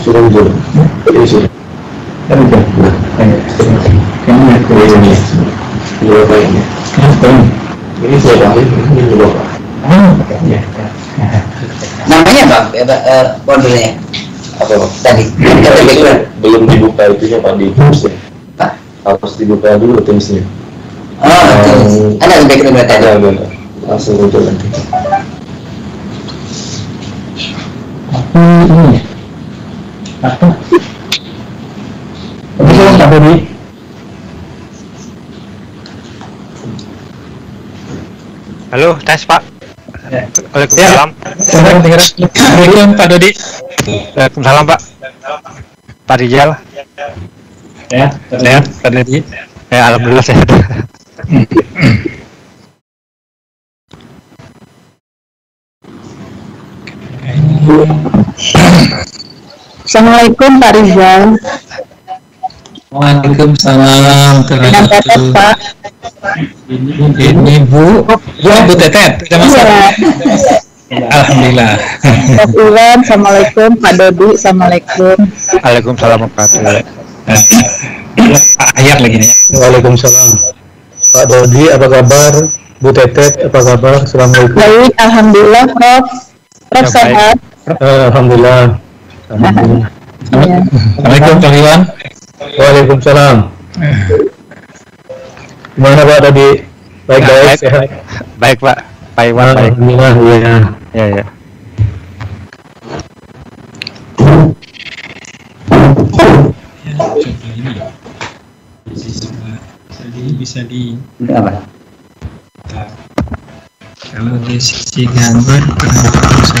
sudah jauh. Jadi sudah. Tapi kan, kayaknya aku ini Berapa ini? apa ini? Ini saya balik, ini berapa? Ah, ya, ya. Namanya apa? Ya, Pak, eh, foldernya Apa tadi. Belum dibuka itunya Pak di Teams-nya. Pak. Harus dibuka dulu Teams-nya. Oh, Hmm. ada ada background berarti ada. Ada. Langsung muncul nanti. Aku ini ya. Kalau nggak tadi, Halo, tes Pak. Ya. Waalaikumsalam. dengar. Assalamualaikum Pak Dodi. Waalaikumsalam Pak. Pak Rijal. Ya, Pak Dodi. Ya, alhamdulillah sehat. Assalamualaikum Pak Rizal. Waalaikumsalam. Dengan tetes Pak. Ini Bu, Bu Bu Tetet. Masalah? Iya. Alhamdulillah. Mas Iwan, Assalamualaikum. Pak Dodi, Assalamualaikum. Waalaikumsalam warahmatullahi Pak Ayat lagi nih. Waalaikumsalam. Pak Dodi, apa kabar? Bu Tetet, apa kabar? Assalamualaikum. Baik, Alhamdulillah Prof. Prof Ya, sehat. Eh, Alhamdulillah. Alhamdulillah. Ya. Assalamualaikum Pak Iwan. Waalaikumsalam. Gimana Pak tadi? Baik-baik, Baik. sehat. Baik Pak. Pak Iwan baik. Alhamdulillah, iya. Ya, ya. Jadi bisa di apa? kalau di sisi gambar bisa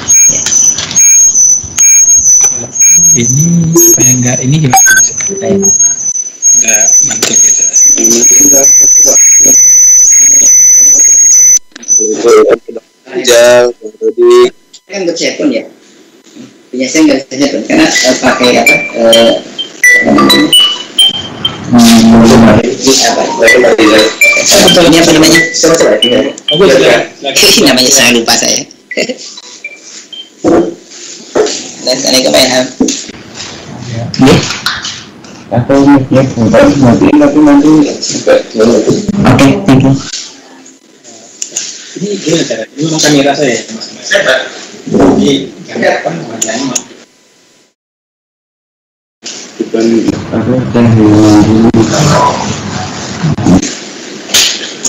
Ini kayak enggak ini gimana? Enggak mantul gitu. Pak Dodi. Kan untuk handphone ya. Punya saya nggak bisa handphone karena eh, pakai apa? Eh, hmm, apa? Namanya? Coba coba. Ini namanya saya lupa saya. Kebayang. Ini atau ya nanti nanti nanti oke thank you Ini gimana cara? Ini saya, Mas. Jadi kamera kan wajahnya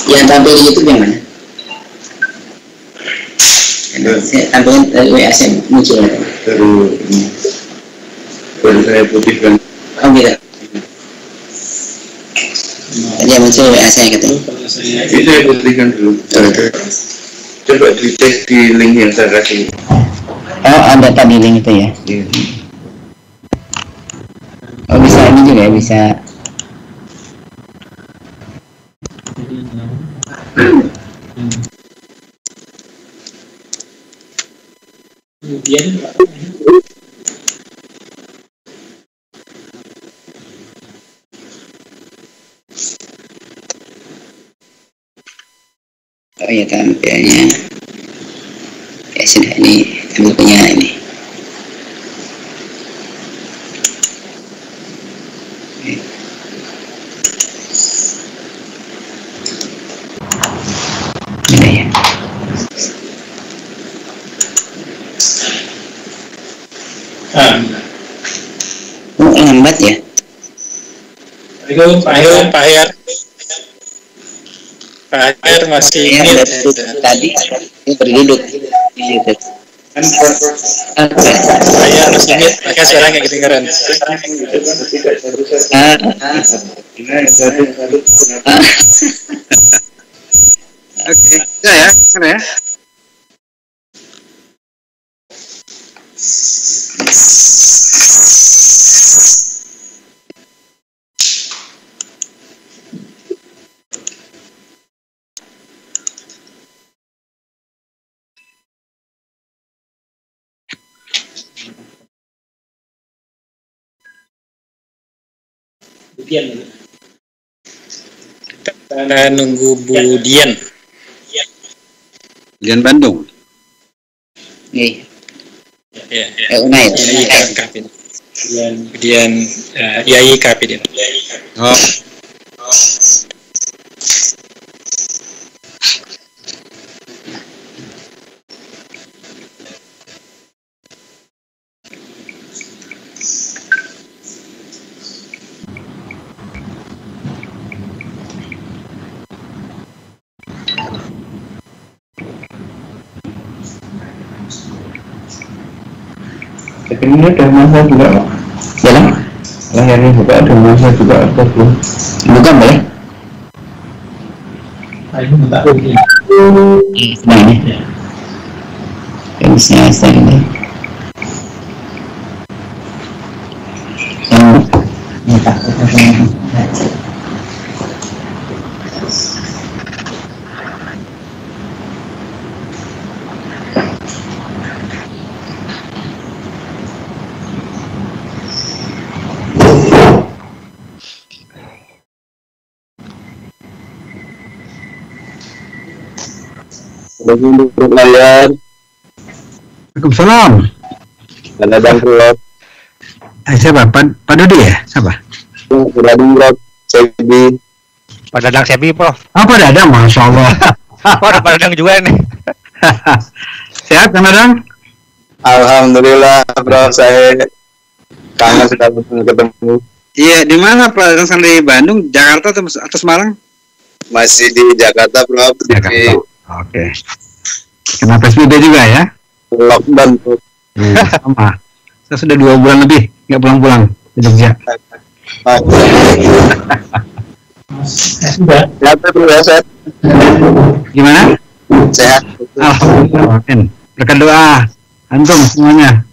yang tampil di YouTube yang mana? Dari WA saya muncul Baru. Baru saya putihkan. oh gitu yang muncul WA saya katanya kalau saya putihkan dulu. Coba dicek di link yang saya kasih. oh ada tadi link itu ya oh bisa ini juga ya bisa kemudian oh ya tampilnya ya sudah ini kami ini Sudah ya. Oh, lambat ya? Assalamualaikum Pak Ayar. Pak Ayar. Pak Ayar masih Ya, ini. tadi ini berduduk di YouTube. Oke. Pak Ayar masih. Maka suara nggak kedengeran. Ah, ah, ah. Oke. Ya, ya. Sana ya. Dulu. Kita nunggu Budian. Dian Bandung. Nih, Ya, ya. eh, Unail. Yai Kapit. Kemudian, kemudian eh, Yai Kapit. Oh, masa juga Pak. Dalam? Layarnya juga ada masa juga atau belum? Bukan boleh? Nah ini. Garisnya saya ini. Bagi untuk layar, Waalaikumsalam. ada bangkrut, Eh, siapa? Pak, Pak Dodi ya? Siapa? sudah bangkrut, CB, Pak Dadang Sebi, Prof. Apa Dadang? Masya Allah. Ada Pak Dadang juga nih. Sehat Kang Dadang? Alhamdulillah, bro, saya kangen sudah ketemu. Iya, di mana Pak Dadang? Di Bandung, Jakarta atau, atau Semarang? Masih di Jakarta, bro, di Oke. Kena PSBB juga ya? lockdown. Iya, sama. Saya sudah dua bulan lebih nggak pulang-pulang ke Jogja. Ah, ya, sehat. Gimana? Sehat. Alhamdulillah. Berkat doa antum semuanya.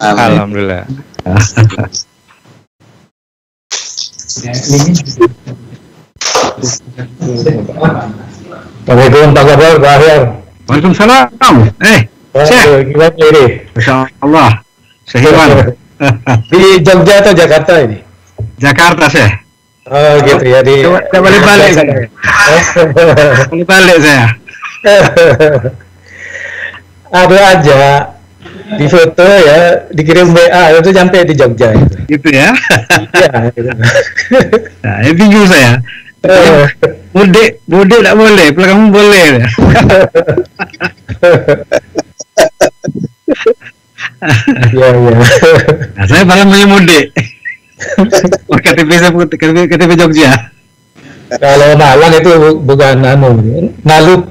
Alhamdulillah. Assalamualaikum Pak Kabar, Pak Ahyar. Waalaikumsalam. Eh, Syekh. Gimana ini? Masya Allah. Sehiwan. Di Jogja atau Jakarta ini? Jakarta saya. Oh gitu ya di. Coba coba balik balik saya. Balik balik saya. Ada aja di foto ya dikirim WA itu sampai di Jogja itu. Gitu ya. Iya. gitu. Nah, ini bingung saya. Mudik, mudik tak boleh, pulang kamu boleh. Iya iya. Nah, saya malah mau mudik. KTP saya KTP, KTP Jogja. Kalau Malang itu bu- bukan anu, Nalup,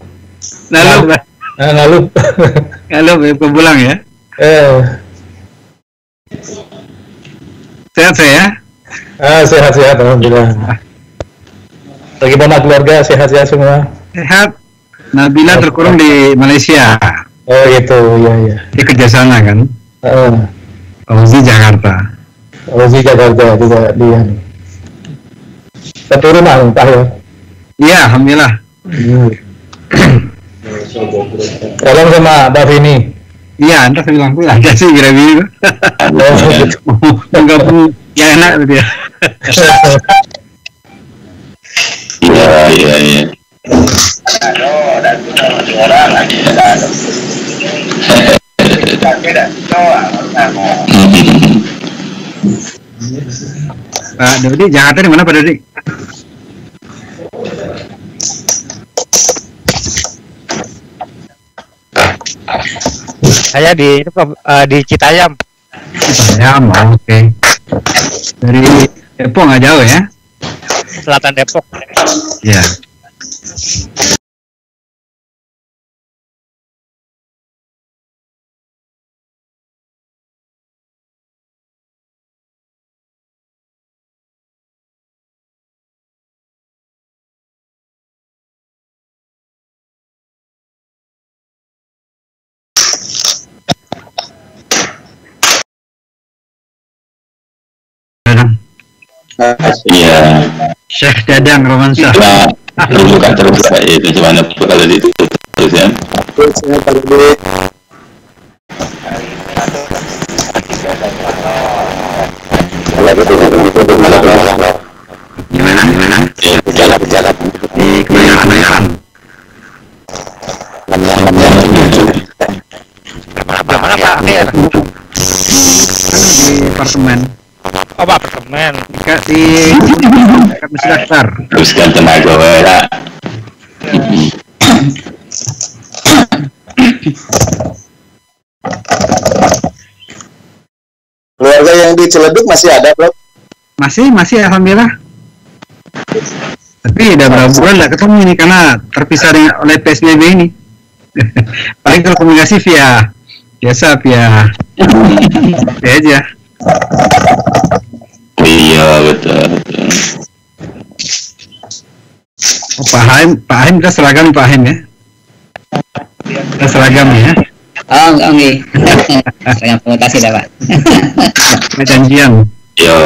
Lalu, Ah, Nalup. kalau mau pulang ya. eh, Sehat saya. ah, sehat-sehat alhamdulillah. Bagaimana keluarga sehat-sehat semua? Sehat. Nabila terkurung di Malaysia. Oh gitu, iya iya. Dia kerja sana kan. Uh, Fauzi Jakarta. Ozi Jakarta juga dia. Satu rumah Pak ya. Iya, alhamdulillah. Tolong sama Mbak Vini. Iya, entah saya bilang ada sih kira-kira. Oh, gitu. Enggak pun ya enak gitu ya. Iya, iya, iya. Pak Dodi, Jakarta di mana Pak Dodi? Saya di eh, di Citayam. Ya, mau oke. Dari Depok nggak jauh ya? Selatan Depok. Iya. Iya. Syekh Dadang Romansyah. Cuma terbuka terbuka itu cuma kalau ditutup terus kan. Dodi. Gimana? Gimana? Ya, berjalan berjalan. Di. Mana Pak Akhir? di apartemen Oh, Pak apartemen. Dekat di dekat Masjid Aksar. Teruskan tenaga wae lah. Keluarga yang di Ciledug masih ada, Bro? Masih masih alhamdulillah. Tapi udah berapa bulan nggak ketemu ini karena terpisah dengan oleh PSBB ini. Paling kalau komunikasi via biasa via via aja. Iya betul. betul. Oh, Pak Haim, Pak Haim kita seragam Pak Haim ya. Kita seragam ya. Oh, enggak, enggak. Saya promotasi dah, Pak. Kita janjian. Iya.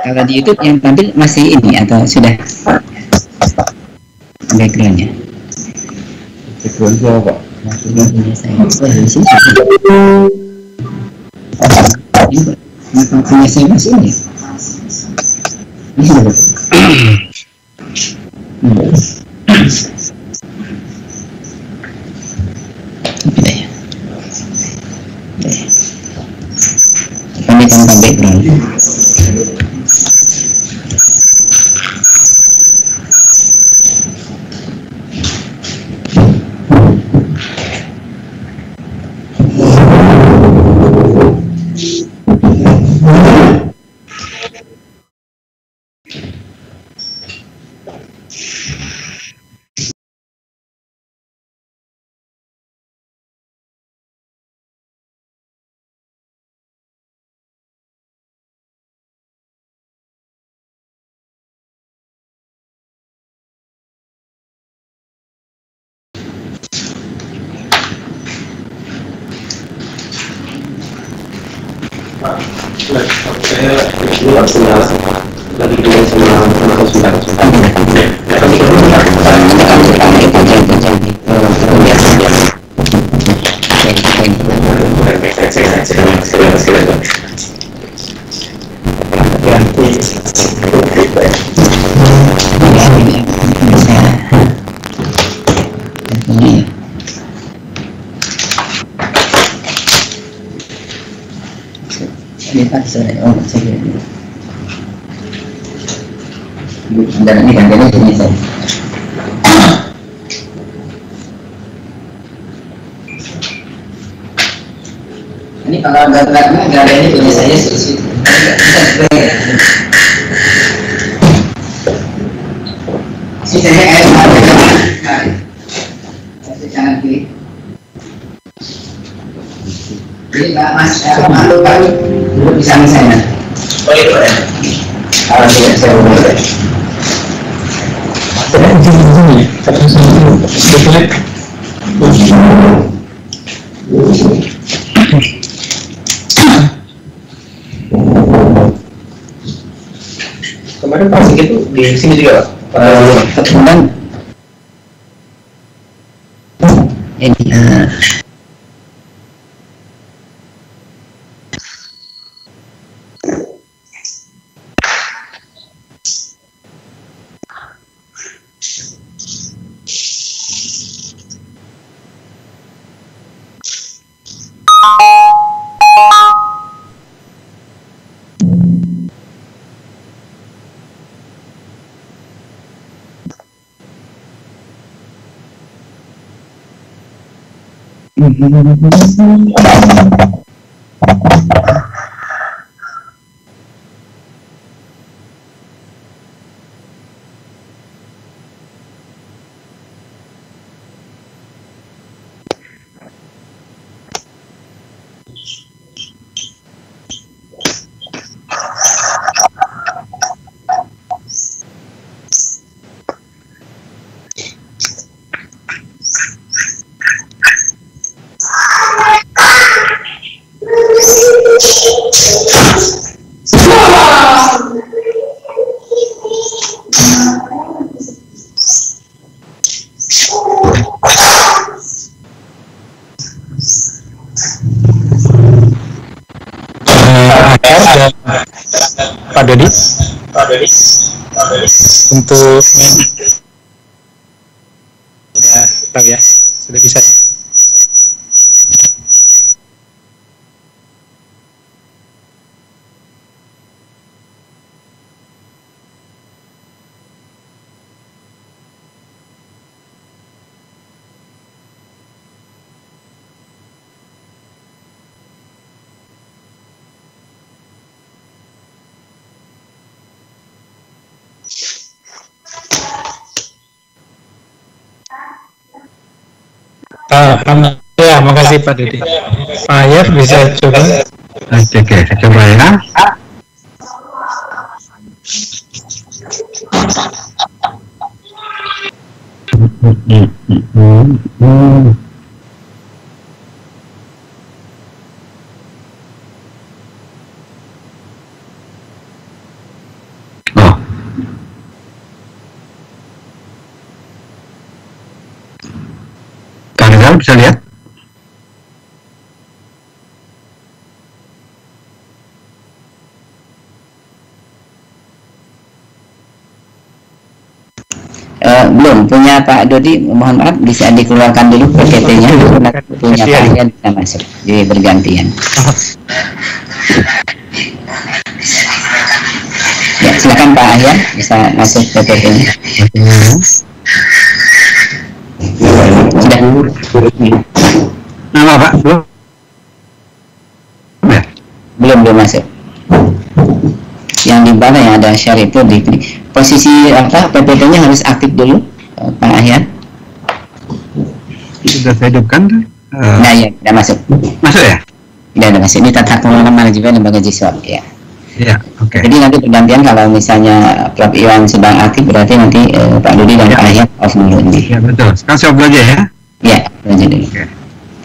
Kalau di YouTube yang tampil masih ini atau sudah backgroundnya? Backgroundnya apa? Saya. Ini Pak. Kenapa punya saya masih ini? Ini sudah Sore, oh saya kira ini. Kan punya saya. Ini kalau nggak telatnya nggak ada ini punya saya air kiri. Jadi di samping saya. Kalau tidak saya boleh. Kemarin Pak Sigit tuh di sini juga, Pak. Kemudian Pak Dodi. Pak Ayat bisa coba. Oke, oke, saya coba ya. Oh. Kang Rizal bisa lihat? Eh, Pak Dodi mohon maaf bisa dikeluarkan dulu PPT-nya punya Pak Ahyan bisa masuk jadi bergantian. Ya silakan Pak Ahyan bisa masuk PPT-nya sudah. Nama Pak? Belum? Ya. belum belum masuk. Yang di mana yang ada share itu di posisi apa PPT-nya harus aktif dulu Pak Ahyan Sudah saya hidupkan. Eh, nah ya sudah masuk masuk ya? sudah ada masuk ini tata kelola manajemen lembaga siswa ya Iya, oke. Jadi nanti bergantian kalau misalnya Prof Iwan sedang aktif berarti nanti eh, Pak Dudi dan Ya. Pak Ahyan off dulu nih. Ya betul. Sekarang saya belajar ya. Ya, lanjut dulu. Oke.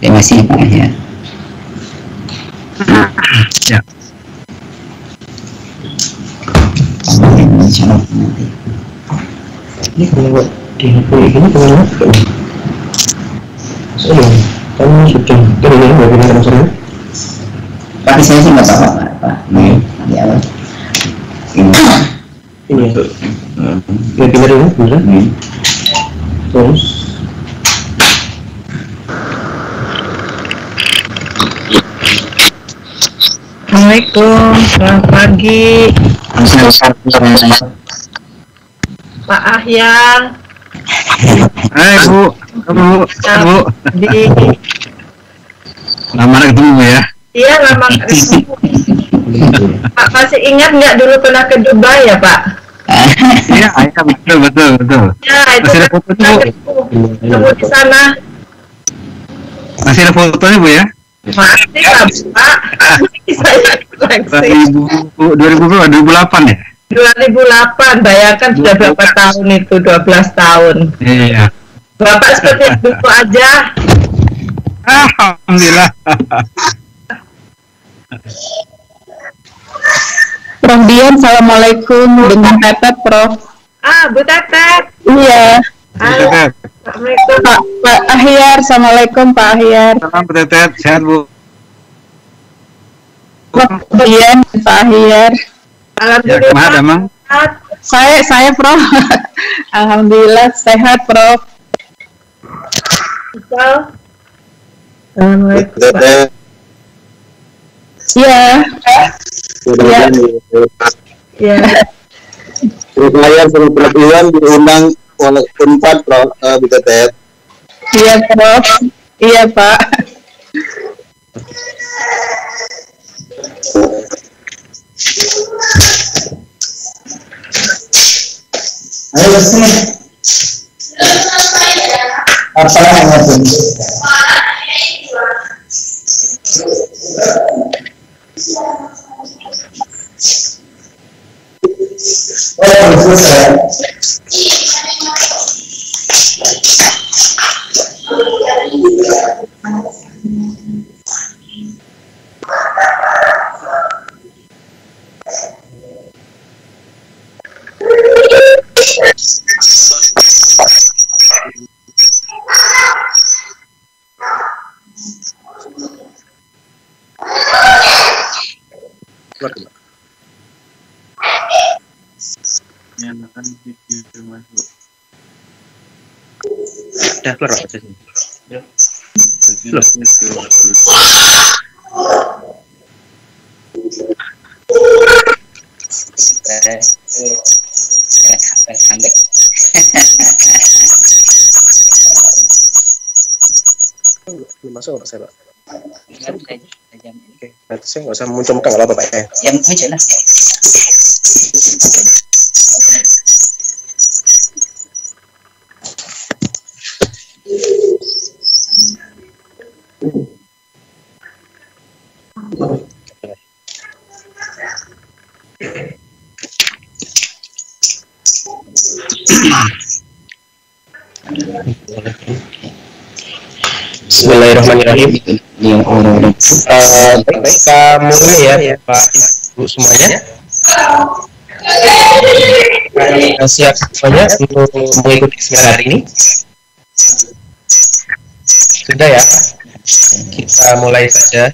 Terima kasih Pak Ahyan. Ya. Insya Ini ini saya kamu sudah. Dari ini bagaimana masalahnya? Tapi saya sih nggak apa-apa. Mau di awal. Ini. Ya. Ya bisa. Terus. Assalamualaikum, selamat pagi. Pak Ahyan Hai Bu, Bu, Bu. di Lama ketemu ya. Iya lama ketemu. Pak masih ingat nggak dulu pernah ke Dubai ya Pak? Iya, iya betul betul betul. Ya itu Masih ada kan fotonya, Bu? ketemu di sana. Masih ada fotonya Bu ya? Masih lah Pak. Saya koleksi 2000 2000 berapa? 2008 ya? 2008. Bayangkan sudah berapa tahun itu? 12 tahun. Iya. Bapak seperti dulu aja. Alhamdulillah. Prof Dian, Assalamualaikum dengan Tetet Prof. Ah, Bu Tetet. Iya. Halo. Tetet. Assalamualaikum. Pak, Pak Ahyar, Assalamualaikum Pak Ahyar. Salam Bu Tetet, sehat Bu. Prof Dian, Pak Ahyar. Ya, ke mana Mang? Saya, saya Prof. Alhamdulillah sehat Prof. Assalamualaikum. Iya, Iya. iya. Lumayan sama Prof Iwan diundang oleh Prof eh, Tetet. Iya Prof. Iya Pak. Ayo bersih. Apa yang nggak usah muncul muka nggak apa-apa ya. Yang muncul lah. Bismillahirrahmanirrahim. Yang orang Eh, baik, kita mulai ya, ya Pak Ibu semuanya. Kita siap semuanya untuk mengikuti seminar hari ini. Sudah ya, kita mulai saja.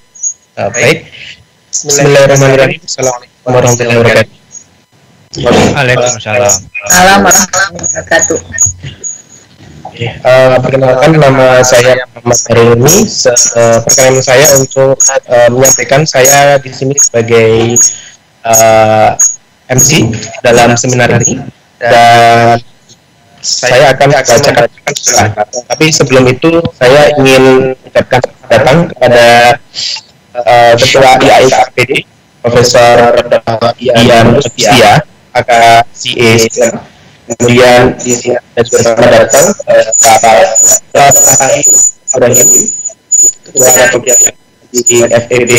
Eh, baik. Bismillahirrahmanirrahim. Assalamualaikum warahmatullahi wabarakatuh. Waalaikumsalam. Salam warahmatullahi wabarakatuh. Eh, perkenalkan nama saya Muhammad Haruni. Se- eh, perkenalan saya untuk eh, menyampaikan saya di sini sebagai eh, MC dalam seminar ini dan saya akan bacakan. Tapi sebelum itu saya ingin ucapkan selamat datang kepada eh, Ketua IAIKPD Profesor Dr. Ian Ustia, aka CA kemudian juga selamat datang eh, Bapak Bapak Ibrahim Ketua Kegiatan di FEB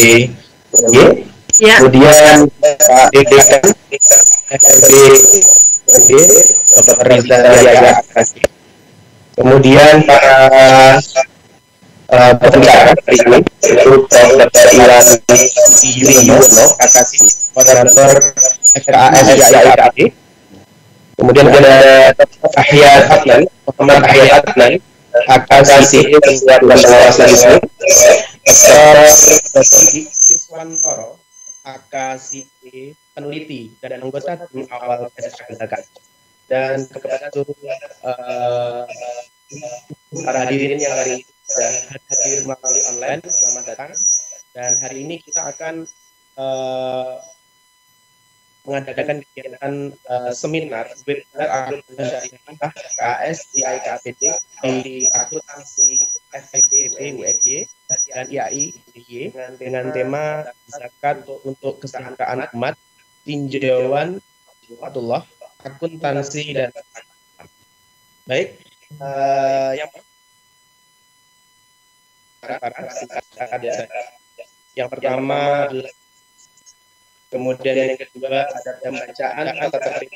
Ya. kemudian Pak DKM FEB Y Bapak Riza Yaya kemudian para pembicara hari ini yaitu Dr. Iwan moderator FKAS kemudian ada Ahyan Adnan Muhammad Ahyan Adnan. AKCC Islam Dr. Siswantoro AKCC peneliti dan anggota tim awal SSK dan kepada seluruh eh, para hadirin yang hari ini sudah hadir melalui online selamat datang. Dan hari ini kita akan eh, mengadakan kegiatan eh, seminar webinar akuntansi syariah KAS di IKPD di akuntansi FEB UFY dan IAI dengan, dengan tema zakat untuk kesejahteraan umat tinjauan Abdullah akuntansi dan baik eh, yang yang pertama adalah kemudian yang kedua ada pembacaan atau tertib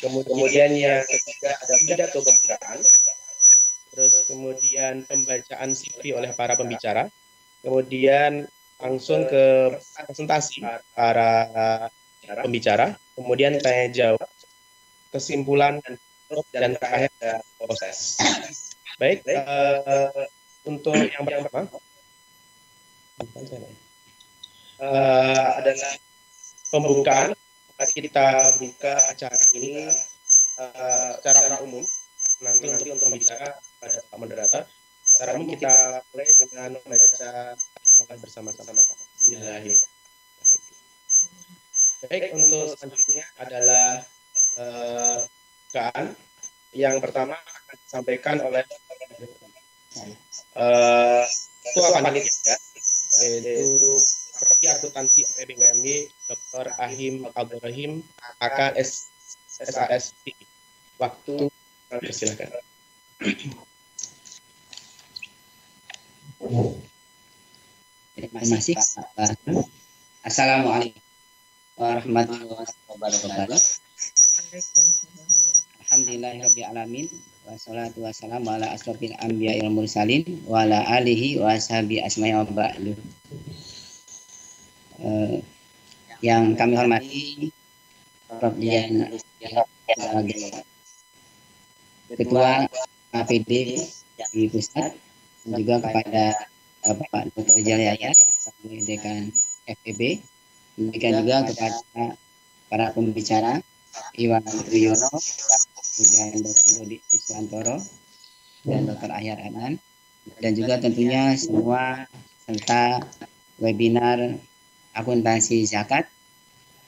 kemudian yang ketiga ada pidato pembukaan. Terus kemudian pembacaan CV oleh para pembicara. Kemudian langsung ke presentasi para pembicara. Kemudian tanya jawab kesimpulan dan terakhir proses. Baik eh, untuk yang pertama eh, adalah pembukaan. Mari kita buka acara ini eh, secara umum. Nanti untuk untuk pembicara pada Pak Moderator. Secara umum kita mulai dengan membaca semangat bersama-sama. Bismillahirrahmanirrahim. Baik, untuk selanjutnya adalah eh, kan yang pertama akan disampaikan oleh eh, ketua panitia yaitu Profi Akuntansi FEB UMY Dr. Ahim Abdurrahim AKS SAS Waktu silakan. Terima kasih. Assalamualaikum warahmatullahi wabarakatuh. Alhamdulillahirabbil alamin wassalatu wassalamu ala asrofil anbiya wal mursalin wa ala alihi wa asma'i wa ba'du. Eh, yang kami hormati Prof. Dian sebagai Ketua APD di Pusat dan juga kepada Bapak Dr. Jalyaya sebagai Dekan FEB demikian juga kepada para pembicara Iwan Triyono dan Dr. Dodi Siswantoro dan Dr. Ahyar Adnan dan juga tentunya semua serta webinar akuntansi zakat.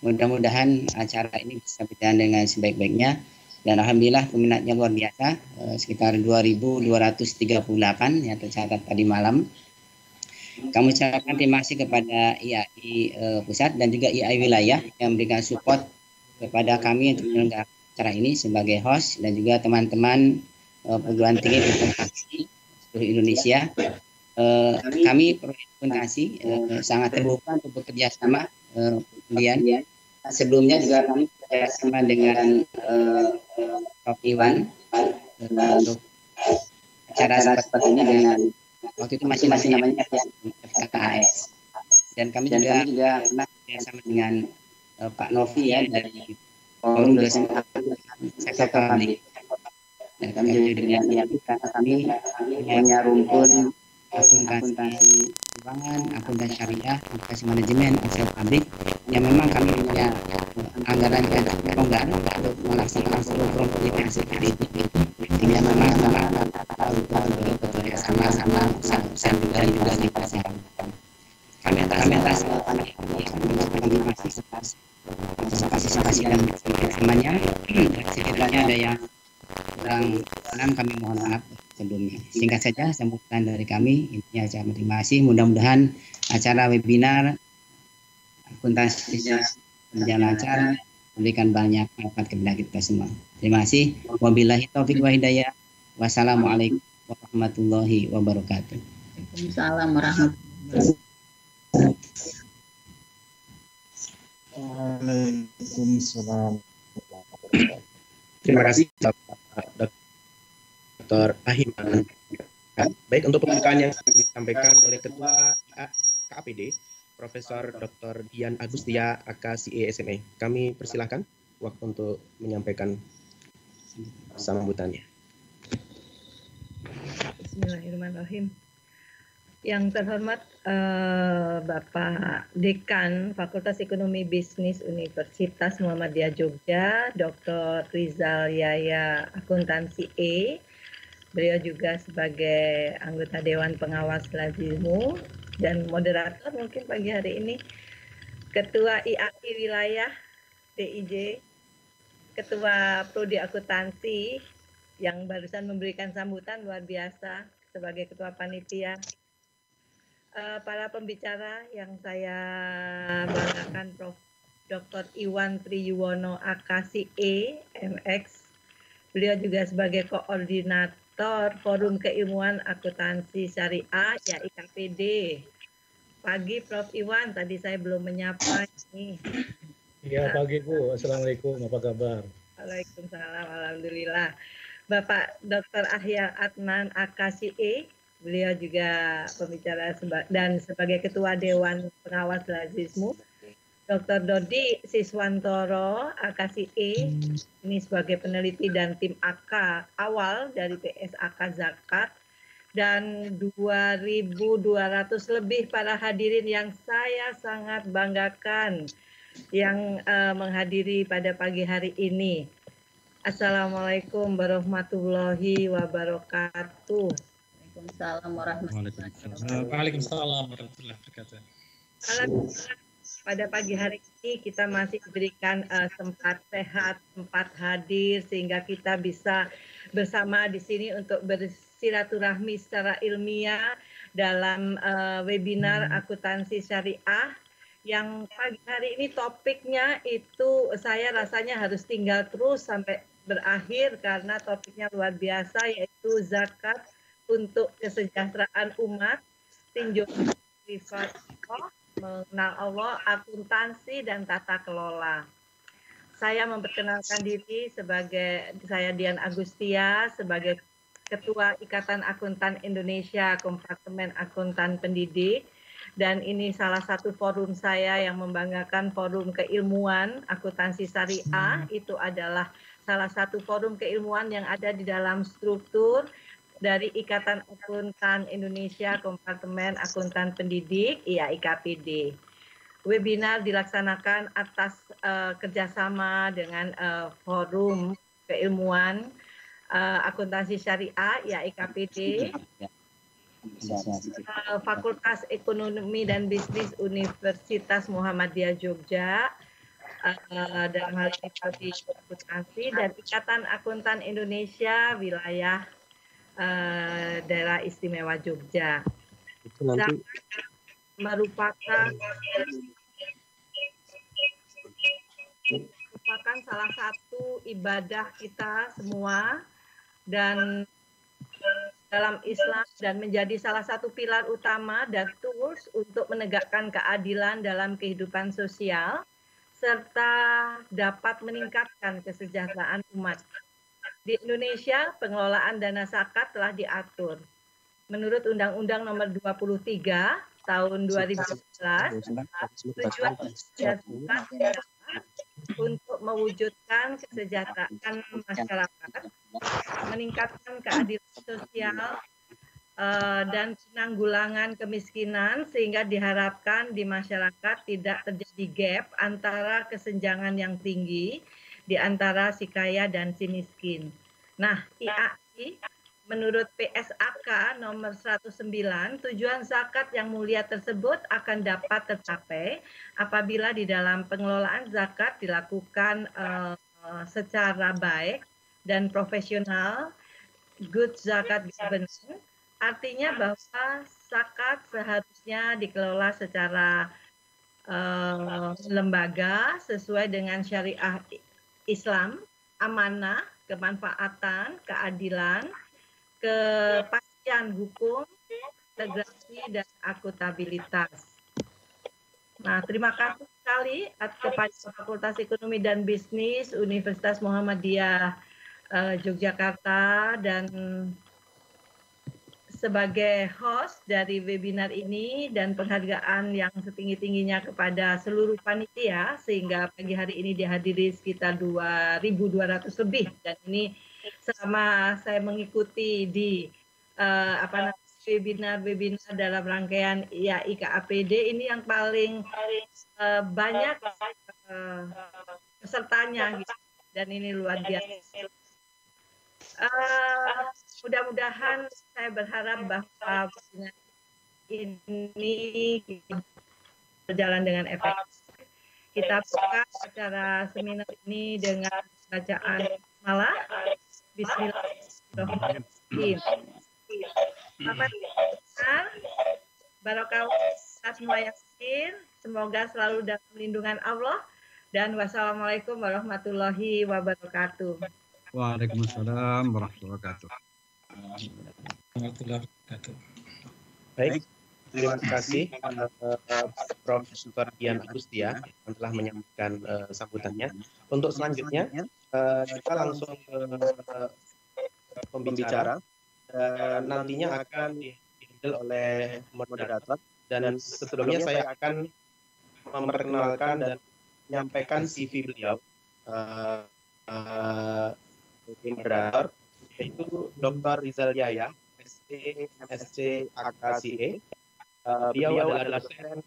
Mudah-mudahan acara ini bisa berjalan dengan sebaik-baiknya dan alhamdulillah peminatnya luar biasa eh, sekitar 2238 yang tercatat tadi malam. Kami ucapkan terima kasih kepada IAI eh, pusat dan juga IAI wilayah yang memberikan support kepada kami untuk menyelenggarakan acara ini sebagai host dan juga teman-teman eh, perguruan tinggi akuntansi seluruh Indonesia. Eh, kami akuntansi eh, sangat terbuka untuk bekerja sama eh, kemudian sebelumnya juga kami bekerjasama dengan uh, Prof. Iwan uh, untuk acara seperti ini dengan waktu itu masih masih namanya FKKAS dan kami dan juga kami juga pernah bekerjasama dengan uh, Pak Novi ya dari Forum Dosen Sektor Publik. Dan kami juga dengan ya kami punya rumpun akuntansi keuangan, akuntansi syariah, akuntansi manajemen, akuntansi publik yang memang kami punya anggaran yang longgar untuk melaksanakan seluruh program seperti itu sehingga memang sama bekerja sama sama usaha juga juga di pasar kami atas kami atas kami masih kasih kasih dan semuanya sekiranya ada yang kurang kami mohon maaf sebelumnya. Singkat saja sambutan dari kami intinya saya terima kasih. Mudah-mudahan acara webinar akuntansi berjalan lancar memberikan banyak manfaat kepada kita semua. Terima kasih. Wabillahi taufik wa hidayah. Wassalamualaikum warahmatullahi wabarakatuh. Waalaikumsalam warahmatullahi Waalaikumsalam. Terima kasih Dr. Ahiman. Baik untuk pembukaan yang disampaikan oleh Ketua KAPD, Profesor Dr. Dian Agustia AKCE SME. Kami persilahkan waktu untuk menyampaikan sambutannya. Bismillahirrahmanirrahim. Yang terhormat uh, Bapak Dekan Fakultas Ekonomi Bisnis Universitas Muhammadiyah Jogja, Dr. Rizal Yaya Akuntansi E. Beliau juga sebagai anggota Dewan Pengawas Lazimu dan moderator mungkin pagi hari ini Ketua IAI Wilayah DIJ, Ketua Prodi Akuntansi yang barusan memberikan sambutan luar biasa sebagai Ketua Panitia uh, para pembicara yang saya banggakan Prof. Dr. Iwan Triyuwono AKCE MX. Beliau juga sebagai koordinator Forum Keilmuan Akuntansi Syariah ya IKPD. Pagi Prof. Iwan, tadi saya belum menyapa ini. Iya pagi Bu, Assalamualaikum, apa kabar? Waalaikumsalam, Alhamdulillah. Bapak Dr. Ahya Adnan AKCE, Beliau juga pembicara seba dan sebagai Ketua Dewan Pengawas Lazismu. Dr. Dodi Siswantoro, AKCE, ini sebagai peneliti dan tim AK awal dari PSAK Zakat, dan 2.200 lebih para hadirin yang saya sangat banggakan yang uh, menghadiri pada pagi hari ini. Assalamualaikum warahmatullahi wabarakatuh. Waalaikumsalam warahmatullahi wabarakatuh. Waalaikumsalam warahmatullahi wabarakatuh. Pada pagi hari ini kita masih diberikan uh, sempat sehat, sempat hadir sehingga kita bisa bersama di sini untuk bersilaturahmi secara ilmiah dalam uh, webinar akuntansi syariah. Yang pagi hari ini topiknya itu saya rasanya harus tinggal terus sampai berakhir karena topiknya luar biasa yaitu zakat untuk kesejahteraan umat, tinjau sifat Allah, mengenal Allah, akuntansi dan tata kelola. Saya memperkenalkan diri sebagai saya Dian Agustia sebagai Ketua Ikatan Akuntan Indonesia Kompartemen Akuntan Pendidik. Dan ini salah satu forum saya yang membanggakan forum keilmuan akuntansi syariah. Itu adalah salah satu forum keilmuan yang ada di dalam struktur dari Ikatan Akuntan Indonesia Kompartemen Akuntan Pendidik, ya IKPD. Webinar dilaksanakan atas uh, kerjasama dengan uh, forum keilmuan uh, akuntansi syariah ya IKPD Fakultas Ekonomi dan Bisnis Universitas Muhammadiyah Jogja dalam hal ini Akuntansi dan Ikatan Akuntan Indonesia wilayah uh, daerah istimewa Jogja. Itu nanti merupakan merupakan salah satu ibadah kita semua dan dalam Islam dan menjadi salah satu pilar utama dan tools untuk menegakkan keadilan dalam kehidupan sosial serta dapat meningkatkan kesejahteraan umat. Di Indonesia, pengelolaan dana zakat telah diatur. Menurut Undang-Undang Nomor 23 tahun 2011 tujuan zakat untuk mewujudkan kesejahteraan masyarakat, meningkatkan keadilan sosial uh, dan penanggulangan kemiskinan sehingga diharapkan di masyarakat tidak terjadi gap antara kesenjangan yang tinggi di antara si kaya dan si miskin. Nah, IAI Menurut PSAK nomor 109, tujuan zakat yang mulia tersebut akan dapat tercapai apabila di dalam pengelolaan zakat dilakukan uh, secara baik dan profesional, good zakat governance, artinya bahwa zakat seharusnya dikelola secara uh, lembaga sesuai dengan syariah Islam, amanah, kemanfaatan, keadilan, kepastian hukum, integrasi, dan akuntabilitas. Nah, terima kasih sekali kepada Fakultas Ekonomi dan Bisnis Universitas Muhammadiyah uh, Yogyakarta dan sebagai host dari webinar ini dan penghargaan yang setinggi-tingginya kepada seluruh panitia sehingga pagi hari ini dihadiri sekitar 2.200 lebih dan ini selama saya mengikuti di uh, apa webinar-webinar dalam rangkaian ya IKAPD ini yang paling uh, banyak uh, pesertanya gitu. dan ini luar biasa. Uh, mudah-mudahan saya berharap bahwa ini berjalan dengan efektif. Kita buka acara seminar ini dengan bacaan malah Bismillahirrahmanirrahim. Bapak Barokah. Semoga selalu dalam lindungan Allah. Dan wassalamualaikum warahmatullahi wabarakatuh. Waalaikumsalam warahmatullahi wabarakatuh. Warahmatullahi wabarakatuh. Baik, terima kasih uh, Prof. Dian Agustia yang telah menyampaikan uh, sambutannya. Untuk selanjutnya, uh, kita langsung ke uh, pembicara dan nantinya akan dihandle oleh moderator dan sebelumnya saya akan memperkenalkan dan menyampaikan CV beliau uh, uh, moderator yaitu Dr. Rizal Yaya SC SC AKCE uh, beliau adalah dosen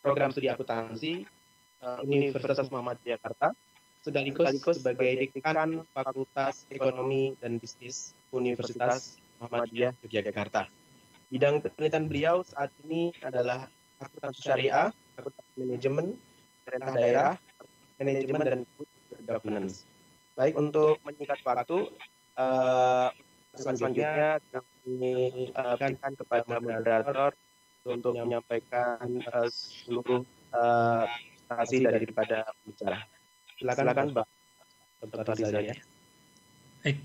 program studi akuntansi uh, Universitas Muhammadiyah Jakarta sekaligus sebagai dekan Fakultas Ekonomi dan Bisnis Universitas Muhammadiyah Yogyakarta. Bidang penelitian beliau saat ini adalah akuntansi syariah, akuntansi manajemen, daerah, manajemen dan governance. Baik untuk menyingkat waktu, uh, selanjutnya kami uh, berikan kepada moderator untuk menyampaikan uh, seluruh uh, presentasi daripada bicara. Silakan, Silakan. Rizal ya. Baik.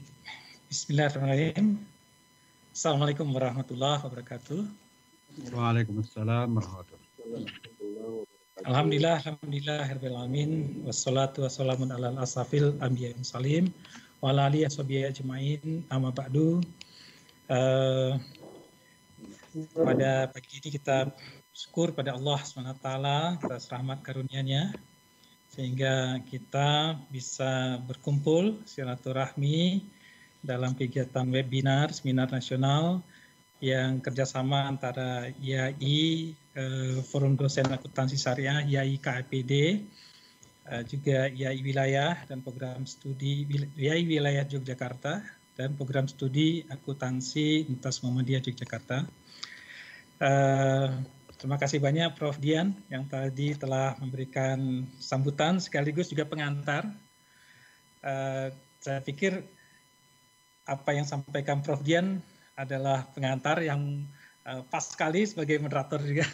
Bismillahirrahmanirrahim. Assalamualaikum warahmatullahi wabarakatuh. Waalaikumsalam warahmatullahi wabarakatuh. Alhamdulillah, alhamdulillah, alamin. Wassalatu wassalamun ala asafil anbiya salim. Wa ala alihi. Amma ba'du. Uh, pada pagi ini kita syukur pada Allah SWT atas rahmat karunia-Nya sehingga kita bisa berkumpul silaturahmi dalam kegiatan webinar seminar nasional yang kerjasama antara IAI, eh, Forum Dosen Akuntansi Syariah, IAI KAPD, uh, juga IAI Wilayah dan program studi IAI Wilayah Yogyakarta dan program studi akuntansi Universitas Muhammadiyah Yogyakarta. Uh, terima kasih banyak Prof Dian yang tadi telah memberikan sambutan sekaligus juga pengantar. Uh, saya pikir apa yang sampaikan Prof Dian adalah pengantar yang uh, pas sekali sebagai moderator juga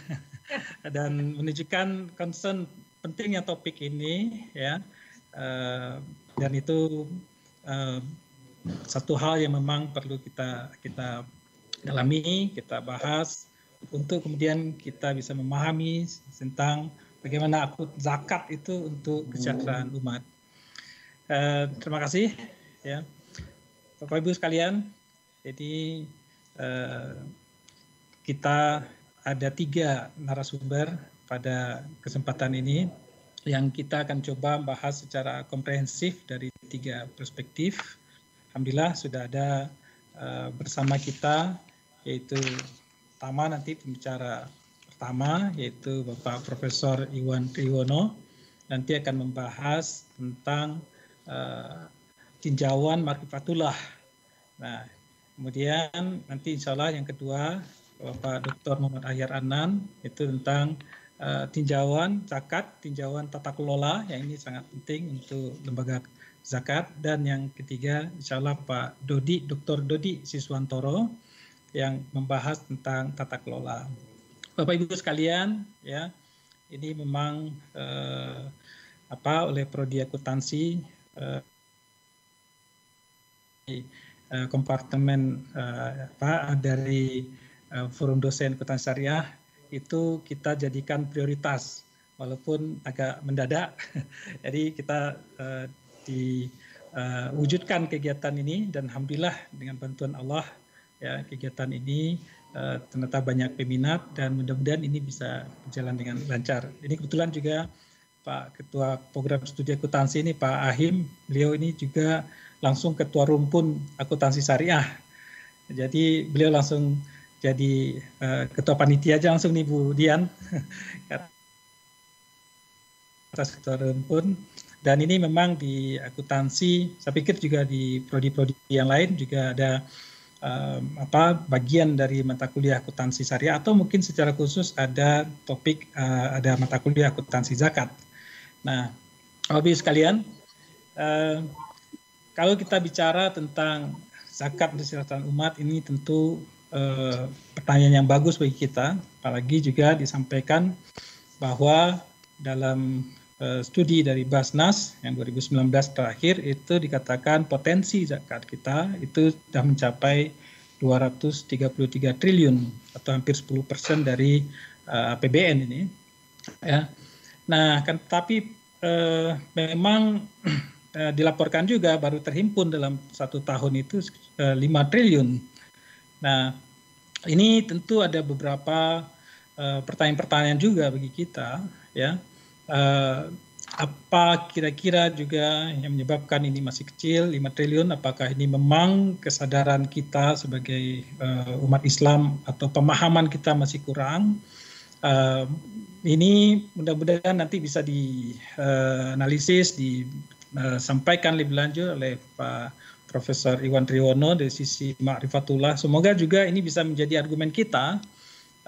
dan menunjukkan concern pentingnya topik ini ya uh, dan itu uh, satu hal yang memang perlu kita kita dalami kita bahas untuk kemudian kita bisa memahami tentang bagaimana aku zakat itu untuk kesejahteraan umat. Uh, terima kasih ya Bapak Ibu sekalian. Jadi uh, kita ada tiga narasumber pada kesempatan ini yang kita akan coba bahas secara komprehensif dari tiga perspektif. Alhamdulillah sudah ada uh, bersama kita yaitu pertama nanti pembicara pertama yaitu Bapak Profesor Iwan Triwono nanti akan membahas tentang uh, tinjauan markifatullah. Nah, kemudian nanti insya Allah yang kedua Bapak Dr. Muhammad Ahyar Anan itu tentang uh, tinjauan zakat, tinjauan tata kelola yang ini sangat penting untuk lembaga zakat dan yang ketiga insya Allah Pak Dodi, Dr. Dodi Siswantoro yang membahas tentang tata kelola. Bapak Ibu sekalian, ya ini memang eh, apa oleh prodi akuntansi eh, eh, kompartemen eh, apa dari eh, forum dosen akuntansi syariah itu kita jadikan prioritas walaupun agak mendadak. Jadi kita eh, diwujudkan kegiatan ini dan alhamdulillah dengan bantuan Allah ya kegiatan ini ternyata banyak peminat dan mudah-mudahan ini bisa berjalan dengan lancar. Ini kebetulan juga Pak Ketua Program Studi Akuntansi ini Pak Ahim, beliau ini juga langsung Ketua Rumpun Akuntansi Syariah. Jadi beliau langsung jadi uh, Ketua Panitia aja langsung nih Bu Dian. atas Ketua Rumpun dan ini memang di akuntansi, saya pikir juga di prodi-prodi yang lain juga ada uh, apa bagian dari mata kuliah akuntansi syariah atau mungkin secara khusus ada topik uh, ada mata kuliah akuntansi zakat. Nah, Bapak sekalian, uh, kalau kita bicara tentang zakat kesejahteraan umat ini tentu uh, pertanyaan yang bagus bagi kita, apalagi juga disampaikan bahwa dalam uh, studi dari Basnas yang 2019 terakhir itu dikatakan potensi zakat kita itu sudah mencapai 233 triliun atau hampir 10 persen dari eh, APBN ini. Ya. Nah, kan tapi uh, memang uh, dilaporkan juga baru terhimpun dalam satu tahun itu uh, 5 triliun. Nah, ini tentu ada beberapa pertanyaan-pertanyaan uh, juga bagi kita, ya. Uh, apa kira-kira juga yang menyebabkan ini masih kecil 5 triliun apakah ini memang kesadaran kita sebagai uh, umat Islam atau pemahaman kita masih kurang uh, ini mudah-mudahan nanti bisa dianalisis uh, disampaikan uh, lebih lanjut oleh Pak Profesor Iwan Triwono dari sisi Ma'rifatullah semoga juga ini bisa menjadi argumen kita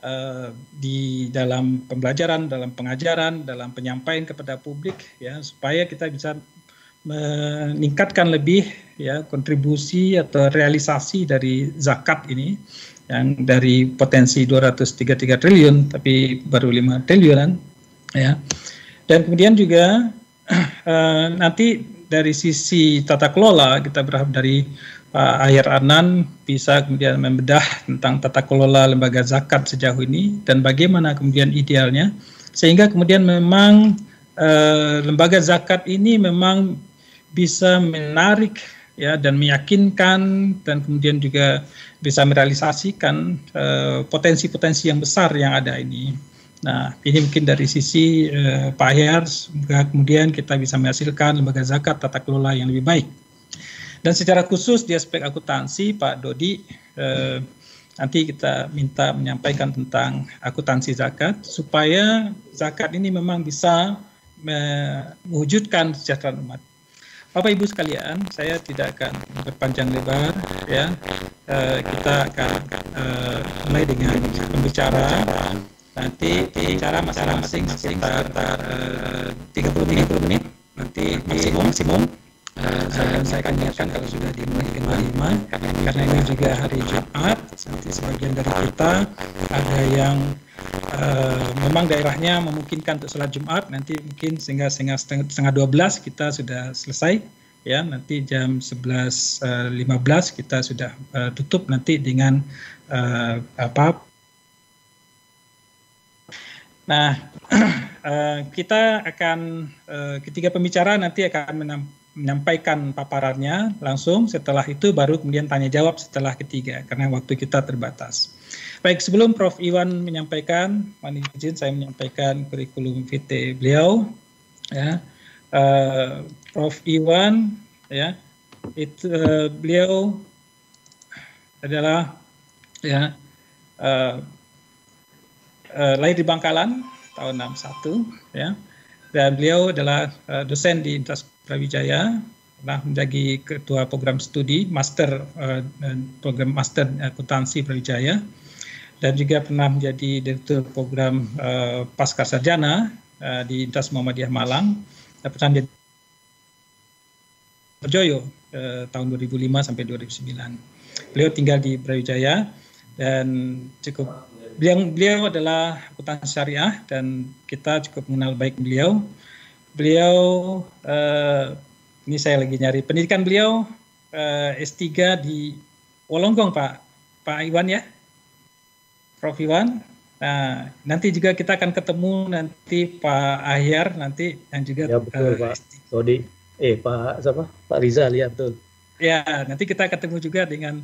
uh, di dalam pembelajaran, dalam pengajaran, dalam penyampaian kepada publik ya supaya kita bisa meningkatkan lebih ya kontribusi atau realisasi dari zakat ini yang dari potensi 233 triliun tapi baru 5 triliunan ya. Dan kemudian juga uh, nanti dari sisi tata kelola kita berharap dari Pak Ayer Anan bisa kemudian membedah tentang tata kelola lembaga zakat sejauh ini dan bagaimana kemudian idealnya sehingga kemudian memang eh, lembaga zakat ini memang bisa menarik ya dan meyakinkan dan kemudian juga bisa merealisasikan eh, potensi-potensi yang besar yang ada ini. Nah, ini mungkin dari sisi eh, Pak semoga kemudian kita bisa menghasilkan lembaga zakat tata kelola yang lebih baik. Dan secara khusus di aspek akuntansi, Pak Dodi, eh, nanti kita minta menyampaikan tentang akuntansi zakat, supaya zakat ini memang bisa mewujudkan kesejahteraan umat. Bapak Ibu sekalian, saya tidak akan berpanjang lebar ya. Uh, kita akan uh, mulai dengan pembicara. Nanti bicara masing-masing sekitar uh, 30 menit, 30 menit. Nanti maksimum maksimum. Uh, saya, saya akan ingatkan kalau sudah dimulai jam lima karena ini juga hari Jumat. Seperti sebagian dari kita ada yang uh, memang daerahnya memungkinkan untuk sholat Jumat. Nanti mungkin sehingga sehingga setengah, 12 kita sudah selesai ya. Nanti jam 11.15 uh, kita sudah uh, tutup nanti dengan uh, apa Nah, uh, kita akan uh, ketiga pembicara nanti akan menyampaikan paparannya langsung setelah itu baru kemudian tanya jawab setelah ketiga karena waktu kita terbatas. Baik, sebelum Prof Iwan menyampaikan, mohon izin saya menyampaikan kurikulum vitae beliau ya. Uh, Prof Iwan ya itu uh, beliau adalah ya uh, uh, lahir di Bangkalan tahun 61 ya. Dan beliau adalah uh, dosen di Universitas Brawijaya pernah menjadi ketua program studi master uh, program master akuntansi Brawijaya dan juga pernah menjadi direktur program uh, pasca sarjana uh, di Universitas Muhammadiyah Malang. Dan pernah menjadi Joyo uh, tahun 2005 sampai 2009. Beliau tinggal di Brawijaya dan cukup beliau beliau adalah akuntansi syariah dan kita cukup mengenal baik beliau. Beliau uh, ini saya lagi nyari pendidikan beliau uh, eh, S3 di Wolonggong Pak. Pak Iwan ya? Prof Iwan. Nah nanti juga kita akan ketemu nanti Pak Ahyar nanti yang juga ya betul uh, Pak. Rodi eh Pak siapa? Pak Rizal ya betul. Ya nanti kita ketemu juga dengan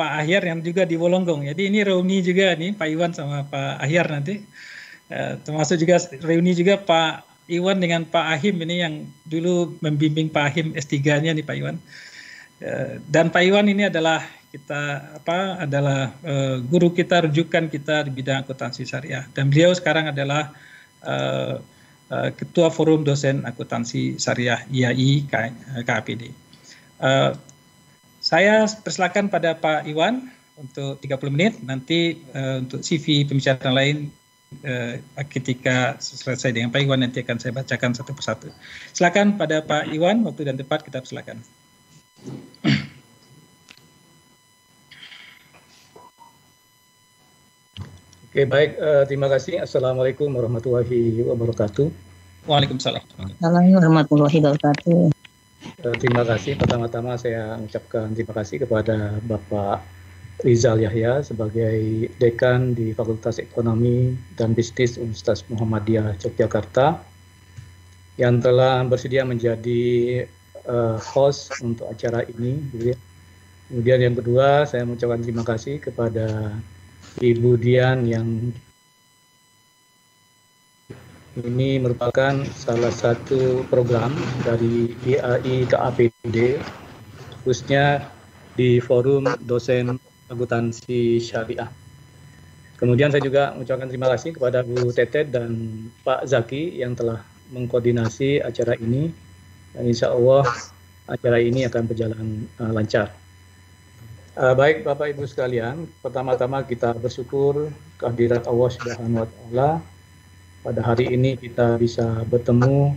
Pak Ahyar yang juga di Wolonggong jadi ini reuni juga nih Pak Iwan sama Pak Ahyar nanti uh, termasuk juga reuni juga Pak Iwan dengan Pak Ahim ini yang dulu membimbing Pak Ahim S3-nya nih Pak Iwan. Eh, dan Pak Iwan ini adalah kita apa adalah uh, guru kita rujukan kita di bidang akuntansi syariah dan beliau sekarang adalah ketua forum dosen akuntansi syariah IAI KAPD. Uh, saya persilakan pada Pak Iwan untuk 30 menit nanti uh, untuk CV pembicaraan lain eh, ketika selesai dengan Pak Iwan nanti akan saya bacakan satu persatu. Silakan pada Pak Iwan waktu dan tempat kita silakan. Oke baik, uh, terima kasih. Assalamualaikum warahmatullahi wabarakatuh. Waalaikumsalam. Assalamualaikum warahmatullahi wabarakatuh. Uh, terima kasih. Pertama-tama saya mengucapkan terima kasih kepada Bapak Rizal Yahya sebagai dekan di Fakultas Ekonomi dan Bisnis Universitas Muhammadiyah Yogyakarta yang telah bersedia menjadi uh, host untuk acara ini. Gitu ya. Kemudian yang kedua, saya mengucapkan terima kasih kepada Ibu Dian yang ini merupakan salah satu program dari IAI KAPD, khususnya di forum dosen akuntansi syariah. Kemudian saya juga mengucapkan terima kasih kepada Bu Tetet dan Pak Zaki yang telah mengkoordinasi acara ini. Dan insya Allah acara ini akan berjalan uh, lancar. Uh, baik Bapak Ibu sekalian, pertama-tama kita bersyukur kehadirat Allah Subhanahu. Pada hari ini kita bisa bertemu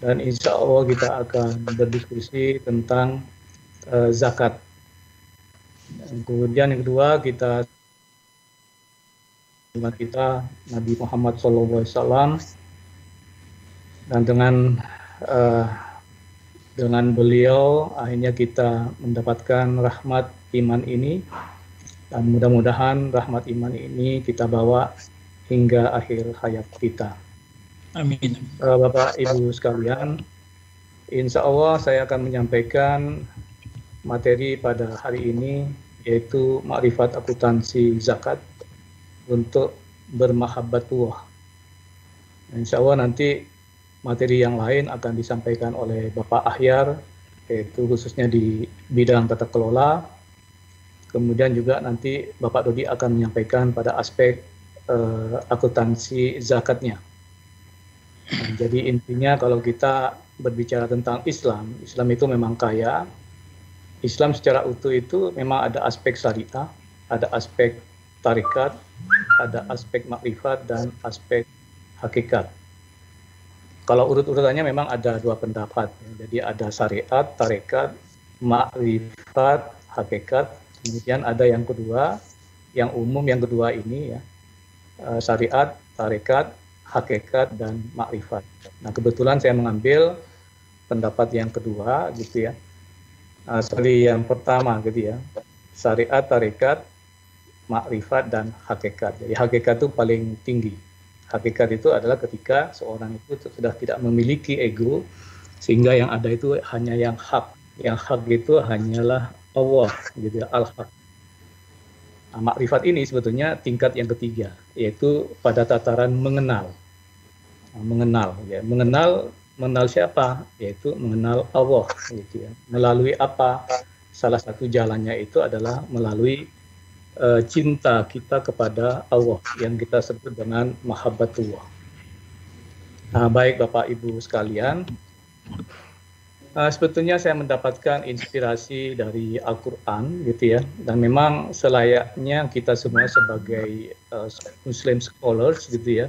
dan insya Allah kita akan berdiskusi tentang uh, zakat. Dan kemudian yang kedua kita dengan kita Nabi Muhammad SAW dan dengan uh, dengan beliau akhirnya kita mendapatkan rahmat iman ini. Dan mudah-mudahan rahmat iman ini kita bawa hingga akhir hayat kita. Amin. Uh, Bapak Ibu sekalian, Insya Allah saya akan menyampaikan materi pada hari ini yaitu makrifat akuntansi zakat untuk bermahabbatullah. Insya Allah nanti materi yang lain akan disampaikan oleh Bapak Ahyar, yaitu khususnya di bidang tata kelola. Kemudian juga nanti Bapak Dodi akan menyampaikan pada aspek uh, akuntansi zakatnya. Nah, jadi intinya kalau kita berbicara tentang Islam, Islam itu memang kaya. Islam secara utuh itu memang ada aspek syariah, ada aspek tarikat, ada aspek makrifat dan aspek hakikat. Kalau urut-urutannya memang ada dua pendapat. Jadi ada syariat, tarikat, makrifat, hakikat. Kemudian ada yang kedua, yang umum yang kedua ini ya, eh, syariat, tarikat, hakikat dan makrifat. Nah kebetulan saya mengambil pendapat yang kedua gitu ya. Nah, sorry yang pertama gitu ya. Syariat, tarikat, makrifat dan hakikat. Jadi hakikat itu paling tinggi. Hakikat itu adalah ketika seorang itu sudah tidak memiliki ego sehingga yang ada itu hanya yang hak. Yang hak itu hanyalah Allah gitu ya, al-haq. Makrifat ini sebetulnya tingkat yang ketiga, yaitu pada tataran mengenal. Nah, mengenal ya, mengenal mengenal siapa? Yaitu mengenal Allah gitu ya. Melalui apa? Salah satu jalannya itu adalah melalui uh, cinta kita kepada Allah yang kita sebut dengan mahabbatullah. Nah, baik Bapak Ibu sekalian, uh, sebetulnya saya mendapatkan inspirasi dari Al-Quran gitu ya, dan memang selayaknya kita semua sebagai uh, Muslim scholars gitu ya,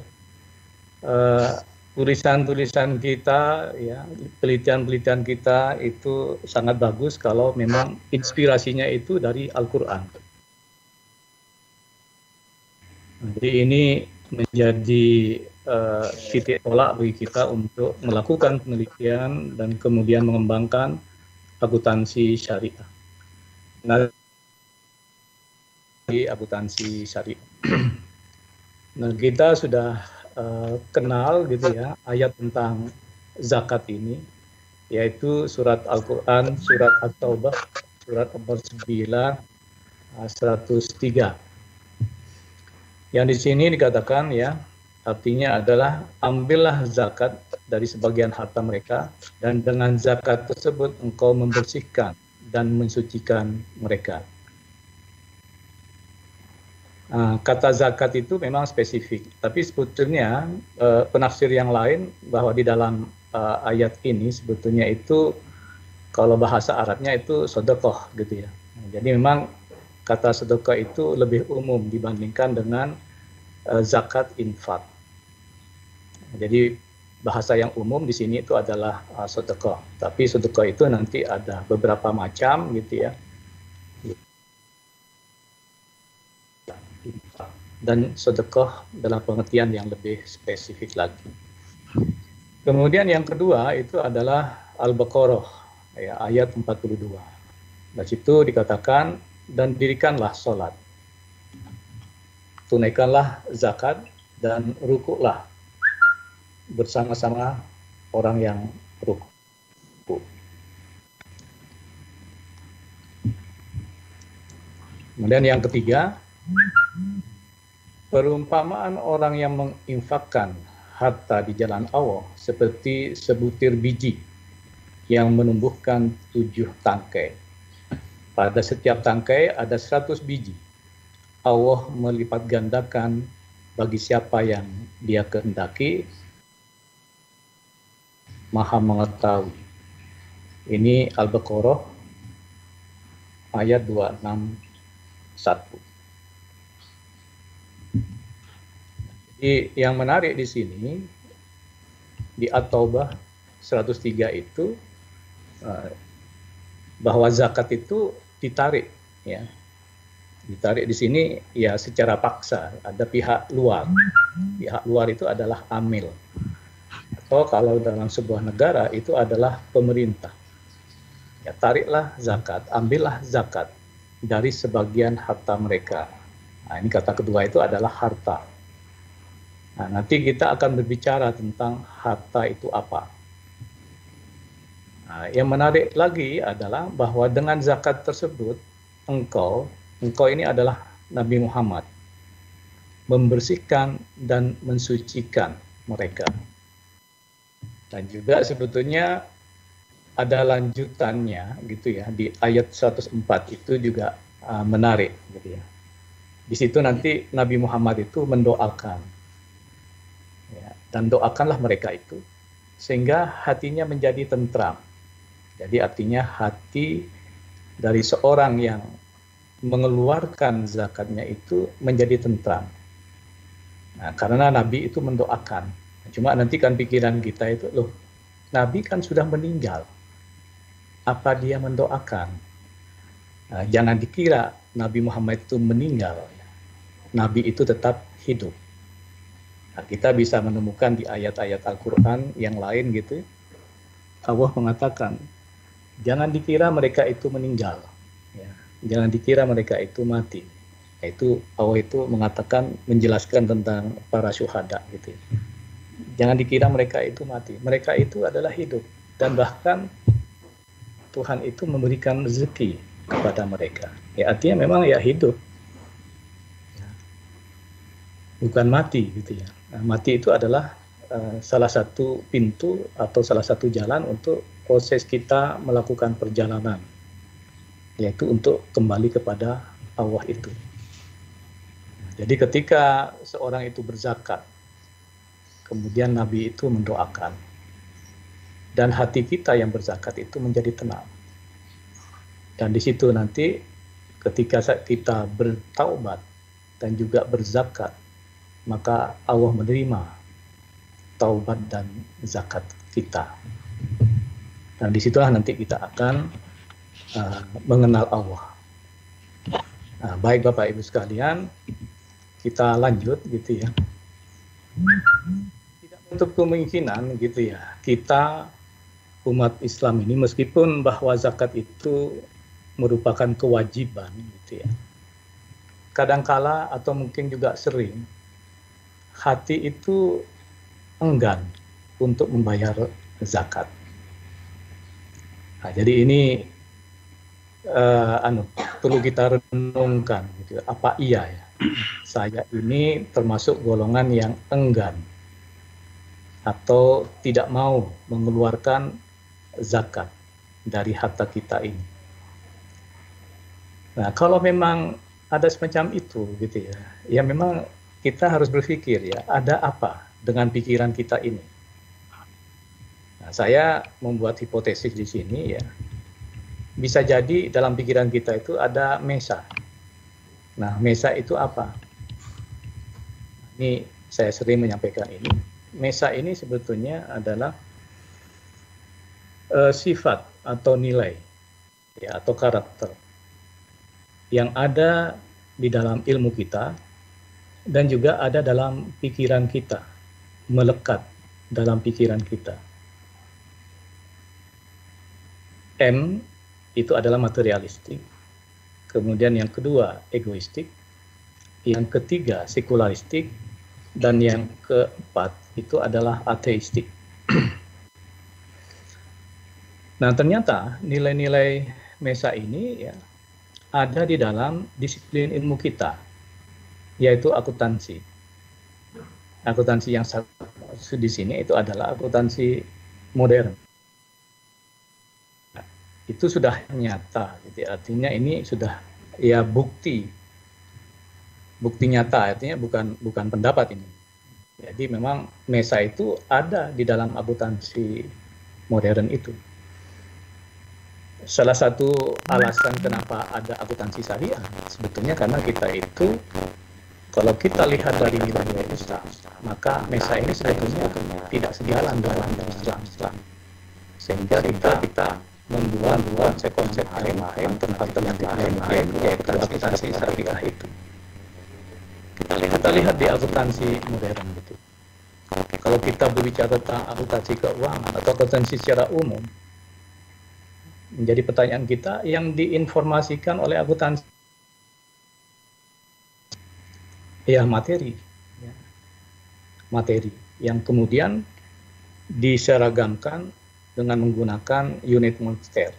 uh, tulisan-tulisan kita ya penelitian-penelitian kita itu sangat bagus kalau memang inspirasinya itu dari Al-Qur'an. Jadi ini menjadi uh, titik tolak bagi kita untuk melakukan penelitian dan kemudian mengembangkan akuntansi syariah. Nah, akuntansi syariah. nah, kita sudah uh, kenal gitu ya ayat tentang zakat ini, yaitu surat Al-Quran, surat At-Taubah, surat nomor 9, 103 yang di sini dikatakan ya, artinya adalah ambillah zakat dari sebagian harta mereka dan dengan zakat tersebut engkau membersihkan dan mensucikan mereka. Nah, kata zakat itu memang spesifik, tapi sebetulnya uh, penafsir yang lain bahwa di dalam uh, ayat ini sebetulnya itu kalau bahasa Arabnya itu sodokoh gitu ya. Jadi memang kata sedekah itu lebih umum dibandingkan dengan uh, zakat infak. Jadi bahasa yang umum di sini itu adalah uh, sedekah. Tapi sedekah itu nanti ada beberapa macam gitu ya. Dan sedekah dalam pengertian yang lebih spesifik lagi. Kemudian yang kedua itu adalah Al-Baqarah ya, ayat 42. Di situ dikatakan dan dirikanlah sholat. Tunaikanlah zakat dan rukuklah bersama-sama orang yang rukuk. Kemudian yang ketiga, perumpamaan orang yang menginfakkan harta di jalan Allah seperti sebutir biji yang menumbuhkan tujuh tangkai pada setiap tangkai ada 100 biji. Allah melipat gandakan bagi siapa yang dia kehendaki, maha mengetahui. Ini Al-Baqarah ayat 261. Jadi yang menarik di sini di At-Taubah 103 itu eh, bahwa zakat itu ditarik ya ditarik di sini ya secara paksa ada pihak luar pihak luar itu adalah amil atau kalau dalam sebuah negara itu adalah pemerintah. Ya tariklah zakat ambillah zakat dari sebagian harta mereka. Nah ini kata kedua itu adalah harta. Nah nanti kita akan berbicara tentang harta itu apa. Nah, yang menarik lagi adalah bahwa dengan zakat tersebut engkau engkau ini adalah Nabi Muhammad. Membersihkan dan mensucikan mereka. Dan juga sebetulnya ada lanjutannya gitu ya di ayat 104 itu juga uh, menarik gitu ya. Di situ nanti Nabi Muhammad itu mendoakan ya, dan doakanlah mereka itu sehingga hatinya menjadi tentram. Jadi artinya hati dari seorang yang mengeluarkan zakatnya itu menjadi tentram. Nah, karena Nabi itu mendoakan. Cuma nanti kan pikiran kita itu, loh, Nabi kan sudah meninggal. Apa dia mendoakan? Nah, jangan dikira Nabi Muhammad itu meninggal. Nabi itu tetap hidup. Nah, kita bisa menemukan di ayat-ayat Al-Quran yang lain gitu. Allah mengatakan, jangan dikira mereka itu meninggal. Ya. Jangan dikira mereka itu mati. Itu Allah itu mengatakan menjelaskan tentang para syuhada gitu. Jangan dikira mereka itu mati. Mereka itu adalah hidup dan bahkan Tuhan itu memberikan rezeki kepada mereka. Ya artinya memang ya hidup, bukan mati gitu ya. Nah, mati itu adalah uh, salah satu pintu atau salah satu jalan untuk proses kita melakukan perjalanan, yaitu untuk kembali kepada Allah itu. Jadi ketika seorang itu berzakat, kemudian Nabi itu mendoakan, dan hati kita yang berzakat itu menjadi tenang. Dan di situ nanti ketika kita bertaubat dan juga berzakat, maka Allah menerima taubat dan zakat kita. Dan di situlah nanti kita akan uh, mengenal Allah. Nah, baik Bapak Ibu sekalian, kita lanjut gitu ya. Untuk kemungkinan gitu ya, kita umat Islam ini meskipun bahwa zakat itu merupakan kewajiban gitu ya. Kadangkala atau mungkin juga sering hati itu enggan untuk membayar zakat. Nah, jadi ini uh, anu perlu kita renungkan gitu. Apa iya ya? Saya ini termasuk golongan yang enggan atau tidak mau mengeluarkan zakat dari harta kita ini. Nah, kalau memang ada semacam itu gitu ya, ya memang kita harus berpikir ya, ada apa dengan pikiran kita ini? Nah, saya membuat hipotesis di sini ya, bisa jadi dalam pikiran kita itu ada mesa. Nah, mesa itu apa? Ini saya sering menyampaikan ini. Mesa ini sebetulnya adalah uh, sifat atau nilai ya atau karakter yang ada di dalam ilmu kita dan juga ada dalam pikiran kita melekat dalam pikiran kita. M itu adalah materialistik kemudian yang kedua egoistik yang ketiga sekularistik dan yang keempat itu adalah ateistik Nah, ternyata nilai-nilai MESA ini ya ada di dalam disiplin ilmu kita, yaitu akuntansi. Akuntansi yang di sini itu adalah akuntansi modern. Itu sudah nyata, gitu. Ya. artinya ini sudah ya bukti, bukti nyata, artinya bukan bukan pendapat ini. Jadi memang MESA itu ada di dalam akuntansi modern itu. Salah satu alasan kenapa ada akuntansi syariah sebetulnya karena kita itu kalau kita lihat dari nilai-nilai Islam maka mesa ini sebetulnya tidak sejalan dengan Islam Islam sehingga kita kita membuat konsep-konsep tentang alternatif lain-lain yaitu akuntansi syariah itu kita lihat, kita lihat di akuntansi modern gitu. Kalau kita berbicara tentang akuntansi keuangan atau akuntansi secara umum menjadi pertanyaan kita yang diinformasikan oleh akuntansi ya materi. Ya. materi yang kemudian diseragamkan dengan menggunakan unit moneter.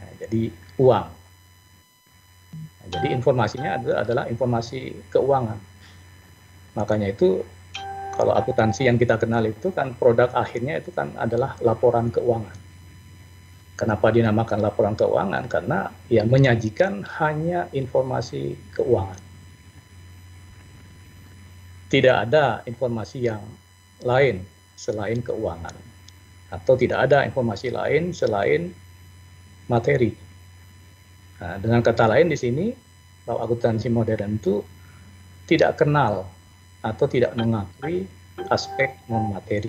Nah, jadi uang jadi informasinya adalah, adalah informasi keuangan makanya itu kalau akuntansi yang kita kenal itu kan produk akhirnya itu kan adalah laporan keuangan Kenapa dinamakan laporan keuangan? Karena yang menyajikan hanya informasi keuangan. tidak ada informasi yang lain selain keuangan atau tidak ada informasi lain selain materi. Nah, dengan kata lain di sini bahwa akuntansi modern itu tidak kenal atau tidak mengakui aspek non materi,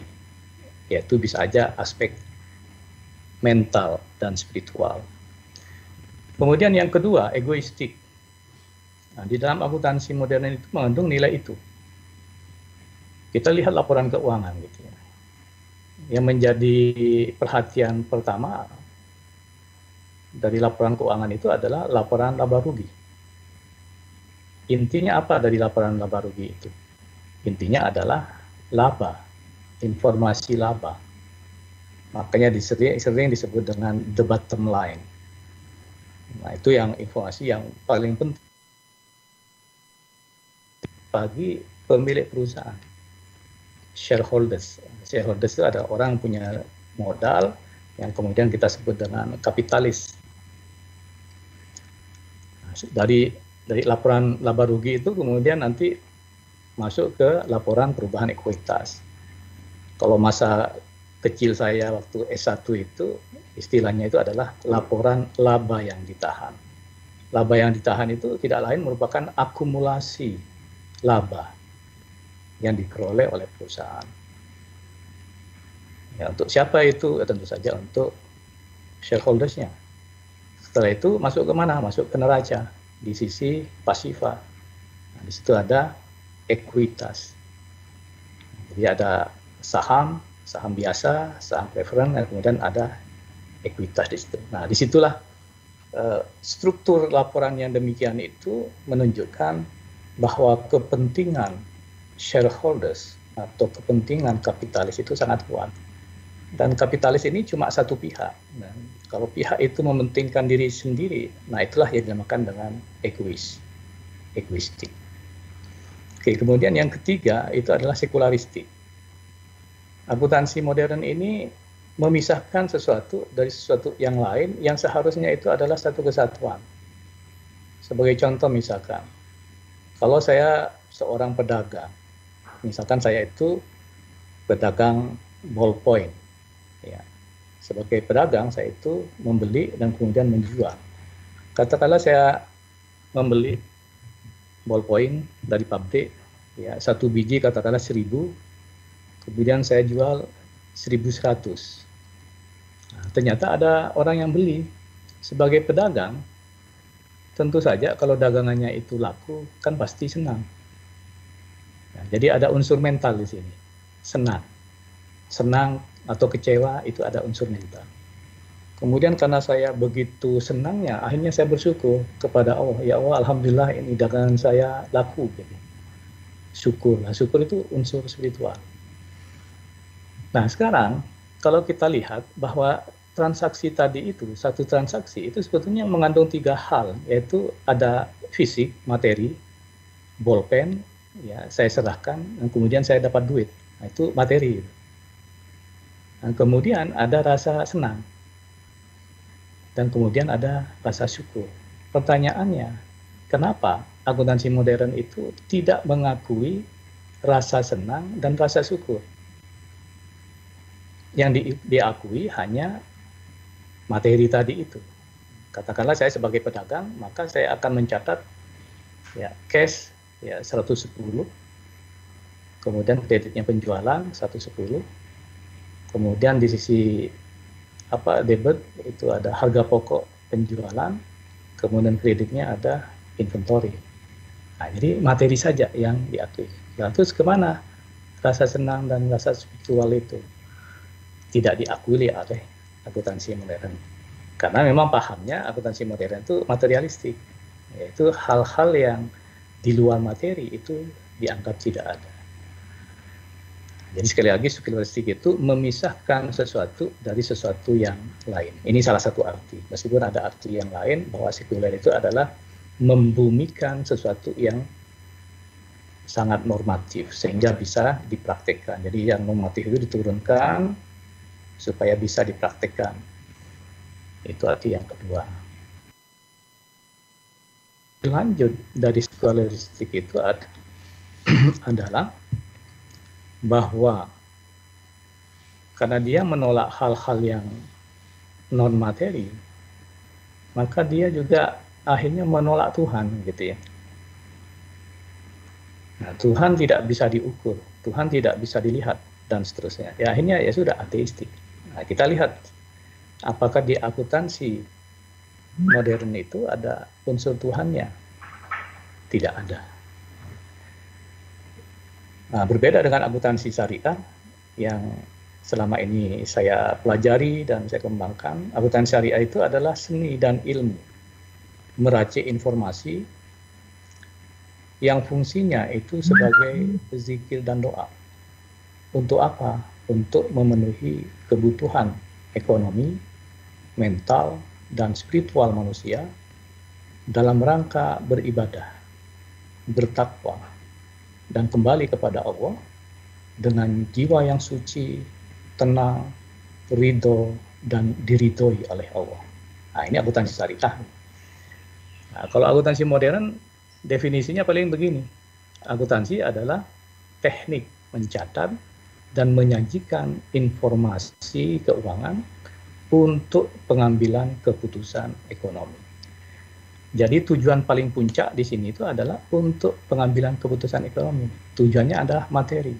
yaitu bisa saja aspek mental dan spiritual. Kemudian yang kedua, egoistik. Nah, di dalam akuntansi modern itu mengandung nilai itu. Kita lihat laporan keuangan gitu ya. Yang menjadi perhatian pertama dari laporan keuangan itu adalah laporan laba rugi. Intinya apa dari laporan laba rugi itu? Intinya adalah laba, informasi laba. Makanya disering, sering disebut dengan the bottom line. Nah, itu yang informasi yang paling penting bagi pemilik perusahaan. Shareholders. Shareholders itu ada orang punya modal yang kemudian kita sebut dengan kapitalis dari dari laporan laba rugi itu kemudian nanti masuk ke laporan perubahan ekuitas. Kalau masa kecil saya waktu S1 itu istilahnya itu adalah laporan laba yang ditahan. Laba yang ditahan itu tidak lain merupakan akumulasi laba yang diperoleh oleh perusahaan. Ya, untuk siapa itu? Ya, tentu saja untuk shareholdersnya setelah itu masuk ke mana? Masuk ke neraca di sisi pasifa. Nah, di situ ada ekuitas. Jadi ada saham, saham biasa, saham preferen, dan kemudian ada ekuitas di situ. Nah, di situlah uh, struktur laporan yang demikian itu menunjukkan bahwa kepentingan shareholders atau kepentingan kapitalis itu sangat kuat dan kapitalis ini cuma satu pihak. Kalau pihak itu mementingkan diri sendiri, nah itulah yang dinamakan dengan egois, egoistik. Oke, kemudian yang ketiga itu adalah sekularistik. Akuntansi modern ini memisahkan sesuatu dari sesuatu yang lain yang seharusnya itu adalah satu kesatuan. Sebagai contoh misalkan, kalau saya seorang pedagang, misalkan saya itu pedagang ballpoint, Ya. Sebagai pedagang saya itu membeli dan kemudian menjual. Katakanlah saya membeli ballpoint dari pabrik, ya satu biji katakanlah seribu, kemudian saya jual seribu seratus. Nah, ternyata ada orang yang beli. Sebagai pedagang, tentu saja kalau dagangannya itu laku, kan pasti senang. Nah, jadi ada unsur mental di sini, senang, senang atau kecewa itu ada unsur mental. Kemudian karena saya begitu senangnya, akhirnya saya bersyukur kepada Allah. Ya Allah, Alhamdulillah ini dagangan saya laku. Gitu. Syukur. Nah, syukur itu unsur spiritual. Nah sekarang kalau kita lihat bahwa transaksi tadi itu, satu transaksi itu sebetulnya mengandung tiga hal, yaitu ada fisik, materi, bolpen, ya saya serahkan, dan kemudian saya dapat duit. Nah, itu materi. Dan kemudian ada rasa senang. Dan kemudian ada rasa syukur. Pertanyaannya, kenapa akuntansi modern itu tidak mengakui rasa senang dan rasa syukur? Yang di, diakui hanya materi tadi itu. Katakanlah saya sebagai pedagang, maka saya akan mencatat ya cash ya 110, kemudian kreditnya penjualan 110, Kemudian di sisi apa debit itu ada harga pokok penjualan, kemudian kreditnya ada inventory. Nah, jadi materi saja yang diakui. Nah, terus ke mana rasa senang dan rasa spiritual itu? Tidak diakui oleh akuntansi modern. Karena memang pahamnya akuntansi modern itu materialistik, yaitu hal-hal yang di luar materi itu dianggap tidak ada. Jadi sekali lagi sekularistik itu memisahkan sesuatu dari sesuatu yang lain. Ini salah satu arti. Meskipun ada arti yang lain bahwa sekuler itu adalah membumikan sesuatu yang sangat normatif sehingga bisa dipraktekkan. Jadi yang normatif itu diturunkan supaya bisa dipraktekkan. Itu arti yang kedua. Lanjut dari sekularistik itu ada adalah bahwa karena dia menolak hal-hal yang non materi, maka dia juga akhirnya menolak Tuhan gitu ya. Nah, Tuhan tidak bisa diukur, Tuhan tidak bisa dilihat dan seterusnya. Ya akhirnya ya sudah ateistik. Nah, kita lihat apakah di akuntansi modern itu ada unsur Tuhannya? Tidak ada. Nah, berbeda dengan akuntansi syariah yang selama ini saya pelajari dan saya kembangkan, akuntansi syariah itu adalah seni dan ilmu meracik informasi yang fungsinya itu sebagai zikir dan doa. Untuk apa? Untuk memenuhi kebutuhan ekonomi, mental, dan spiritual manusia dalam rangka beribadah, bertakwa, dan kembali kepada Allah dengan jiwa yang suci, tenang, ridho, dan diridhoi oleh Allah. Nah, ini akuntansi syariah. Nah, kalau akuntansi modern, definisinya paling begini. Akuntansi adalah teknik mencatat dan menyajikan informasi keuangan untuk pengambilan keputusan ekonomi. Jadi tujuan paling puncak di sini itu adalah untuk pengambilan keputusan ekonomi. Tujuannya adalah materi.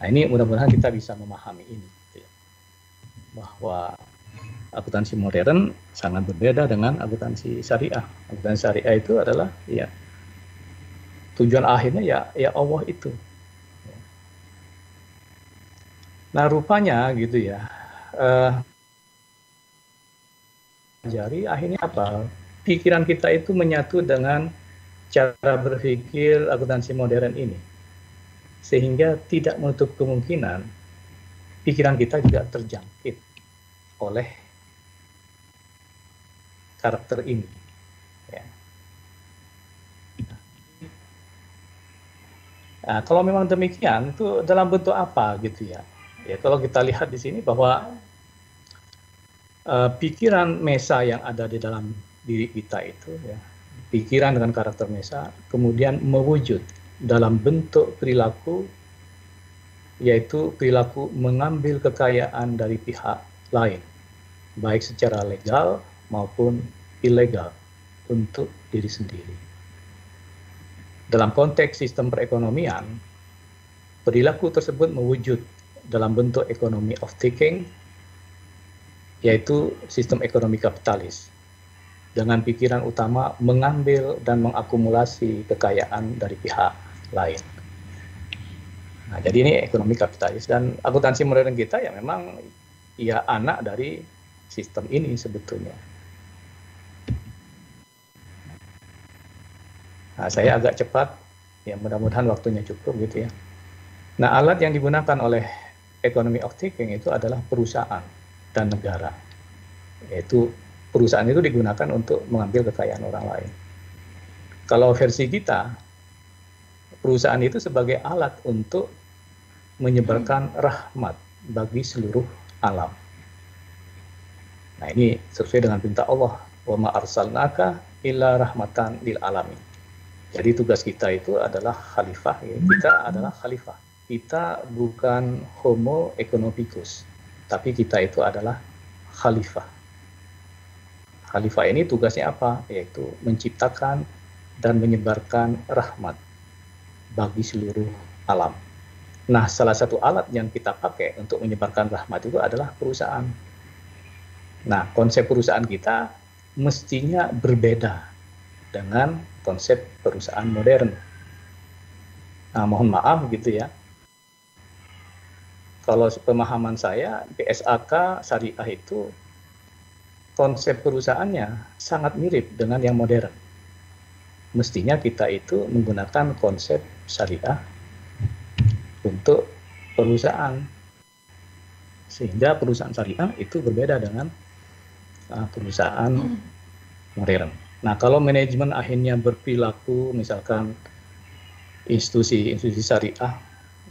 Nah ini mudah-mudahan kita bisa memahami ini. Gitu ya. Bahwa akuntansi modern sangat berbeda dengan akuntansi syariah. Akuntansi syariah itu adalah ya tujuan akhirnya ya ya Allah itu. Nah rupanya gitu ya. Uh, jari akhirnya apa? Pikiran kita itu menyatu dengan cara berpikir akuntansi modern ini. Sehingga tidak menutup kemungkinan pikiran kita juga terjangkit oleh karakter ini. Ya. Nah, kalau memang demikian, itu dalam bentuk apa gitu ya? Ya, kalau kita lihat di sini bahwa uh, pikiran Mesa yang ada di dalam diri kita itu ya pikiran dengan karakter Mesa kemudian mewujud dalam bentuk perilaku yaitu perilaku mengambil kekayaan dari pihak lain baik secara legal maupun ilegal untuk diri sendiri. Dalam konteks sistem perekonomian, perilaku tersebut mewujud dalam bentuk ekonomi of taking, yaitu sistem ekonomi kapitalis dengan pikiran utama mengambil dan mengakumulasi kekayaan dari pihak lain. Nah, jadi ini ekonomi kapitalis dan akuntansi modern kita ya memang ya anak dari sistem ini sebetulnya. Nah, saya agak cepat, ya mudah-mudahan waktunya cukup gitu ya. Nah, alat yang digunakan oleh ekonomi of taking itu adalah perusahaan dan negara, yaitu perusahaan itu digunakan untuk mengambil kekayaan orang lain. Kalau versi kita, perusahaan itu sebagai alat untuk menyebarkan rahmat bagi seluruh alam. Nah ini sesuai dengan perintah Allah, wa ma arsalnaka illa rahmatan lil alamin. Jadi tugas kita itu adalah khalifah, ya. kita adalah khalifah. Kita bukan homo economicus, tapi kita itu adalah khalifah Khalifah ini tugasnya apa? Yaitu menciptakan dan menyebarkan rahmat bagi seluruh alam. Nah, salah satu alat yang kita pakai untuk menyebarkan rahmat itu adalah perusahaan. Nah, konsep perusahaan kita mestinya berbeda dengan konsep perusahaan modern. Nah, mohon maaf gitu ya. Kalau pemahaman saya, PSAK syariah itu konsep perusahaannya sangat mirip dengan yang modern. Mestinya kita itu menggunakan konsep syariah untuk perusahaan. Sehingga perusahaan syariah itu berbeda dengan uh, perusahaan modern. Nah, kalau manajemen akhirnya berperilaku misalkan institusi-institusi syariah,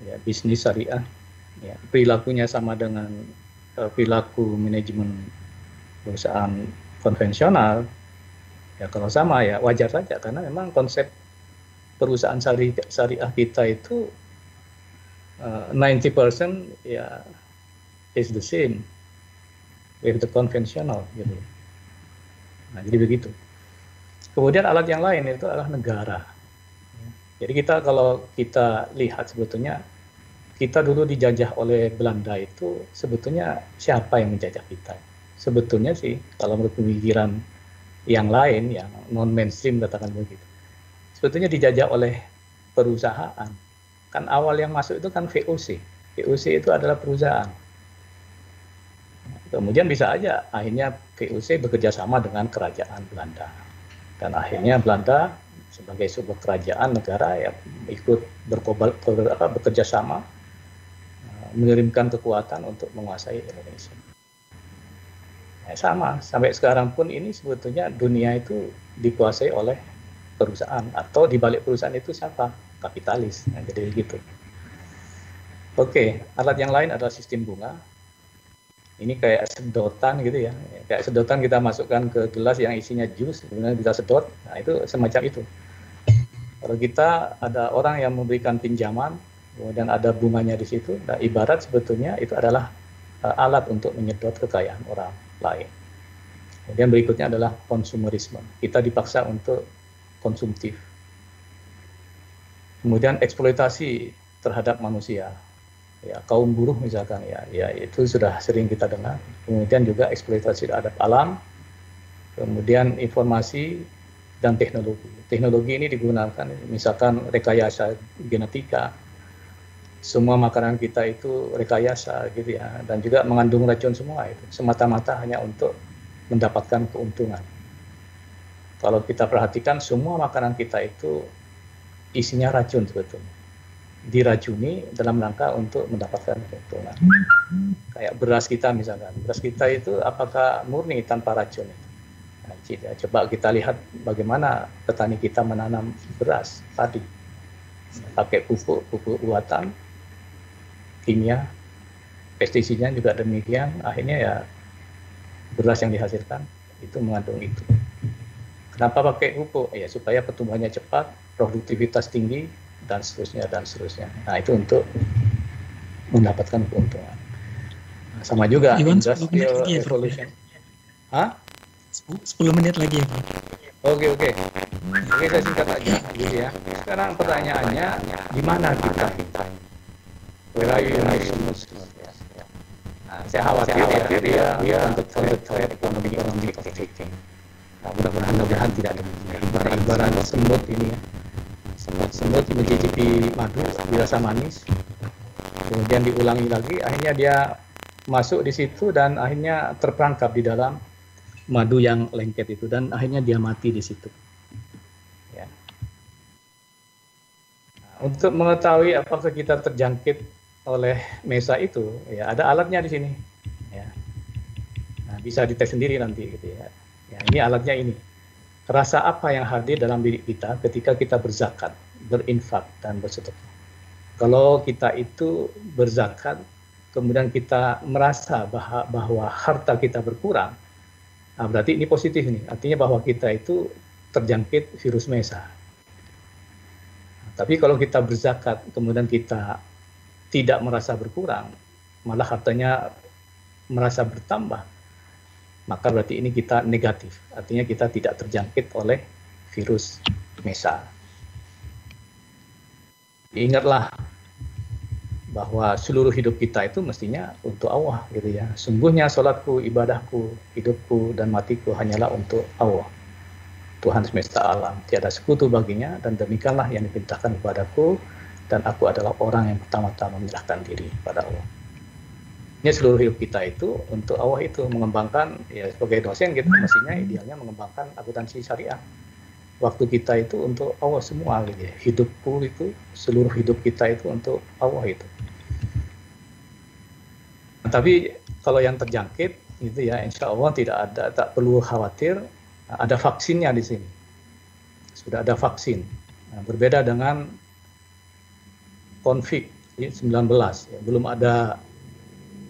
ya, bisnis syariah, ya, perilakunya sama dengan uh, perilaku manajemen perusahaan konvensional ya kalau sama ya wajar saja karena memang konsep perusahaan syariah, syariah kita itu uh, 90% ya is the same with the conventional gitu. Nah, jadi begitu. Kemudian alat yang lain itu adalah negara. Jadi kita kalau kita lihat sebetulnya kita dulu dijajah oleh Belanda itu sebetulnya siapa yang menjajah kita? Sebetulnya sih kalau menurut pemikiran yang lain yang non mainstream katakan begitu. Sebetulnya dijajah oleh perusahaan. Kan awal yang masuk itu kan VOC. VOC itu adalah perusahaan. Kemudian bisa aja akhirnya VOC bekerja sama dengan kerajaan Belanda. Dan akhirnya Belanda sebagai sebuah kerajaan negara yang ikut berkobal, ber, apa, bekerja sama mengirimkan kekuatan untuk menguasai Indonesia. Ya, sama, sampai sekarang pun ini sebetulnya dunia itu dikuasai oleh perusahaan atau di balik perusahaan itu siapa? Kapitalis. Nah, jadi begitu. Oke, alat yang lain adalah sistem bunga. Ini kayak sedotan gitu ya. Kayak sedotan kita masukkan ke gelas yang isinya jus, kemudian kita sedot. Nah, itu semacam itu. Kalau kita ada orang yang memberikan pinjaman, kemudian ada bunganya di situ. Nah, ibarat sebetulnya itu adalah uh, alat untuk menyedot kekayaan orang lain. Kemudian berikutnya adalah konsumerisme. Kita dipaksa untuk konsumtif. Kemudian eksploitasi terhadap manusia. Ya, kaum buruh misalkan ya, ya itu sudah sering kita dengar. Kemudian juga eksploitasi terhadap alam. Kemudian informasi dan teknologi. Teknologi ini digunakan misalkan rekayasa genetika, semua makanan kita itu rekayasa gitu ya dan juga mengandung racun semua itu semata-mata hanya untuk mendapatkan keuntungan. Kalau kita perhatikan semua makanan kita itu isinya racun sebetulnya. Diracuni dalam rangka untuk mendapatkan keuntungan. Kayak beras kita misalkan. Beras kita itu apakah murni tanpa racun itu? Nah, coba kita lihat bagaimana petani kita menanam beras tadi pakai pupuk pupuk buatan kimia, pestisida juga demikian, akhirnya ya beras yang dihasilkan itu mengandung itu. Kenapa pakai pupuk? Ya supaya pertumbuhannya cepat, produktivitas tinggi, dan seterusnya dan seterusnya. Nah itu untuk mendapatkan keuntungan. Nah, sama juga Iwan, industrial ya, revolution. Hah? 10 menit lagi ya, Pak. Oke oke. Oke saya singkat aja gitu ya. Sekarang pertanyaannya gimana kita wilayah Indonesia. Nah, saya khawatir, saya khawatir ya, dia, dia untuk terhadap ekonomi ekonomi positif. Nah, mudah-mudahan mudah-mudahan tidak ada ibarat ibarat semut ini ya. Semut semut mencicipi madu dirasa manis, kemudian diulangi lagi, akhirnya dia masuk di situ dan akhirnya terperangkap di dalam madu yang lengket itu dan akhirnya dia mati di situ. Ya. Nah, untuk mengetahui apakah kita terjangkit oleh Mesa itu ya ada alatnya di sini ya. Nah, bisa dites sendiri nanti gitu ya. ya ini alatnya ini. Rasa apa yang hadir dalam diri kita ketika kita berzakat berinfak dan bersedekah? Kalau kita itu berzakat kemudian kita merasa bahwa, bahwa harta kita berkurang nah berarti ini positif nih. Artinya bahwa kita itu terjangkit virus Mesa. Tapi kalau kita berzakat kemudian kita tidak merasa berkurang, malah hartanya merasa bertambah, maka berarti ini kita negatif. Artinya kita tidak terjangkit oleh virus MESA. Ingatlah bahwa seluruh hidup kita itu mestinya untuk Allah gitu ya. Sungguhnya sholatku, ibadahku, hidupku dan matiku hanyalah untuk Allah. Tuhan semesta alam, tiada sekutu baginya dan demikianlah yang diperintahkan kepadaku dan aku adalah orang yang pertama-tama menyerahkan diri pada Allah. Ini seluruh hidup kita itu untuk Allah itu mengembangkan ya sebagai dosen kita mestinya idealnya mengembangkan akuntansi syariah. Waktu kita itu untuk Allah semua gitu ya. Hidupku itu seluruh hidup kita itu untuk Allah itu. Tapi kalau yang terjangkit itu ya insya Allah tidak ada tak perlu khawatir ada vaksinnya di sini sudah ada vaksin nah, berbeda dengan konflik 19 ya, belum ada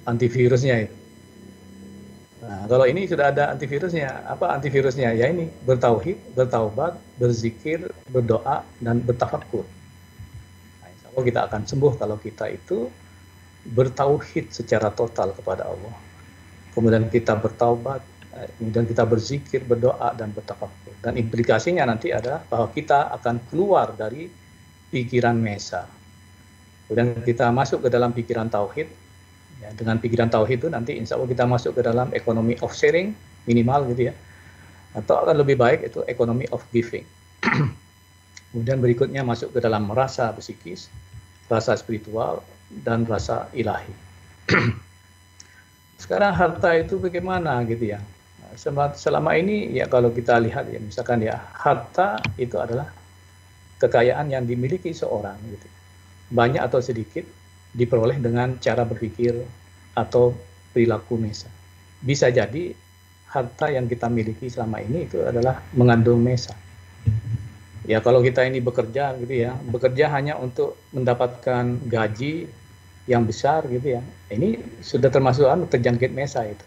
antivirusnya itu. Nah, kalau ini sudah ada antivirusnya. Apa antivirusnya? Ya ini bertauhid, bertaubat, berzikir, berdoa, dan bertafakur. Nah, insya Allah kita akan sembuh kalau kita itu bertauhid secara total kepada Allah. Kemudian kita bertaubat, eh, kemudian kita berzikir, berdoa, dan bertafakur. Dan implikasinya nanti adalah bahwa kita akan keluar dari pikiran mesa. Kemudian kita masuk ke dalam pikiran tauhid, Ya, dengan pikiran tauhid itu nanti insya Allah kita masuk ke dalam ekonomi of sharing minimal gitu ya. Atau akan lebih baik itu ekonomi of giving. Kemudian berikutnya masuk ke dalam rasa psikis, rasa spiritual, dan rasa ilahi. Sekarang harta itu bagaimana gitu ya? Selama ini ya kalau kita lihat ya misalkan ya harta itu adalah kekayaan yang dimiliki seorang gitu. Banyak atau sedikit diperoleh dengan cara berpikir atau perilaku mesa. Bisa jadi harta yang kita miliki selama ini itu adalah mengandung mesa. Ya kalau kita ini bekerja gitu ya, bekerja hanya untuk mendapatkan gaji yang besar gitu ya. Ini sudah termasuk anu terjangkit mesa itu.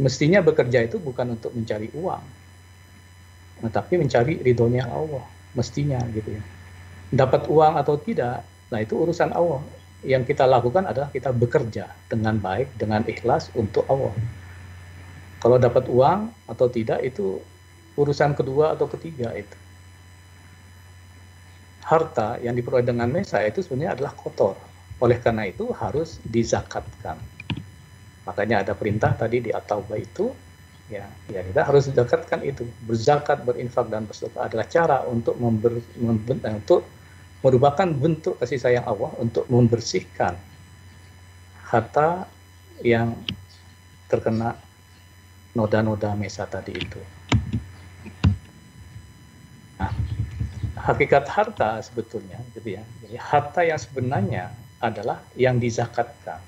Mestinya bekerja itu bukan untuk mencari uang, tetapi mencari ridhonya Allah. Mestinya gitu ya. Dapat uang atau tidak, nah itu urusan Allah yang kita lakukan adalah kita bekerja dengan baik, dengan ikhlas untuk Allah. Kalau dapat uang atau tidak itu urusan kedua atau ketiga itu. Harta yang diperoleh dengan mesa itu sebenarnya adalah kotor. Oleh karena itu harus dizakatkan. Makanya ada perintah tadi di At-Taubah itu ya, ya kita harus zakatkan itu. Berzakat, berinfak dan bersedekah adalah cara untuk member, untuk merupakan bentuk kasih sayang Allah untuk membersihkan harta yang terkena noda-noda mesa tadi itu. Nah, hakikat harta sebetulnya, gitu ya. Jadi harta yang sebenarnya adalah yang dizakatkan,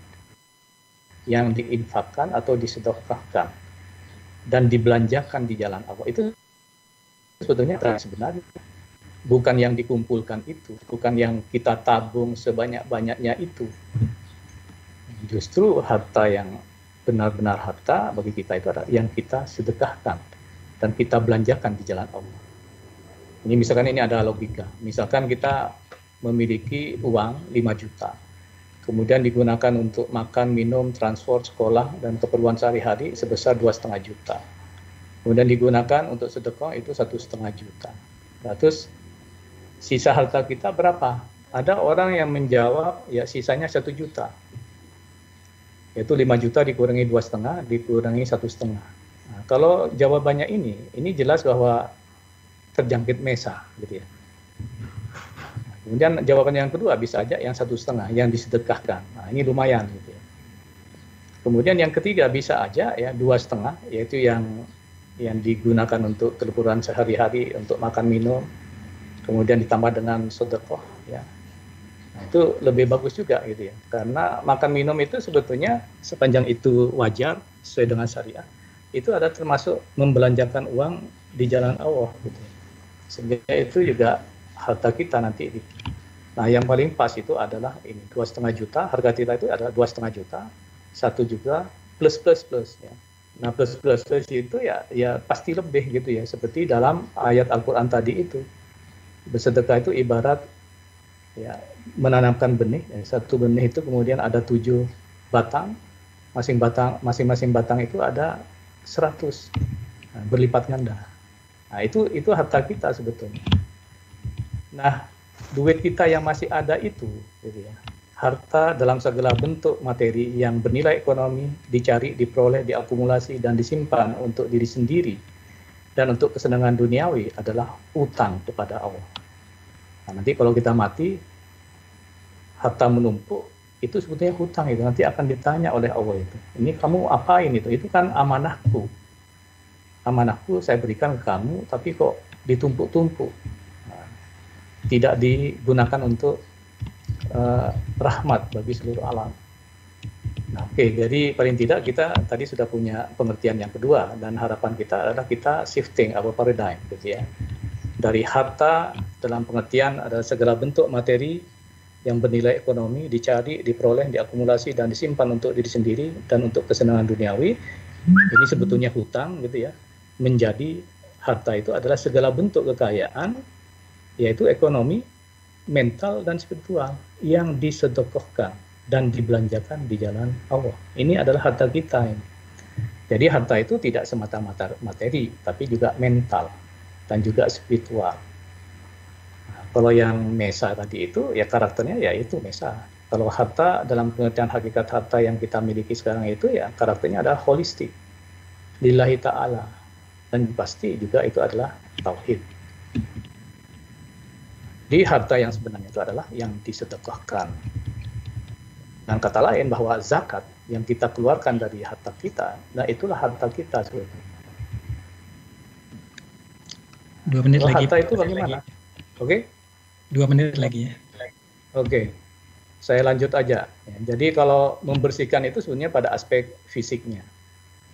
yang diinfakkan atau disedekahkan dan dibelanjakan di jalan Allah itu sebetulnya sebenarnya bukan yang dikumpulkan itu, bukan yang kita tabung sebanyak-banyaknya itu. Justru harta yang benar-benar harta bagi kita itu adalah yang kita sedekahkan dan kita belanjakan di jalan Allah. Ini misalkan ini ada logika. Misalkan kita memiliki uang 5 juta. Kemudian digunakan untuk makan, minum, transport, sekolah, dan keperluan sehari-hari sebesar dua setengah juta. Kemudian digunakan untuk sedekah itu satu setengah juta. Terus sisa harta kita berapa? Ada orang yang menjawab ya sisanya satu juta. Yaitu 5 juta dikurangi dua setengah, dikurangi satu setengah. Nah, kalau jawabannya ini, ini jelas bahwa terjangkit mesa, gitu ya. Kemudian jawaban yang kedua bisa aja yang satu setengah, yang disedekahkan. Nah, ini lumayan, gitu ya. Kemudian yang ketiga bisa aja ya dua setengah, yaitu yang yang digunakan untuk kebutuhan sehari-hari untuk makan minum, kemudian ditambah dengan sodekoh ya. Nah, itu lebih bagus juga gitu ya. Karena makan minum itu sebetulnya sepanjang itu wajar sesuai dengan syariah itu ada termasuk membelanjakan uang di jalan Allah gitu sehingga itu juga harta kita nanti nah yang paling pas itu adalah ini dua setengah juta harga kita itu adalah dua setengah juta satu juga plus plus plus ya. Nah plus plus plus itu ya ya pasti lebih gitu ya seperti dalam ayat Al-Qur'an tadi itu bersedekah itu ibarat ya menanamkan benih. Satu benih itu kemudian ada tujuh batang. Masing batang masing-masing batang itu ada seratus. Nah, berlipat ganda. Nah itu itu harta kita sebetulnya. Nah duit kita yang masih ada itu gitu ya harta dalam segala bentuk materi yang bernilai ekonomi dicari diperoleh diakumulasi dan disimpan untuk diri sendiri dan untuk kesenangan duniawi adalah utang kepada Allah. Nah, nanti kalau kita mati, harta menumpuk, itu sebetulnya hutang itu nanti akan ditanya oleh Allah itu. Ini kamu apain itu? Itu kan amanahku. Amanahku saya berikan ke kamu, tapi kok ditumpuk-tumpuk. Nah, tidak digunakan untuk uh, rahmat bagi seluruh alam. Oke, jadi paling tidak kita tadi sudah punya pengertian yang kedua dan harapan kita adalah kita shifting our paradigm, gitu ya. Dari harta dalam pengertian ada segala bentuk materi yang bernilai ekonomi dicari, diperoleh, diakumulasi dan disimpan untuk diri sendiri dan untuk kesenangan duniawi. Ini sebetulnya hutang gitu ya, menjadi harta itu adalah segala bentuk kekayaan, yaitu ekonomi, mental, dan spiritual yang disedekahkan dan dibelanjakan di jalan Allah. Ini adalah harta kita. Ini. Jadi harta itu tidak semata-mata materi, tapi juga mental dan juga spiritual. Nah, kalau yang mesa tadi itu, ya karakternya ya itu mesa. Kalau harta dalam pengertian hakikat harta yang kita miliki sekarang itu ya karakternya adalah holistik. Lillahi ta'ala. Dan pasti juga itu adalah tauhid. Di harta yang sebenarnya itu adalah yang disedekahkan. Dan kata lain bahwa zakat yang kita keluarkan dari harta kita, nah itulah harta kita sebetulnya. Dua menit Kalau lagi. harta itu bagaimana? Oke? Dua menit lagi ya. Oke, saya lanjut aja. Jadi kalau membersihkan itu sebenarnya pada aspek fisiknya.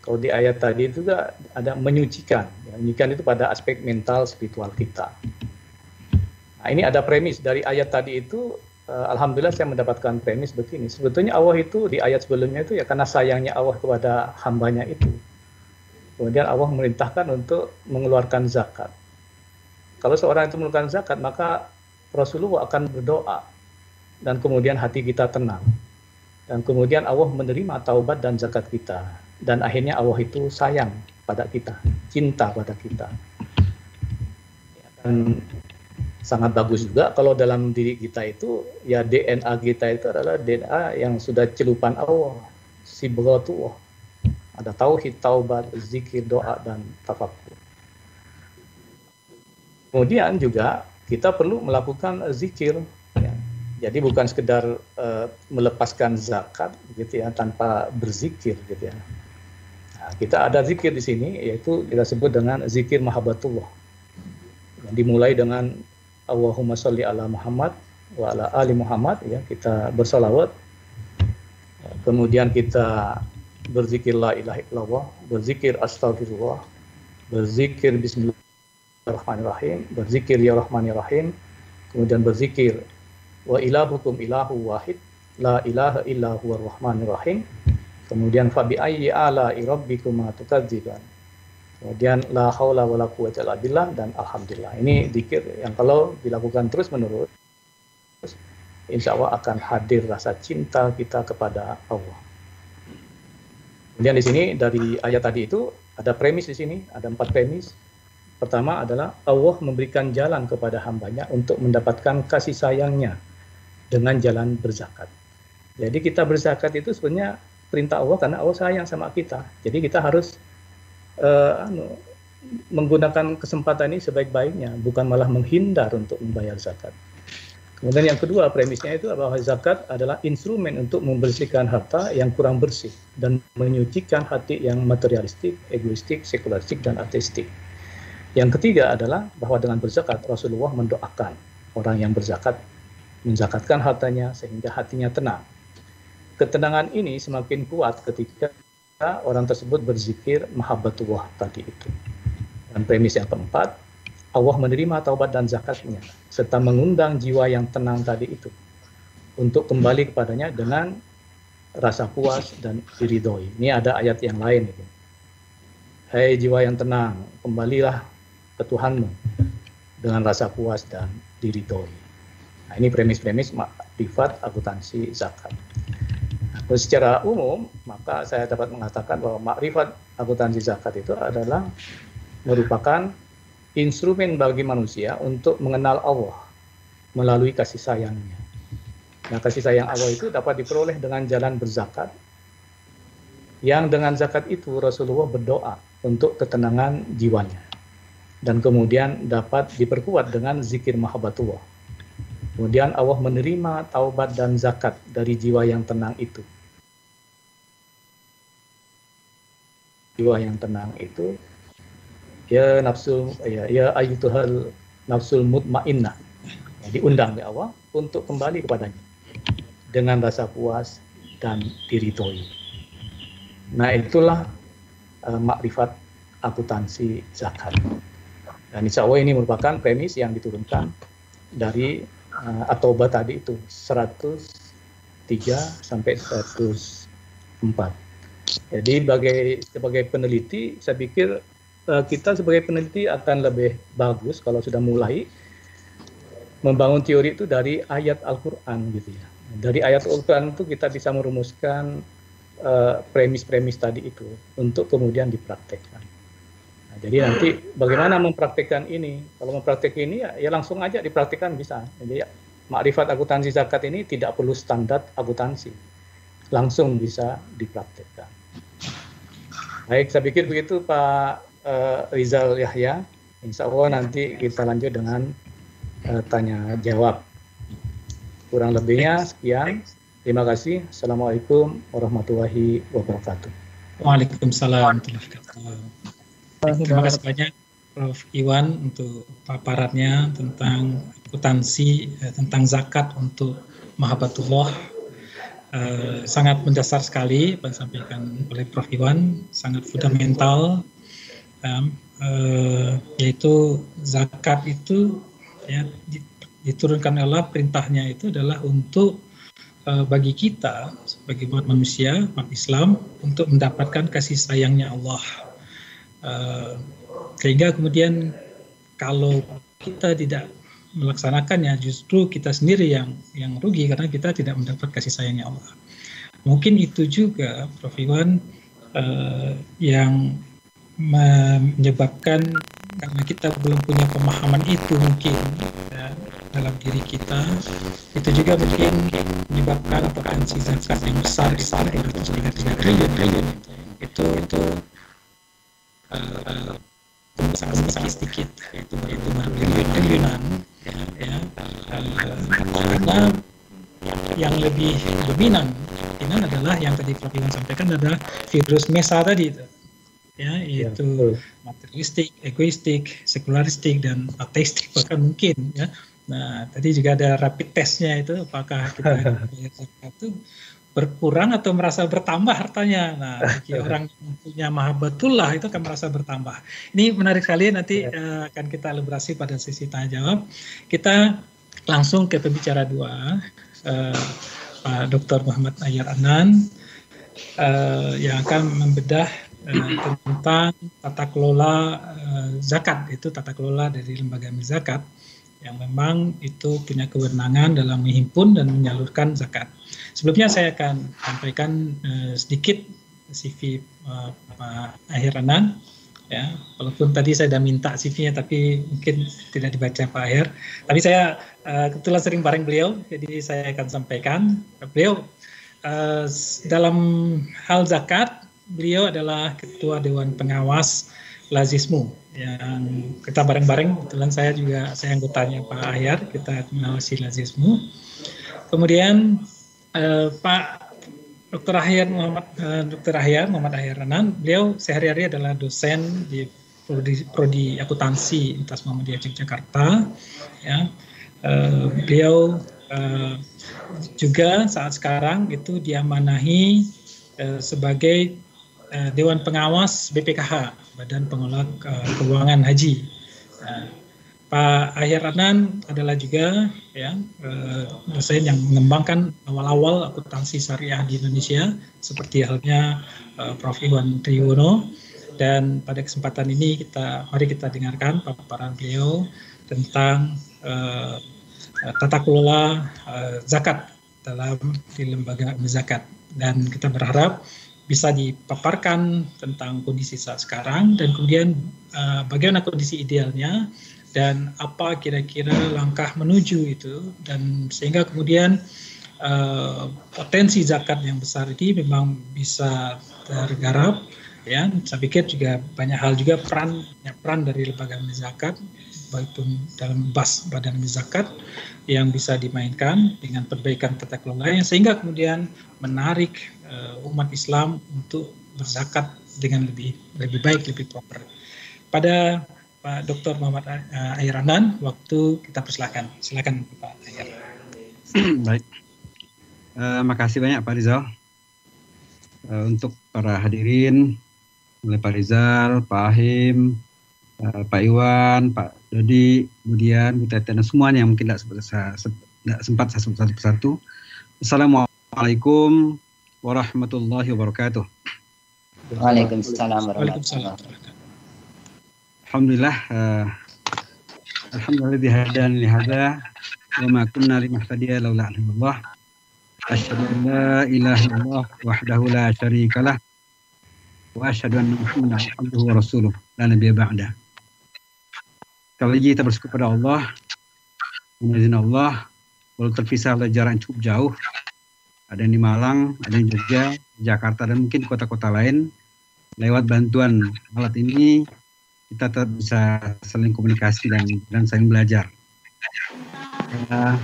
Kalau di ayat tadi itu juga ada menyucikan. Ya, menyucikan itu pada aspek mental spiritual kita. Nah, ini ada premis dari ayat tadi itu. Eh, Alhamdulillah saya mendapatkan premis begini. Sebetulnya Allah itu di ayat sebelumnya itu ya karena sayangnya Allah kepada hambanya itu. Kemudian Allah memerintahkan untuk mengeluarkan zakat. Kalau seorang itu mengeluarkan zakat, maka Rasulullah akan berdoa dan kemudian hati kita tenang. Dan kemudian Allah menerima taubat dan zakat kita. Dan akhirnya Allah itu sayang pada kita, cinta pada kita. Dan sangat bagus juga kalau dalam diri kita itu ya DNA kita itu adalah DNA yang sudah celupan Allah, sibghatullah. Ada tauhid, taubat, zikir, doa dan tafakur. Kemudian juga kita perlu melakukan zikir. Ya. Jadi bukan sekedar uh, melepaskan zakat gitu ya tanpa berzikir gitu ya. Nah, kita ada zikir di sini yaitu kita sebut dengan zikir mahabbatullah. Yang dimulai dengan Allahumma sholli ala Muhammad wa ala ali Muhammad ya kita bersalawat. Kemudian kita berzikir la ilaha illallah, berzikir astagfirullah, berzikir bismillah Bismillahirrahmanirrahim, berzikir ya Rahmanirrahim, kemudian berzikir wa ilahukum ilahu wahid, la ilaha illa huwa rahmanir rahim. Kemudian fa bi ayyi ala rabbikuma tukadziban. Kemudian la haula wala quwwata illa billah dan alhamdulillah. Ini zikir yang kalau dilakukan terus menerus insya Allah akan hadir rasa cinta kita kepada Allah. Kemudian di sini dari ayat tadi itu ada premis di sini, ada empat premis. Pertama adalah Allah memberikan jalan kepada hambanya untuk mendapatkan kasih sayangnya dengan jalan berzakat. Jadi kita berzakat itu sebenarnya perintah Allah karena Allah sayang sama kita. Jadi kita harus uh, anu, menggunakan kesempatan ini sebaik-baiknya, bukan malah menghindar untuk membayar zakat. Kemudian yang kedua premisnya itu bahwa zakat adalah instrumen untuk membersihkan harta yang kurang bersih dan menyucikan hati yang materialistik, egoistik, sekularistik, dan ateistik. Yang ketiga adalah bahwa dengan berzakat Rasulullah mendoakan orang yang berzakat menzakatkan hartanya sehingga hatinya tenang. Ketenangan ini semakin kuat ketika orang tersebut berzikir mahabbatullah tadi itu. Dan premis yang keempat, Allah menerima taubat dan zakatnya serta mengundang jiwa yang tenang tadi itu untuk kembali kepadanya dengan rasa puas dan diridhoi. Ini ada ayat yang lain itu. Hai jiwa yang tenang, kembalilah ke Tuhanmu dengan rasa puas dan diridhoi. Nah, ini premis-premis makrifat akuntansi zakat. Secara umum, maka saya dapat mengatakan bahwa makrifat akuntansi zakat itu adalah merupakan instrumen bagi manusia untuk mengenal Allah melalui kasih sayangnya. Nah, kasih sayang Allah itu dapat diperoleh dengan jalan berzakat. Yang dengan zakat itu Rasulullah berdoa untuk ketenangan jiwanya dan kemudian dapat diperkuat dengan zikir mahabbatullah. Kemudian Allah menerima taubat dan zakat dari jiwa yang tenang itu. Jiwa yang tenang itu ya nafsu ya ya ayyuhal nafsul mutmainnah. Diundang oleh Allah untuk kembali kepadanya dengan rasa puas dan diridhoi. Nah, itulah uh, makrifat akuntansi zakat. Dan insya Allah ini merupakan premis yang diturunkan dari uh, Atoba tadi itu 103 sampai 104. Jadi sebagai sebagai peneliti, saya pikir uh, kita sebagai peneliti akan lebih bagus kalau sudah mulai membangun teori itu dari ayat Al-Quran gitu ya. Dari ayat Al-Quran itu kita bisa merumuskan uh, premis-premis tadi itu untuk kemudian dipraktekkan. Nah, jadi nanti bagaimana mempraktekkan ini? Kalau mempraktek ini ya, ya langsung aja dipraktekkan bisa. Jadi ya, makrifat akuntansi zakat ini tidak perlu standar akuntansi, langsung bisa dipraktekkan. Baik, saya pikir begitu Pak uh, Rizal Yahya. Insya Allah nanti kita lanjut dengan uh, tanya jawab. Kurang lebihnya sekian. Terima kasih. Assalamualaikum warahmatullahi wabarakatuh. Waalaikumsalam. Terima kasih banyak Prof. Iwan untuk paparannya tentang akuntansi, eh, tentang zakat untuk Mahabatullah uh, sangat mendasar sekali yang disampaikan oleh Prof Iwan, sangat fundamental, um, yaitu zakat itu ya diturunkan Allah perintahnya itu adalah untuk uh, bagi kita sebagai umat manusia, umat Islam untuk mendapatkan kasih sayangnya Allah. Uh, sehingga kemudian kalau kita tidak melaksanakannya justru kita sendiri yang yang rugi karena kita tidak mendapat kasih sayangnya Allah. Mungkin itu juga Prof. Iwan uh, yang menyebabkan karena kita belum punya pemahaman itu mungkin ya, dalam diri kita itu juga mungkin menyebabkan potensi zakat yang besar besar itu tiga triliun itu itu uh, sangat sedikit itu itu triliunan ya, ya karena yang lebih dominan dominan adalah yang tadi Prof Iwan sampaikan adalah virus MESA tadi itu. Ya yaitu ya, materialistik, egoistik, sekularistik dan ateistik bahkan mungkin ya. Nah tadi juga ada rapid testnya itu apakah kita itu berkurang atau merasa bertambah hartanya. Nah, bagi orang yang punya mahabatullah itu akan merasa bertambah. Ini menarik sekali nanti uh, akan kita elaborasi pada sesi tanya jawab. Kita langsung ke pembicara dua, uh, Pak Dr. Muhammad Ayar Anan, uh, yang akan membedah uh, tentang tata kelola uh, zakat, itu tata kelola dari lembaga zakat yang memang itu punya kewenangan dalam menghimpun dan menyalurkan zakat. Sebelumnya saya akan sampaikan uh, sedikit CV uh, eh, Pak Akhir Anan. Ya, walaupun tadi saya sudah minta CV-nya tapi mungkin tidak dibaca Pak Akhir. Tapi saya uh, kebetulan sering bareng beliau, jadi saya akan sampaikan. Beliau uh, dalam hal zakat, beliau adalah Ketua Dewan Pengawas Lazismu yang kita bareng-bareng kebetulan saya juga saya anggotanya Pak Ahyar kita mengawasi lazismu kemudian eh, Pak Dr. Ahyar Muhammad eh, Dr. Ahyar Muhammad Ahyar Ranan beliau sehari-hari adalah dosen di prodi, prodi akuntansi Universitas Muhammadiyah Yogyakarta ya eh, beliau eh, juga saat sekarang itu diamanahi eh, sebagai eh, Dewan Pengawas BPKH Badan Pengelola uh, Keuangan Haji. Uh, Pak Ahyar Adnan adalah juga ya uh, dosen yang mengembangkan awal-awal akuntansi syariah di Indonesia seperti halnya uh, Prof. Iwan Triwono. Dan pada kesempatan ini kita mari kita dengarkan paparan beliau tentang uh, tata kelola uh, zakat dalam di lembaga zakat. Dan kita berharap bisa dipaparkan tentang kondisi saat sekarang dan kemudian uh, bagaimana kondisi idealnya dan apa kira-kira langkah menuju itu dan sehingga kemudian uh, potensi zakat yang besar ini memang bisa tergarap ya saya pikir juga banyak hal juga peran ya, peran dari lembaga zakat baik dalam bas badan zakat yang bisa dimainkan dengan perbaikan tata kelolanya sehingga kemudian menarik uh, umat Islam untuk berzakat dengan lebih lebih baik, lebih proper. Pada Pak Dr. Muhammad uh, Airanan, waktu kita persilakan. Silakan Pak Air. baik. Uh, makasih banyak Pak Rizal. Uh, untuk para hadirin, oleh Pak Rizal, Pak Ahim, uh, Pak Iwan, Pak Dodi, kemudian Bu Teten, dan semuanya yang mungkin tidak sempat saya sebut satu persatu. Assalamualaikum warahmatullahi wabarakatuh. Waalaikumsalam warahmatullahi wabarakatuh. Alhamdulillah. Uh, Alhamdulillah dihadana li hada wa ma kunna limahtadiya laula Allah. Asyhadu an la ilaha illallah wahdahu la syarika lah wa asyhadu anna Muhammadan abduhu wa rasuluh la nabiyya ba'da. Sekali lagi kita bersyukur pada Allah. Menizin Allah walau terpisah oleh jarak yang cukup jauh. Ada yang di Malang, ada yang Jogja, Jakarta dan mungkin kota-kota lain. Lewat bantuan alat ini kita tetap bisa saling komunikasi dan dan saling belajar. Uh,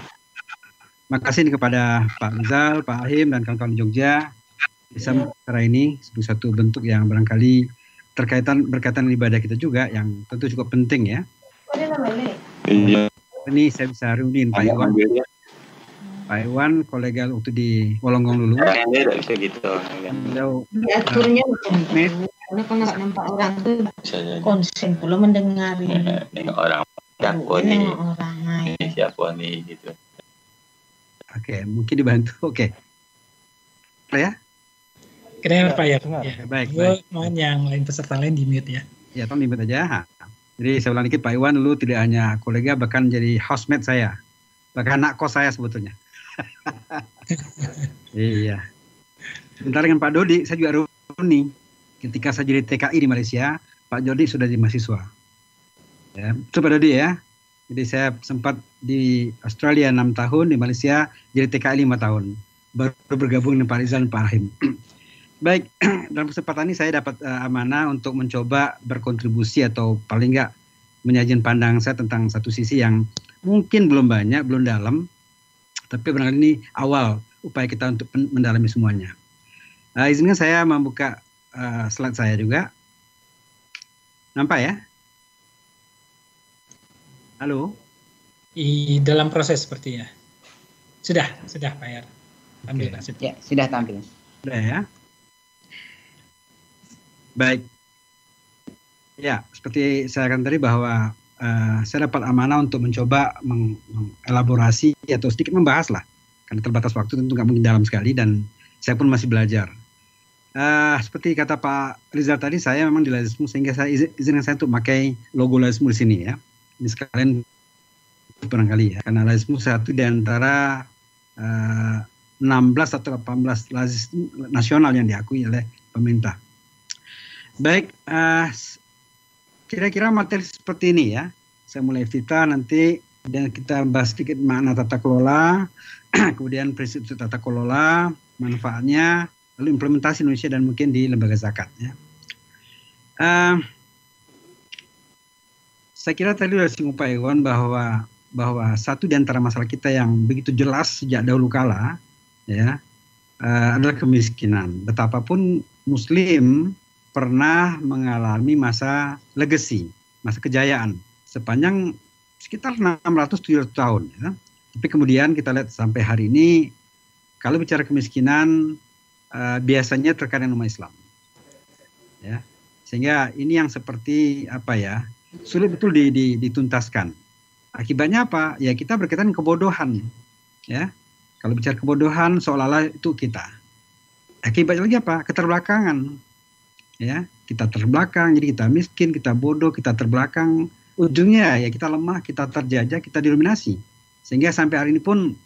makasih kepada Pak Rizal, Pak Ahim, dan kawan-kawan Jogja bisa cara ini sebagai satu bentuk yang barangkali terkaitan berkaitan dengan ibadah kita juga yang tentu cukup penting ya. Iya. Ini saya bisa reuniin Pak Iwan. Pak Iwan kolega waktu di Wolonggong dulu. Ini tidak bisa gitu. Beliau Diaturnya karena kan nggak nampak orang tuh konsen pula mendengar ini. Nengok orang siapa nih, Nengok orang ini siapa nih gitu. Oke, mungkin dibantu. Oke. Ya, Keren Pak ya. Ya, ya. baik, Gue baik. mohon yang lain peserta lain di mute ya. ya tolong dibuat aja. Jadi saya ulang dikit Pak Iwan dulu tidak hanya kolega bahkan jadi housemate saya. Bahkan anak kos saya sebetulnya. iya. Sebentar dengan Pak Dodi, saya juga reuni. Ketika saya jadi TKI di Malaysia, Pak Dodi sudah jadi mahasiswa. Ya, itu Pak Dodi ya. Jadi saya sempat di Australia 6 tahun, di Malaysia jadi TKI 5 tahun. Baru bergabung dengan Pak Rizal dan Pak Rahim. Baik, dalam kesempatan ini saya dapat eh, amanah untuk mencoba berkontribusi atau paling enggak menyajikan pandangan saya tentang satu sisi yang mungkin belum banyak, belum dalam, tapi barangkali ini awal upaya kita untuk mendalami semuanya. Uh, izinkan saya membuka uh, slide saya juga. Nampak ya? Halo? Di dalam proses sepertinya. Sudah, sudah Pak Yar. Ambil Pak Siti. Ya, sudah tampil. Sudah ya. Baik. Ya, seperti saya katakan tadi bahwa eh, saya dapat amanah untuk mencoba meng- mengelaborasi atau sedikit membahas lah. Karena terbatas waktu tentu nggak mungkin dalam sekali dan saya pun masih belajar. Eh, seperti kata Pak Rizal tadi, saya memang di Lazismu sehingga saya izin, izinkan saya untuk memakai logo Lazismu di sini ya. Ini sekalian barangkali ya. Karena Lazismu satu di antara eh, 16 atau 18 lazis nasional yang diakui oleh pemerintah. Baik, s- kira-kira materi seperti ini ya. Saya mulai Vita nanti dan kita bahas sedikit makna tata kelola, kemudian prinsip tata kelola, manfaatnya, lalu implementasi Indonesia dan mungkin di lembaga zakat ya. Eh, saya kira tadi sudah singgung Pak Iwan bahwa bahwa satu di antara masalah kita yang begitu jelas sejak dahulu kala ya eh, adalah kemiskinan. Betapapun Muslim pernah mengalami masa legacy, masa kejayaan sepanjang sekitar 600-700 tahun. Ya. Tapi kemudian kita lihat sampai hari ini, kalau bicara kemiskinan eh, biasanya terkait dengan umat Islam. Ya. Sehingga ini yang seperti apa ya, sulit betul di- di- dituntaskan. Akibatnya apa? Ya kita berkaitan kebodohan. Ya, kalau bicara kebodohan seolah-olah itu kita. Akibatnya lagi apa? Keterbelakangan. Ya, kita terbelakang, jadi kita miskin, kita bodoh, kita terbelakang. Ujungnya ya kita lemah, kita terjajah, kita didominasi. Sehingga sampai hari ini pun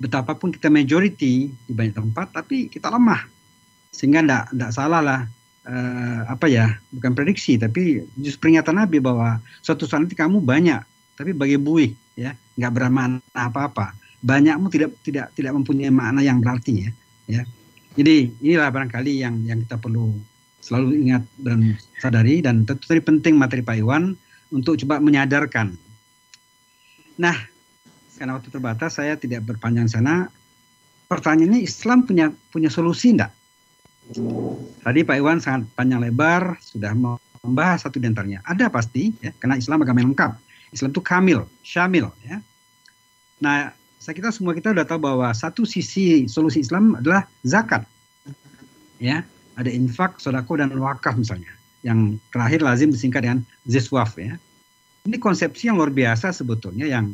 betapapun kita majority di banyak tempat, tapi kita lemah. Sehingga enggak salah lah eh, apa ya, bukan prediksi, tapi justru peringatan Nabi bahwa suatu saat nanti kamu banyak, tapi bagi buih, ya, nggak bermakna apa-apa. Banyakmu tidak tidak tidak mempunyai makna yang berarti ya. ya. Jadi inilah barangkali yang yang kita perlu selalu ingat dan sadari dan tentu tadi penting materi Pak Iwan untuk coba menyadarkan. Nah, karena waktu terbatas saya tidak berpanjang sana. Pertanyaannya Islam punya punya solusi enggak? Tadi Pak Iwan sangat panjang lebar sudah membahas satu di antaranya. Ada pasti ya, karena Islam agama lengkap. Islam itu kamil, syamil ya. Nah, saya kita semua kita sudah tahu bahwa satu sisi solusi Islam adalah zakat. Ya, ada infak, sodako dan wakaf misalnya. Yang terakhir lazim disingkat dengan ziswaf ya. Ini konsepsi yang luar biasa sebetulnya yang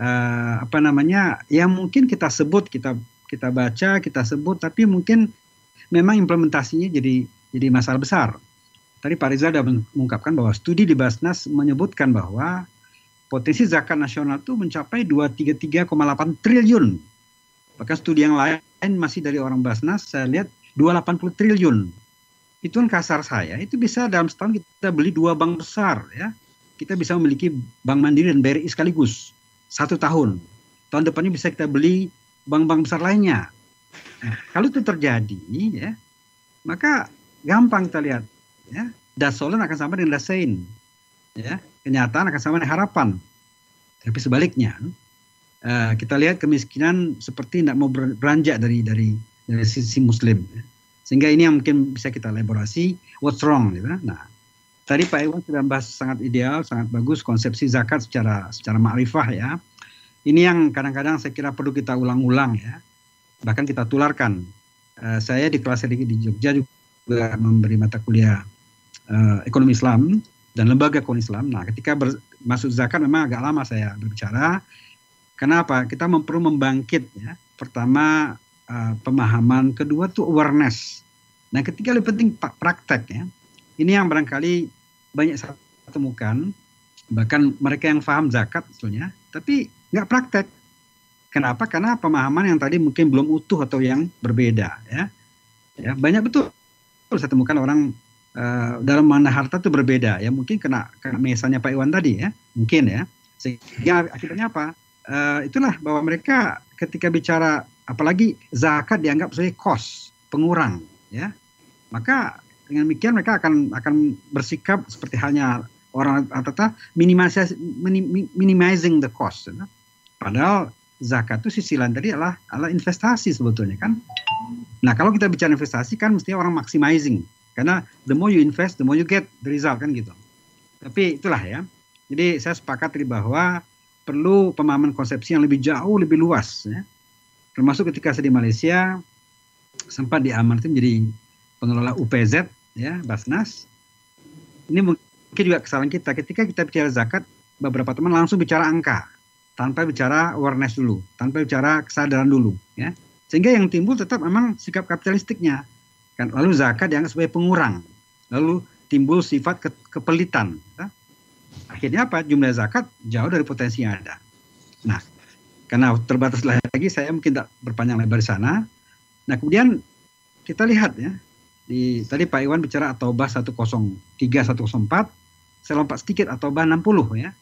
eh, apa namanya? yang mungkin kita sebut kita kita baca, kita sebut tapi mungkin memang implementasinya jadi jadi masalah besar. Tadi Pak Rizal sudah mengungkapkan bahwa studi di Basnas menyebutkan bahwa potensi zakat nasional itu mencapai 233,8 triliun. Bahkan studi yang lain masih dari orang Basnas, saya lihat 280 triliun. Itu kan kasar saya, itu bisa dalam setahun kita beli dua bank besar ya. Kita bisa memiliki bank mandiri dan BRI sekaligus satu tahun. Tahun depannya bisa kita beli bank-bank besar lainnya. Nah, kalau itu terjadi ya, maka gampang kita lihat ya dasolen akan sama dengan dasein ya kenyataan akan sama dengan harapan tapi sebaliknya uh, kita lihat kemiskinan seperti tidak mau beranjak dari dari dari sisi muslim sehingga ini yang mungkin bisa kita elaborasi what's wrong gitu. nah tadi Pak Iwan sudah bahas sangat ideal sangat bagus konsepsi zakat secara secara ma'rifah ya ini yang kadang-kadang saya kira perlu kita ulang-ulang ya bahkan kita tularkan uh, saya di kelas sedikit di Jogja juga memberi mata kuliah uh, ekonomi Islam dan lembaga ekonomi Islam. Nah, ketika ber, masuk zakat memang agak lama saya berbicara. Kenapa? Kita perlu membangkit ya. Pertama uh, pemahaman, kedua tuh awareness. Nah, ketiga lebih penting praktek ya. Ini yang barangkali banyak saya temukan bahkan mereka yang paham zakat sebetulnya, tapi nggak praktek. Kenapa? Karena pemahaman yang tadi mungkin belum utuh atau yang berbeda ya. Ya, banyak betul saya temukan orang uh, dalam mana harta itu berbeda ya mungkin kena, kena misalnya Pak Iwan tadi ya mungkin ya sehingga akibatnya apa uh, itulah bahwa mereka ketika bicara apalagi zakat dianggap sebagai cost pengurang ya maka dengan demikian mereka akan akan bersikap seperti halnya orang atau minimizing minimizing the cost ya. padahal zakat itu sisi lain tadi adalah adalah investasi sebetulnya kan nah kalau kita bicara investasi kan mestinya orang maximizing karena the more you invest, the more you get the result kan gitu. Tapi itulah ya. Jadi saya sepakat tadi bahwa perlu pemahaman konsepsi yang lebih jauh, lebih luas ya. Termasuk ketika saya di Malaysia sempat diamankan menjadi pengelola UPZ ya, Basnas. Ini mungkin juga kesalahan kita ketika kita bicara zakat, beberapa teman langsung bicara angka tanpa bicara awareness dulu, tanpa bicara kesadaran dulu ya. Sehingga yang timbul tetap memang sikap kapitalistiknya Kan lalu zakat dianggap sebagai pengurang. Lalu timbul sifat ke kepelitan. Ya. Akhirnya apa? Jumlah zakat jauh dari potensi yang ada. Nah, karena terbatas lagi saya mungkin tak berpanjang lebar di sana. Nah, kemudian kita lihat ya. Di tadi Pak Iwan bicara At-Taubah 103 104. Saya lompat sedikit At-Taubah 60 ya.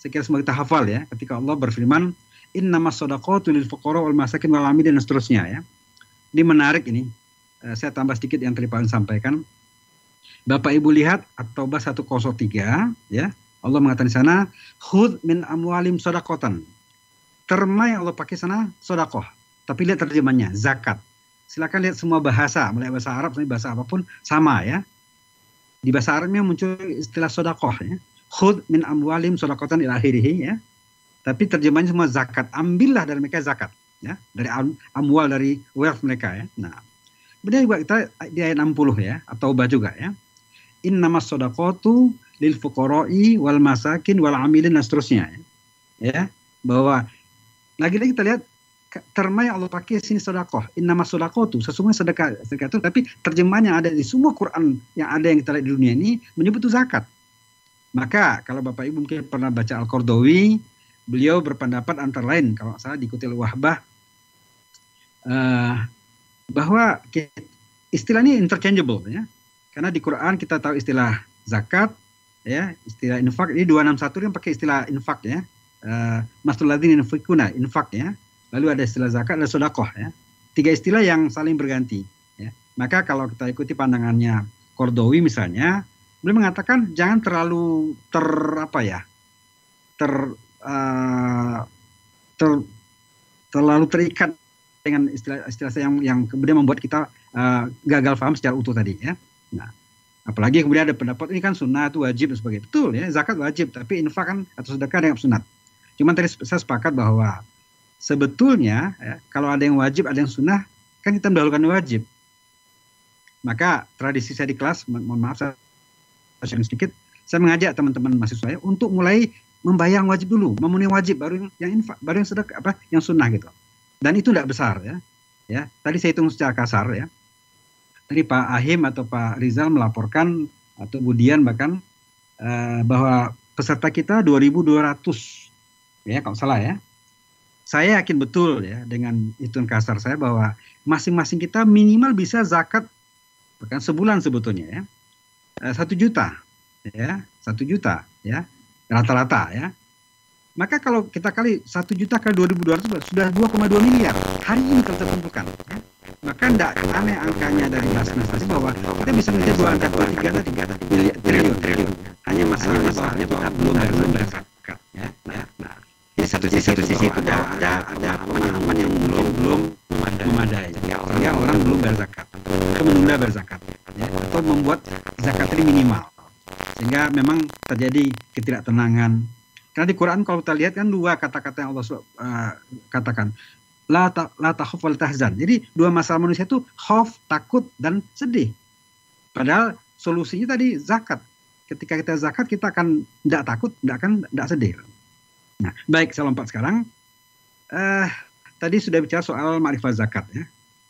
Kira semua kita hafal ya ketika Allah berfirman innamas sadaqatu lil fuqara wal masakin wal dan seterusnya ya. Ini menarik ini uh, saya tambah sedikit yang tadi Pak sampaikan. Bapak Ibu lihat At-Taubah 103 ya. Allah mengatakan di sana hud min amwalim sodakotan. Terma yang Allah pakai sana sodakoh. Tapi lihat terjemahnya zakat. Silakan lihat semua bahasa, mulai bahasa Arab sampai bahasa apa pun sama ya. Di bahasa Arabnya muncul istilah sodakoh ya. Hud min amwalim sodakotan ilakhirihi ya. Tapi terjemahnya semua zakat. Ambillah dari mereka zakat ya. Dari amwal dari wealth mereka ya. Nah, Kemudian juga kita di ayat 60 ya, atau ubah juga ya. Innamas sodakotu lil fukoroi wal masakin wal amilin dan seterusnya ya. ya bahwa lagi-lagi kita lihat terma yang Allah pakai sini sodakoh innama sodakotu sesungguhnya sedekah sedekah itu tapi terjemahan yang ada di semua Quran yang ada yang kita lihat di dunia ini menyebut itu zakat maka kalau Bapak Ibu mungkin pernah baca Al-Qardawi beliau berpendapat antara lain kalau salah diikuti Wahbah uh, bahwa istilah ini interchangeable ya. Karena di Quran kita tahu istilah zakat ya, istilah infak ini 261 yang pakai istilah infak ya. Uh, Mastuladin infikuna infak ya. Lalu ada istilah zakat dan sodakoh ya. Tiga istilah yang saling berganti ya. Maka kalau kita ikuti pandangannya Kordowi misalnya, beliau mengatakan jangan terlalu ter apa ya? ter uh, ter terlalu terikat dengan istilah-istilah yang yang kemudian membuat kita uh, gagal paham secara utuh tadi ya. Nah, apalagi kemudian ada pendapat ini kan sunnah itu wajib dan sebagainya. Betul ya, zakat wajib, tapi infak kan atau sedekah yang sunat. Cuman tadi saya sepakat bahwa sebetulnya ya, kalau ada yang wajib, ada yang sunnah, kan kita mendahulukan wajib. Maka tradisi saya di kelas, mohon maaf saya sharing sedikit, saya mengajak teman-teman mahasiswa saya untuk mulai membayar wajib dulu, memenuhi wajib baru yang infak, baru yang sedekah apa yang sunnah gitu dan itu tidak besar ya. Ya, tadi saya hitung secara kasar ya. tadi Pak Ahim atau Pak Rizal melaporkan atau Budian bahkan uh, bahwa peserta kita 2.200 ya kalau salah ya. Saya yakin betul ya dengan hitung kasar saya bahwa masing-masing kita minimal bisa zakat bahkan sebulan sebetulnya ya. Uh, satu juta ya satu juta ya rata-rata ya. Maka kalau kita kali satu juta kali 2.200 sudah 2,2 miliar hari ini kalau terkumpulkan ya. Maka tidak aneh angkanya dari Basnas tadi bahwa kita bisa mengejar dua angka dua tiga tiga triliun triliun. Hanya masalah masalahnya bahwa bayar belum bayar zakat ya. Nah, nah di satu sisi satu sisi itu ada ada ada pemahaman yang belum belum memadai sehingga orang belum bayar zakat atau menunda bayar zakat ya atau membuat zakat ini minimal sehingga memang terjadi ketidaktenangan karena di Quran kalau kita lihat kan dua kata-kata yang Allah uh, katakan la ta, la takhuf wal tahzan. Jadi dua masalah manusia itu khauf, takut dan sedih. Padahal solusinya tadi zakat. Ketika kita zakat kita akan tidak takut, tidak akan tidak sedih. Nah, baik saya lompat sekarang. Uh, tadi sudah bicara soal ma'rifat zakat ya.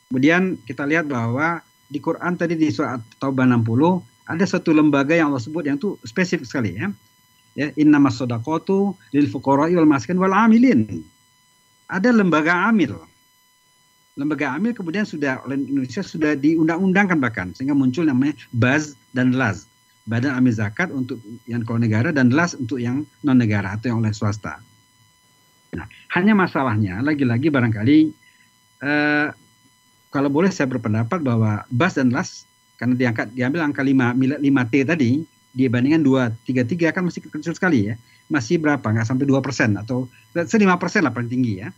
Kemudian kita lihat bahwa di Quran tadi di surat Taubah 60 ada satu lembaga yang Allah sebut yang itu spesifik sekali ya. Ya, innamas sadaqatu lil fuqara'i wal masakin wal amilin ada lembaga amil. Lembaga amil kemudian sudah oleh Indonesia sudah diundang-undangkan bahkan sehingga muncul namanya BAZ dan LAZ. Badan Amil Zakat untuk yang kalau negara dan LAZ untuk yang non negara atau yang oleh swasta. Nah, hanya masalahnya lagi-lagi barangkali eh, kalau boleh saya berpendapat bahwa BAS dan LAS karena diangkat diambil angka 5 5T tadi dibandingkan 233 kan masih kecil sekali ya masih berapa? Nggak sampai dua persen atau lima persen lah paling tinggi ya.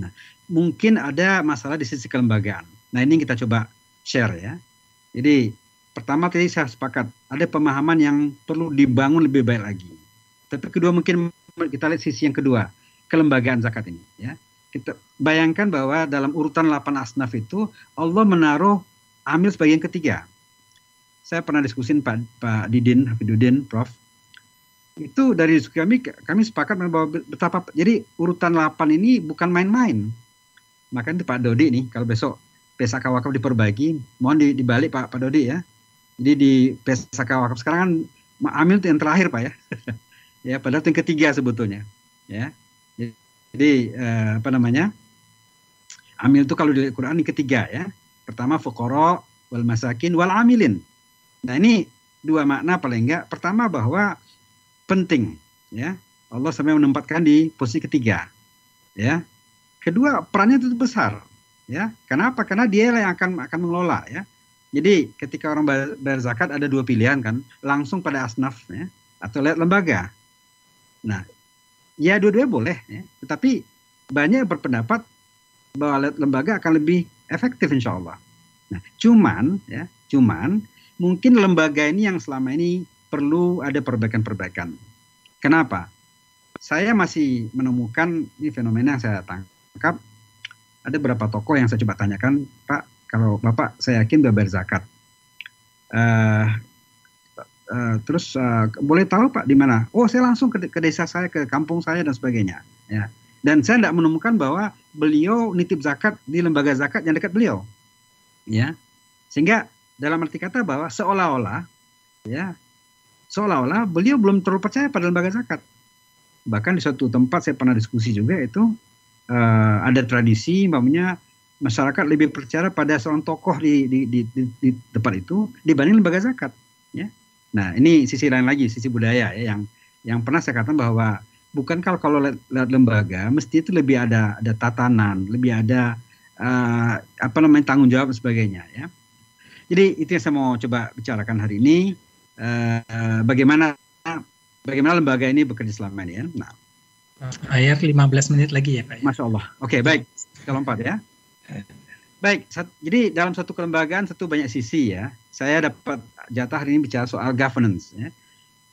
Nah, mungkin ada masalah di sisi kelembagaan. Nah, ini kita coba share ya. Jadi, pertama tadi saya sepakat, ada pemahaman yang perlu dibangun lebih baik lagi. Tapi kedua mungkin kita lihat sisi yang kedua, kelembagaan zakat ini ya. Kita bayangkan bahwa dalam urutan 8 asnaf itu Allah menaruh amil sebagai yang ketiga. Saya pernah diskusin Pak Pak Didin Hafidudin Prof itu dari kami kami sepakat bahwa betapa jadi urutan 8 ini bukan main-main. Makanya Pak Dodi nih kalau besok PSK Wakaf diperbaiki, mohon dibalik Pak Pak Dodi ya. Jadi di PSK Wakaf sekarang kan Amil yang terakhir Pak ya. ya padahal yang ketiga sebetulnya. Ya. Jadi eh, apa namanya? Amil itu kalau di Quran yang ketiga ya. Pertama fuqara wal masakin wal amilin. Nah ini dua makna paling enggak. Pertama bahwa penting ya Allah sampai menempatkan di posisi ketiga ya kedua perannya itu besar ya kenapa karena dia yang akan akan mengelola ya jadi ketika orang bayar zakat ada dua pilihan kan langsung pada asnaf ya atau lihat lembaga nah ya dua-duanya boleh ya tetapi banyak yang berpendapat bahwa lihat lembaga akan lebih efektif insya Allah nah cuman ya cuman mungkin lembaga ini yang selama ini perlu ada perbaikan-perbaikan. Kenapa? Saya masih menemukan ini fenomena yang saya tangkap. Ada beberapa tokoh yang saya coba tanyakan, Pak, kalau Bapak saya yakin sudah bayar zakat. Uh, uh, terus uh, boleh tahu Pak di mana? Oh, saya langsung ke, ke desa saya, ke kampung saya dan sebagainya. Ya. Dan saya tidak menemukan bahwa beliau nitip zakat di lembaga zakat yang dekat beliau. Ya. Sehingga dalam arti kata bahwa seolah-olah ya seolah-olah beliau belum terlalu percaya pada lembaga zakat. Bahkan di suatu tempat saya pernah diskusi juga itu uh, ada tradisi, mamanya masyarakat lebih percaya pada seorang tokoh di, di, di, di, di tempat itu dibanding lembaga zakat. Ya. Nah ini sisi lain lagi, sisi budaya ya, yang yang pernah saya katakan bahwa bukan kalau kalau lihat lembaga mesti itu lebih ada ada tatanan, lebih ada uh, apa namanya tanggung jawab dan sebagainya ya. Jadi itu yang saya mau coba bicarakan hari ini uh, bagaimana bagaimana lembaga ini bekerja selama ini ya. Nah. Air 15 menit lagi ya Pak. Ya? Masya Allah. Oke okay, baik. Kita lompat ya. Baik, jadi dalam satu kelembagaan satu banyak sisi ya. Saya dapat jatah hari ini bicara soal governance. Ya.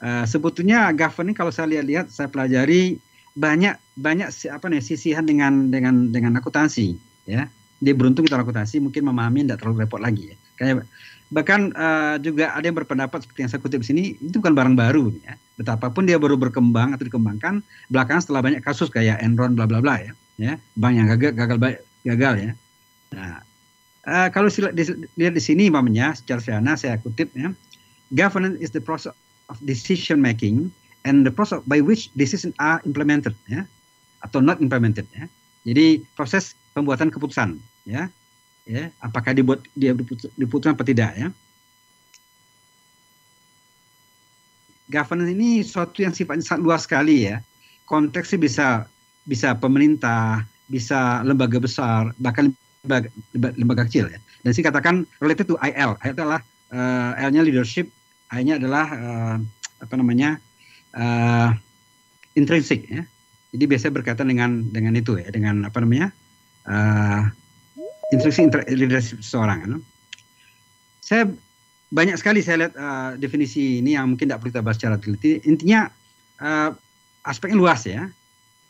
Uh, sebetulnya governance kalau saya lihat-lihat, saya pelajari banyak banyak apa nih sisihan dengan dengan dengan akuntansi. Ya, dia beruntung kita akuntansi mungkin memahami tidak terlalu repot lagi ya. Kayak Bahkan uh, juga ada yang berpendapat seperti yang saya kutip di sini, itu bukan barang baru. Ya. Betapapun dia baru berkembang atau dikembangkan, belakangan setelah banyak kasus kayak Enron bla bla bla ya, ya bank yang gagal gagal gagal ya. Nah, Uh, kalau lihat di sini mamanya secara sederhana saya kutip ya, governance is the process of decision making and the process by which decisions are implemented ya atau not implemented ya. Jadi proses pembuatan keputusan ya. Ya, apakah dibuat dia diputuskan apa tidak ya. Governance ini suatu yang sifatnya sangat luas sekali ya. Konteksnya bisa bisa pemerintah, bisa lembaga besar, bahkan lembaga, lembaga kecil ya. Dan sih katakan related to IL. IL adalah uh, L-nya leadership, I-nya adalah uh, apa namanya uh, intrinsic ya. Jadi biasanya berkaitan dengan dengan itu ya, dengan apa namanya uh, intrinsic leadership seseorang. Ya. Saya banyak sekali saya lihat uh, definisi ini yang mungkin tidak perlu kita bahas secara teliti. Intinya uh, aspeknya luas ya,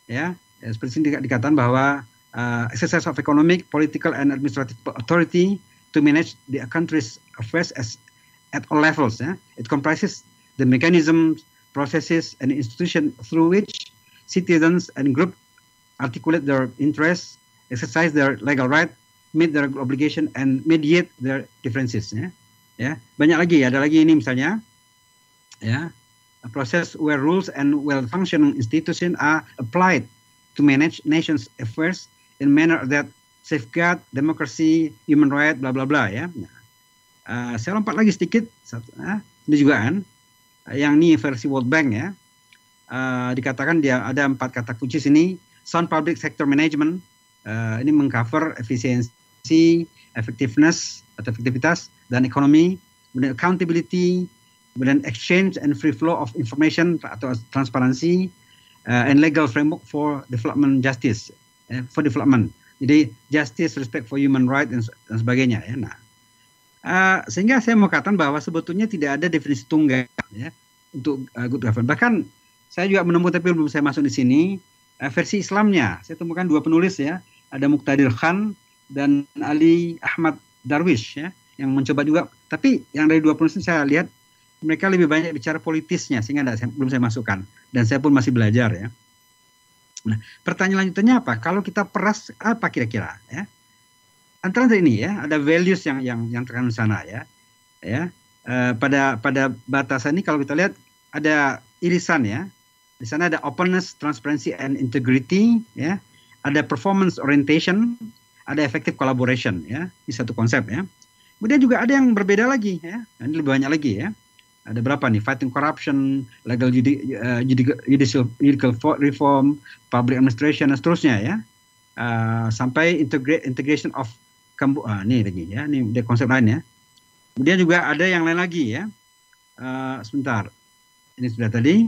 ya. Seperti ini dikatakan bahwa uh, exercise of economic, political, and administrative authority to manage the country's affairs as at all levels. Yeah? It comprises the mechanisms, processes, and institutions through which citizens and groups articulate their interests, exercise their legal right, meet their obligation, and mediate their differences. Ya, ya. banyak lagi. Ada lagi ini misalnya, ya, a process where rules and well-functioning institutions are applied to manage nations' affairs in manner that safeguard democracy, human right, bla bla bla ya. Nah, uh, saya lompat lagi sedikit, satu, uh, ini juga kan, uh, yang ini versi World Bank ya. Uh, dikatakan dia ada empat kata kunci sini, sound public sector management, uh, ini mengcover efisiensi, effectiveness atau efektivitas dan ekonomi, kemudian accountability, kemudian exchange and free flow of information atau transparansi, uh, and legal framework for development justice eh, for development. Jadi justice, respect for human rights dan, dan sebagainya ya. Nah, uh, sehingga saya mau katakan bahwa sebetulnya tidak ada definisi tunggal ya untuk uh, good government. Bahkan saya juga menemukan tapi belum saya masuk di sini uh, versi Islamnya. Saya temukan dua penulis ya, ada Muqtadir Khan dan Ali Ahmad Darwish ya yang mencoba juga. Tapi yang dari dua penulis ini saya lihat mereka lebih banyak bicara politisnya sehingga saya, belum saya masukkan dan saya pun masih belajar ya. Nah, pertanyaan lanjutannya apa? Kalau kita peras apa kira-kira ya? Antara ini ya, ada values yang yang yang terkandung sana ya. Ya. Uh, pada pada batasan ini kalau kita lihat ada irisan ya. Di sana ada openness, transparency and integrity ya. Ada performance orientation, ada effective collaboration ya. Ini satu konsep ya. Kemudian juga ada yang berbeda lagi ya. Ini lebih banyak lagi ya ada berapa nih fighting corruption, legal uh, judicial, judicial reform, public administration dan seterusnya ya. Uh, sampai integrate integration of kambu ah, ini lagi ya, ini dia konsep lain ya. Kemudian juga ada yang lain lagi ya. Uh, sebentar. Ini sudah tadi.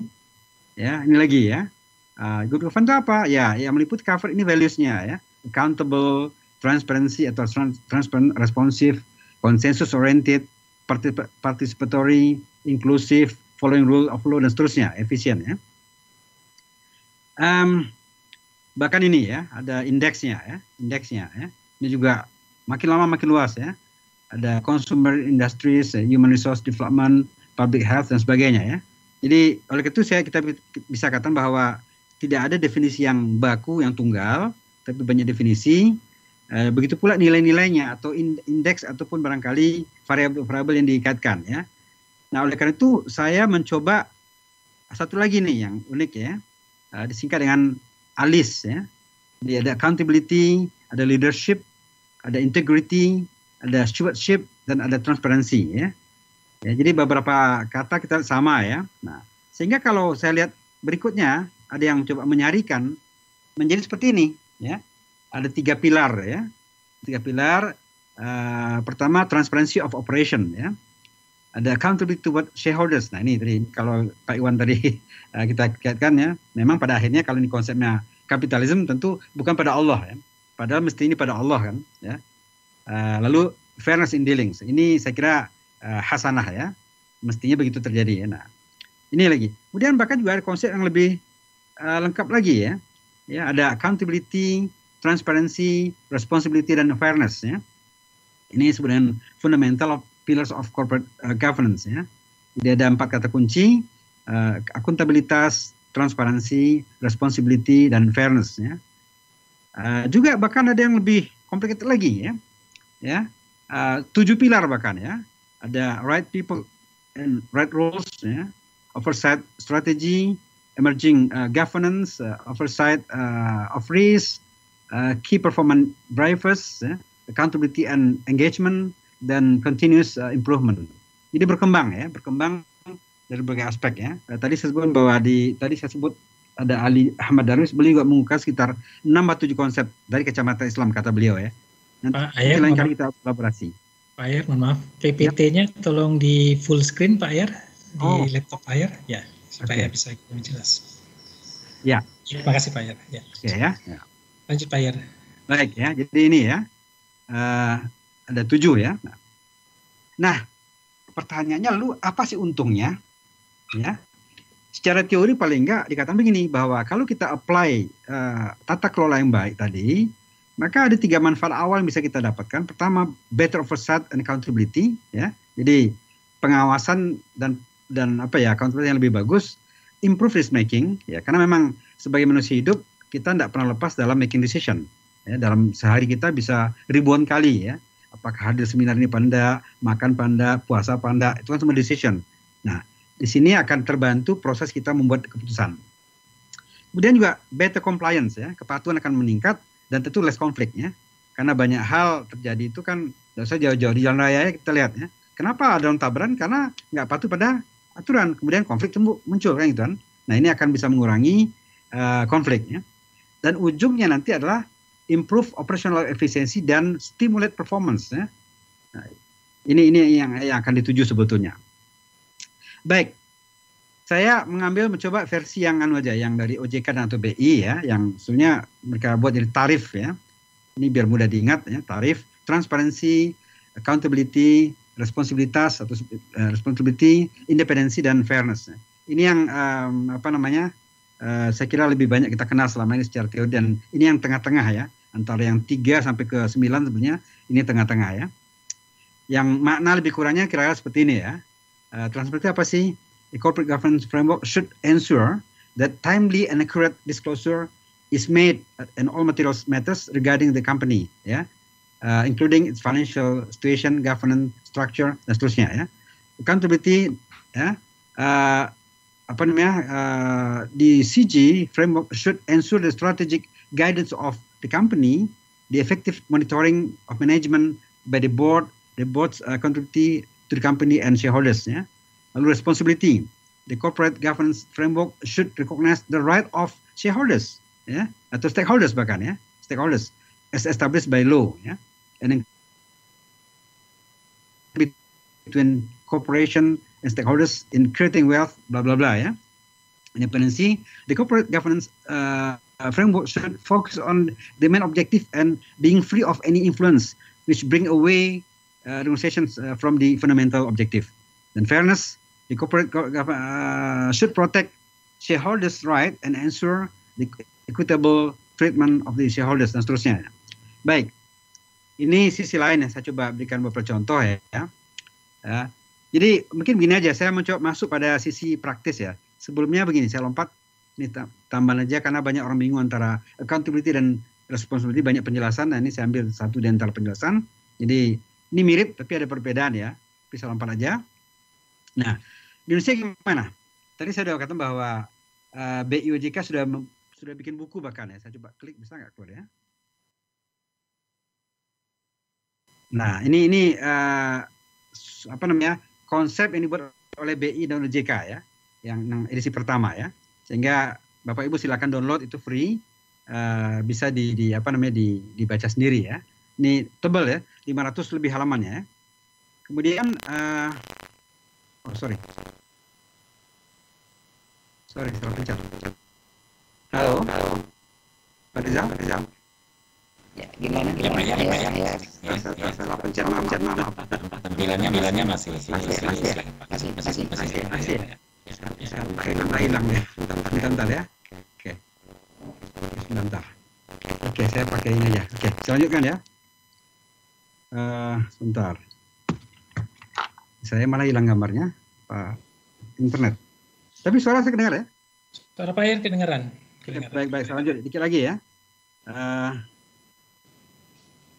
Ya, ini lagi ya. Uh, good governance apa? Ya, yang meliputi cover ini values-nya ya. Accountable, transparency atau transparent, responsive, consensus oriented, participatory, inklusif, following rule of law dan seterusnya, efisien ya. Um, bahkan ini ya, ada indeksnya ya, indeksnya ya. Ini juga makin lama makin luas ya. Ada consumer industries, human resource development, public health dan sebagainya ya. Jadi oleh itu saya kita bisa katakan bahwa tidak ada definisi yang baku yang tunggal, tapi banyak definisi. E, begitu pula nilai-nilainya atau indeks ataupun barangkali variabel-variabel yang dikaitkan ya. Nah, oleh karena itu saya mencoba satu lagi nih yang unik ya, uh, disingkat dengan ALIS ya. Jadi ada accountability, ada leadership, ada integrity, ada stewardship dan ada transparency ya. Ya, jadi beberapa kata kita sama ya. Nah, sehingga kalau saya lihat berikutnya ada yang coba menyarikan menjadi seperti ini ya. Ada tiga pilar ya. Tiga pilar. Uh, pertama transparency of operation ya ada accountability to what shareholders. Nah ini tadi kalau Pak Iwan tadi uh, kita kaitkan ya, memang pada akhirnya kalau ini konsepnya kapitalisme tentu bukan pada Allah ya. Padahal mesti ini pada Allah kan ya. Uh, lalu fairness in dealings. Ini saya kira uh, hasanah ya. Mestinya begitu terjadi ya. Nah, ini lagi. Kemudian bahkan juga ada konsep yang lebih uh, lengkap lagi ya. Ya, ada accountability, transparency, responsibility dan fairness ya. Ini sebenarnya fundamental of pillars of corporate uh, governance ya. Jadi ada empat kata kunci, uh, akuntabilitas, transparansi, responsibility, dan fairness ya. Uh, juga bahkan ada yang lebih complicated lagi ya. Ya, uh, tujuh pilar bahkan ya. Ada right people and right roles ya, oversight strategy, emerging uh, governance, uh, oversight uh, of risk, uh, key performance drivers, ya, accountability and engagement, dan continuous uh, improvement. Jadi berkembang ya, berkembang dari berbagai aspek ya. Uh, tadi saya sebut bahwa di tadi saya sebut ada Ali Ahmad Darwis, beliau juga mengungkap sekitar 6 atau 7 konsep dari kacamata Islam kata beliau ya. Nanti Pak Ayer, lain kali kita kolaborasi. Pak Ayer, mohon maaf. PPT-nya tolong di full screen Pak Ayer di Oh. laptop Pak Ayer ya supaya Oke. bisa lebih jelas. Ya, Terima kasih Pak Ayer. Ya. oke ya. ya. Lanjut Pak Ayer. Baik ya, jadi ini ya eh, ada tujuh ya. Nah, pertanyaannya lalu apa sih untungnya? Ya, secara teori paling enggak dikatakan begini bahwa kalau kita apply eh, tata kelola yang baik tadi, maka ada tiga manfaat awal yang bisa kita dapatkan. Pertama, better oversight and accountability, ya. Jadi pengawasan dan dan apa ya accountability yang lebih bagus, improve risk making, ya. Karena memang sebagai manusia hidup kita tidak pernah lepas dalam making decision. Ya, dalam sehari kita bisa ribuan kali ya. Apakah hadir seminar ini panda, makan panda, puasa panda, itu kan semua decision. Nah, di sini akan terbantu proses kita membuat keputusan. Kemudian juga better compliance ya, kepatuhan akan meningkat dan tentu less konflik ya. Karena banyak hal terjadi itu kan usah jauh-jauh di jalan raya ya, kita lihat ya. Kenapa ada orang tabrakan? Karena nggak patuh pada aturan. Kemudian konflik muncul kan gitu kan. Nah ini akan bisa mengurangi eh, konflik ya. Dan ujungnya nanti adalah improve operational efficiency dan stimulate performance ya. Nah, ini ini yang yang akan dituju sebetulnya. Baik, saya mengambil mencoba versi yang anu aja, yang dari OJK dan atau BI ya, yang sebenarnya mereka buat jadi tarif ya. Ini biar mudah diingat ya, tarif, transparency, accountability, responsibilitas atau eh, responsibility, independensi dan fairness. ya. Ini yang em, apa namanya? eh, saya kira lebih banyak kita kenal selama ini secara teori dan ini yang tengah-tengah ya, antara yang 3 sampai ke 9 sebenarnya ini tengah-tengah ya. Yang makna lebih kurangnya kira-kira seperti ini ya. Uh, transparansi apa sih? A corporate governance framework should ensure that timely and accurate disclosure is made in all materials matters regarding the company, ya, uh, including its financial situation, governance structure, dan seterusnya, ya. Accountability, ya, uh, apa namanya, uh, di CG framework should ensure the strategic guidance of the company, the effective monitoring of management by the board, the board's uh, accountability to the company and shareholders. Yeah? Responsibility, the corporate governance framework should recognize the right of shareholders, ya, atau stakeholders bahkan ya, stakeholders as established by law, ya, and in between corporation and stakeholders in creating wealth, blah blah blah, ya. Independency, the corporate governance uh, uh, framework should focus on the main objective and being free of any influence which bring away uh, organizations uh, from the fundamental objective. And fairness, the corporate uh, should protect shareholders' right and ensure the equitable treatment of the shareholders dan seterusnya. Baik, ini sisi lain yang saya coba berikan beberapa contoh ya. Ya. Jadi mungkin begini aja, saya mencoba masuk pada sisi praktis ya. Sebelumnya begini, saya lompat ini ta- tambahan aja karena banyak orang bingung antara accountability dan responsibility banyak penjelasan. Nah ini saya ambil satu di antara penjelasan. Jadi ini mirip tapi ada perbedaan ya. Bisa lompat aja. Nah di Indonesia gimana? Tadi saya sudah katakan bahwa uh, BIOJK sudah sudah bikin buku bahkan ya. Saya coba klik bisa nggak keluar ya? Nah ini ini uh, apa namanya konsep yang dibuat oleh BI dan OJK ya, yang edisi pertama ya. Sehingga Bapak Ibu silakan download itu free, uh, bisa di, di apa namanya di, dibaca sendiri ya. Ini tebal ya, 500 lebih halamannya ya. Kemudian, uh, oh sorry, sorry salah pencet. Halo, Pak Rizal, Pak Rizal. Ya, gimana? Gimana ya, Gimana? ya, ya. Ya, Salah pencet, maaf, pencet, maaf. Tampilannya tampilannya masih masih Masih, masih masih, masih, masih masih, masih masih. Bisa, Saya bisa. pakai nama hilang ya. Bentar, bentar ya. Oke. Sebentar. Oke, saya pakai ini aja. Oke, saya lanjutkan ya. Eh, sebentar. Saya malah hilang gambarnya, Pak. Internet. Tapi suara saya kedengar ya? Suara Pak Ayer kedengaran. Oke, Baik, baik. Saya lanjut. Dikit lagi ya. Eh,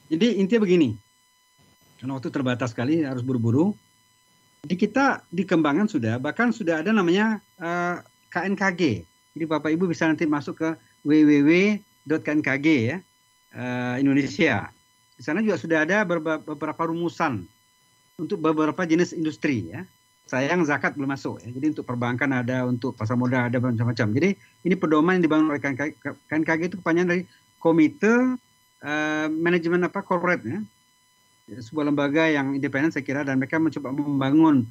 jadi intinya begini. karena waktu terbatas sekali harus buru-buru. Di kita dikembangkan sudah, bahkan sudah ada namanya uh, KNKG. Jadi Bapak Ibu bisa nanti masuk ke www.knkg ya uh, Indonesia. Di sana juga sudah ada beberapa rumusan untuk beberapa jenis industri ya. Sayang zakat belum masuk ya. Jadi untuk perbankan ada, untuk pasar modal ada macam-macam. Jadi ini pedoman yang dibangun oleh KNKG, KNKG itu kepanjangan dari Komite uh, Manajemen apa Corporate ya sebuah lembaga yang independen saya kira dan mereka mencoba membangun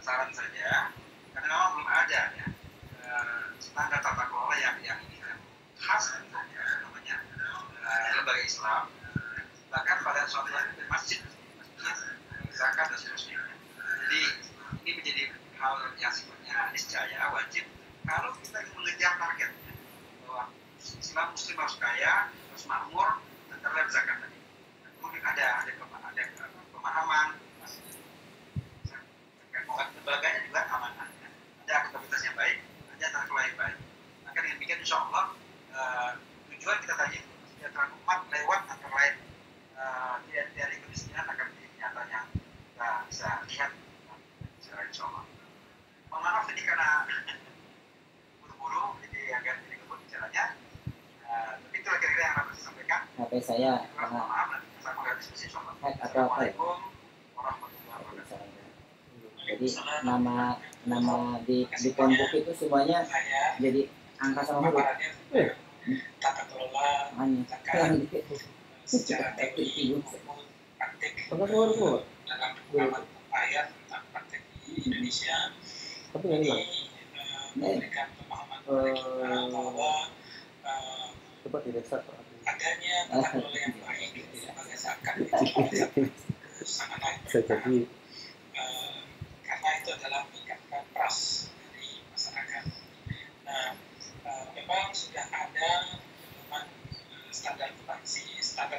saran saja. Karena memang belum ada ya. Eh, standar tata kelola yang yang kan khas ya, namanya eh, lembaga Islam. Bahkan pada suatu masjid zakat dan seterusnya. Jadi ini menjadi hal yang sifatnya niscaya wajib. Kalau kita ingin mengejar target bahwa Islam Muslim harus kaya harus makmur dan terlihat zakat tadi. Mungkin ada ada ada pemahaman lembaganya juga amanah ada aktivitas yang baik ada tata kelola yang baik maka dengan demikian insya Allah uh, tujuan kita tadi kesejahteraan umat lewat antara lain uh, kemiskinan akan menjadi kenyataan yang kita bisa lihat. Secara insya Allah mohon maaf ini karena buru-buru jadi agak tidak kebun bicaranya uh, tapi itu kira-kira yang harus disampaikan. HP saya mohon maaf nanti saya melihat diskusi insya Allah ya? Assalamualaikum warahmatullahi wabarakatuh. Jadi nama nama di di kelompok itu semuanya jadi angka sama huruf. Eh, tata kelola secara teori sama huruf semua. dalam pengalaman ayat tentang praktek di Indonesia Tapi nggak hilang. eh, memberikan pemahaman kepada kita bahwa eh, Coba tidak start. adanya tata kelola yang baik di itu sangat jadi Eh, karena itu adalah meningkatkan trust dari masyarakat. Nah, eh, memang sudah ada eh, standar kwitansi, standar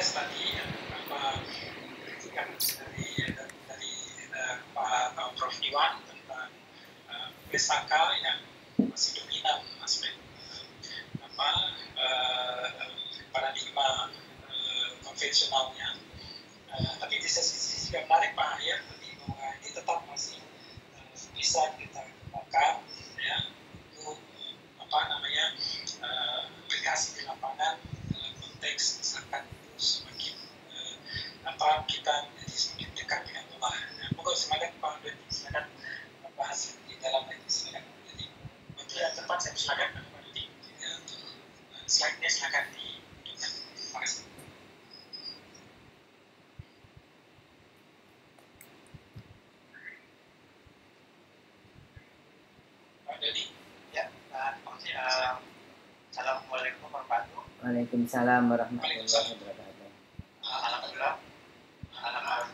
invest tadi apa kritikan dari dari uh, Pak Pak Prof. Iwan tentang uh, yang masih dominan aspek uh, apa uh, paradigma uh, konvensionalnya. Uh, tapi di sisi sisi juga menarik Pak ya tadi bahwa ini tetap masih uh, bisa kita gunakan ya untuk apa namanya uh, aplikasi di lapangan dalam konteks zakat itu semakin uh, apa kita menjadi semakin dekat dengan Allah. Nah, pokok semangat Pak Dodi silakan bahas di dalam ini silakan. Jadi waktu yang tepat saya silakan Pak Dodi. Jadi, untuk uh, slide-nya silakan dihidupkan. Terima kasih. Pak Dodi. Ya, uh, Assalamualaikum warahmatullahi wabarakatuh. Waalaikumsalam warahmatullahi wabarakatuh. Uh, Alhamdulillah. Alhamdulillah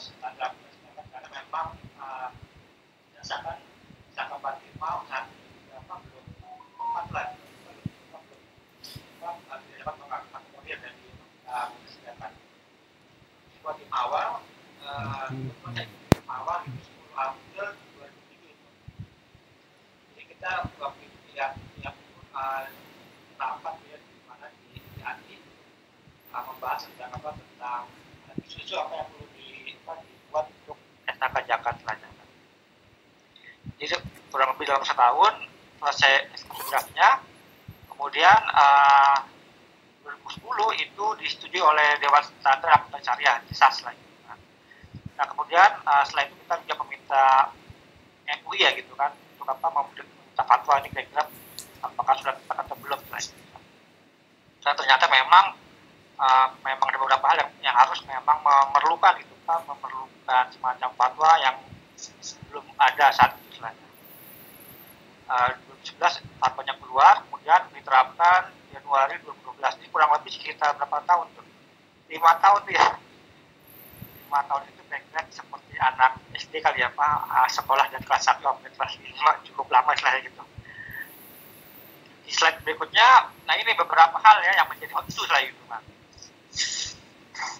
standar karena memang uh, berdasarkan jangka maksimal saat apa belum empat bulan dapat mengakomodir dari kesehatan. Buat tim awal, tim awal itu 10 April 2007 Jadi kita waktu itu tidak tidak rapat ya di mana di di ANI membahas tentang apa tentang isu-isu apa yang perlu di, apa, dibuat untuk STK Jakarta selanjutnya. Jadi kurang lebih dalam setahun selesai draftnya, kemudian uh, 2010 itu disetujui oleh Dewan Standar Akuntan Syariah di SAS lagi. Nah kemudian uh, setelah itu kita juga meminta MUI ya gitu kan untuk apa meminta fatwa ini kira-kira apakah sudah tepat atau belum setelah itu. Dan ternyata memang uh, memang ada beberapa hal yang, yang harus memang memerlukan gitu kan memerlukan semacam fatwa yang belum ada saat itu selanjutnya. Uh, 2011 fatwanya keluar, kemudian diterapkan Januari 2012 ini kurang lebih sekitar berapa tahun tuh? Lima tahun ya. Lima tahun itu kira seperti anak SD kali ya Pak, uh, sekolah dan kelas 1 sampai kelas 5 cukup lama lah gitu. Di slide berikutnya, nah ini beberapa hal ya yang menjadi hot issue lah itu Pak.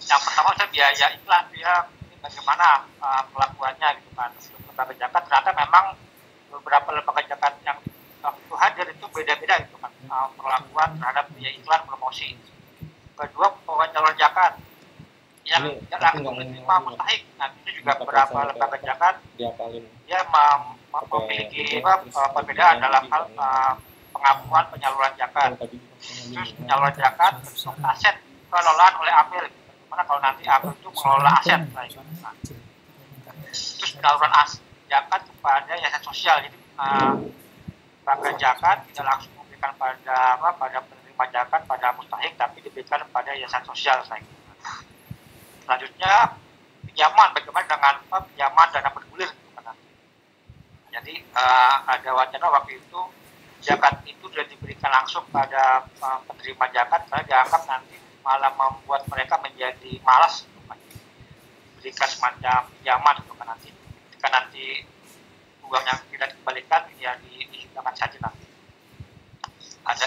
Yang pertama saya biaya iklan dia bagaimana uh, pelakuannya gitu kan. Lembaga zakat ternyata memang beberapa lembaga zakat yang waktu hadir itu beda-beda itu kan uh, perlakuan terhadap biaya iklan promosi. Kedua pewajaran zakat yang langsung diterima mustahik. Nah itu juga beberapa lembaga zakat dia mem memiliki apa, perbedaan dalam hal uh, pengakuan penyaluran zakat. Terus penyaluran zakat bentuk aset pengelolaan oleh amil. Gimana kalau nanti amil itu mengelola aset? Nah, nah. Terus penyaluran as zakat kepada yayasan sosial. Jadi uh, lembaga zakat tidak langsung memberikan pada apa pada zakat pada mustahik tapi diberikan pada yayasan sosial saya selanjutnya pinjaman. Bagaimana dengan pinjaman dana bergulir? Jadi uh, ada wacana waktu itu zakat itu sudah diberikan langsung pada uh, penerima zakat karena dianggap nanti malah membuat mereka menjadi malas berikan semacam pinjaman untuk nanti ketika nanti uang yang tidak dikembalikan ya di, dihitungkan saja nanti. Ada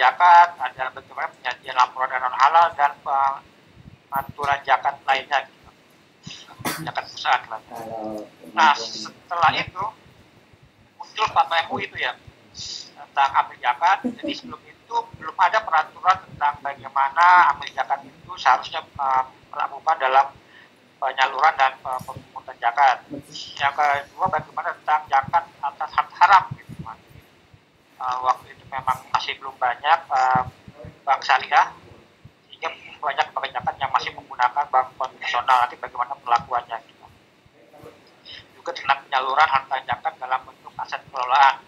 zakat, ada bagaimana penyajian laporan non halal dan pengaturan zakat lainnya. Gitu. Zakat lah. Nah setelah itu muncul MUI itu ya tentang ambil zakat. Jadi sebelum itu belum ada peraturan tentang bagaimana ambil zakat itu seharusnya uh, melakukan dalam penyaluran dan pemungutan zakat. Yang kedua bagaimana tentang zakat atas harta haram Uh, waktu itu memang masih belum banyak uh, bank syariah sehingga banyak bank zakat yang masih menggunakan bank konvensional nanti bagaimana perlakuannya gitu. Juga tentang penyaluran harta zakat dalam bentuk aset pengelolaan.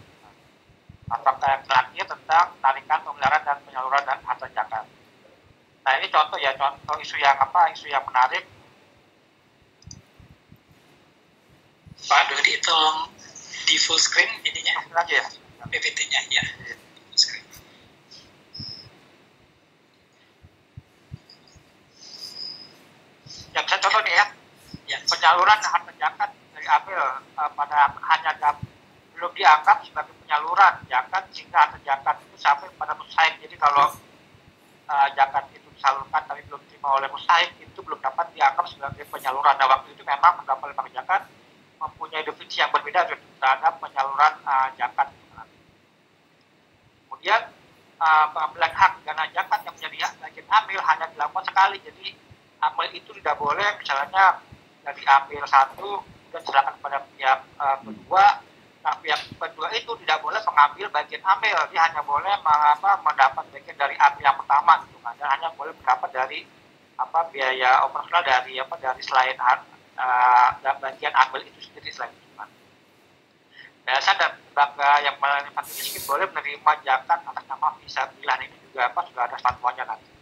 Apakah yang terakhir tentang tarikan pemeliharaan dan penyaluran dan harta zakat. Nah ini contoh ya contoh isu yang apa isu yang menarik Pak Dodi tolong di full screen ininya aja ya PPT-nya ya full screen. Ya bisa contoh nih ya, ya. penyaluran harta zakat dari April uh, pada hanya dap, belum dianggap sebagai penyaluran zakat sehingga harta zakat itu sampai pada mustahik. Jadi kalau uh, zakat itu disalurkan tapi belum diterima oleh mustahik itu belum dapat dianggap sebagai penyaluran. Nah waktu itu memang beberapa lembaga zakat mempunyai definisi yang berbeda terhadap penyaluran uh, zakat. Kemudian uh, pengambilan hak dana zakat yang menjadi hak bagian amil hanya dilakukan sekali. Jadi amil itu tidak boleh misalnya dari amil satu dan serahkan pada pihak uh, kedua. Nah, pihak kedua itu tidak boleh mengambil bagian amil, dia hanya boleh apa, mendapat bagian dari amil yang pertama gitu kan, dan hanya boleh mendapat dari apa biaya operasional dari apa dari selain uh, bagian ambil itu sendiri selain itu. Biasa dan lembaga yang melalui miskin boleh menerima zakat atas nama visa pilihan ini juga apa sudah ada fatwanya nanti.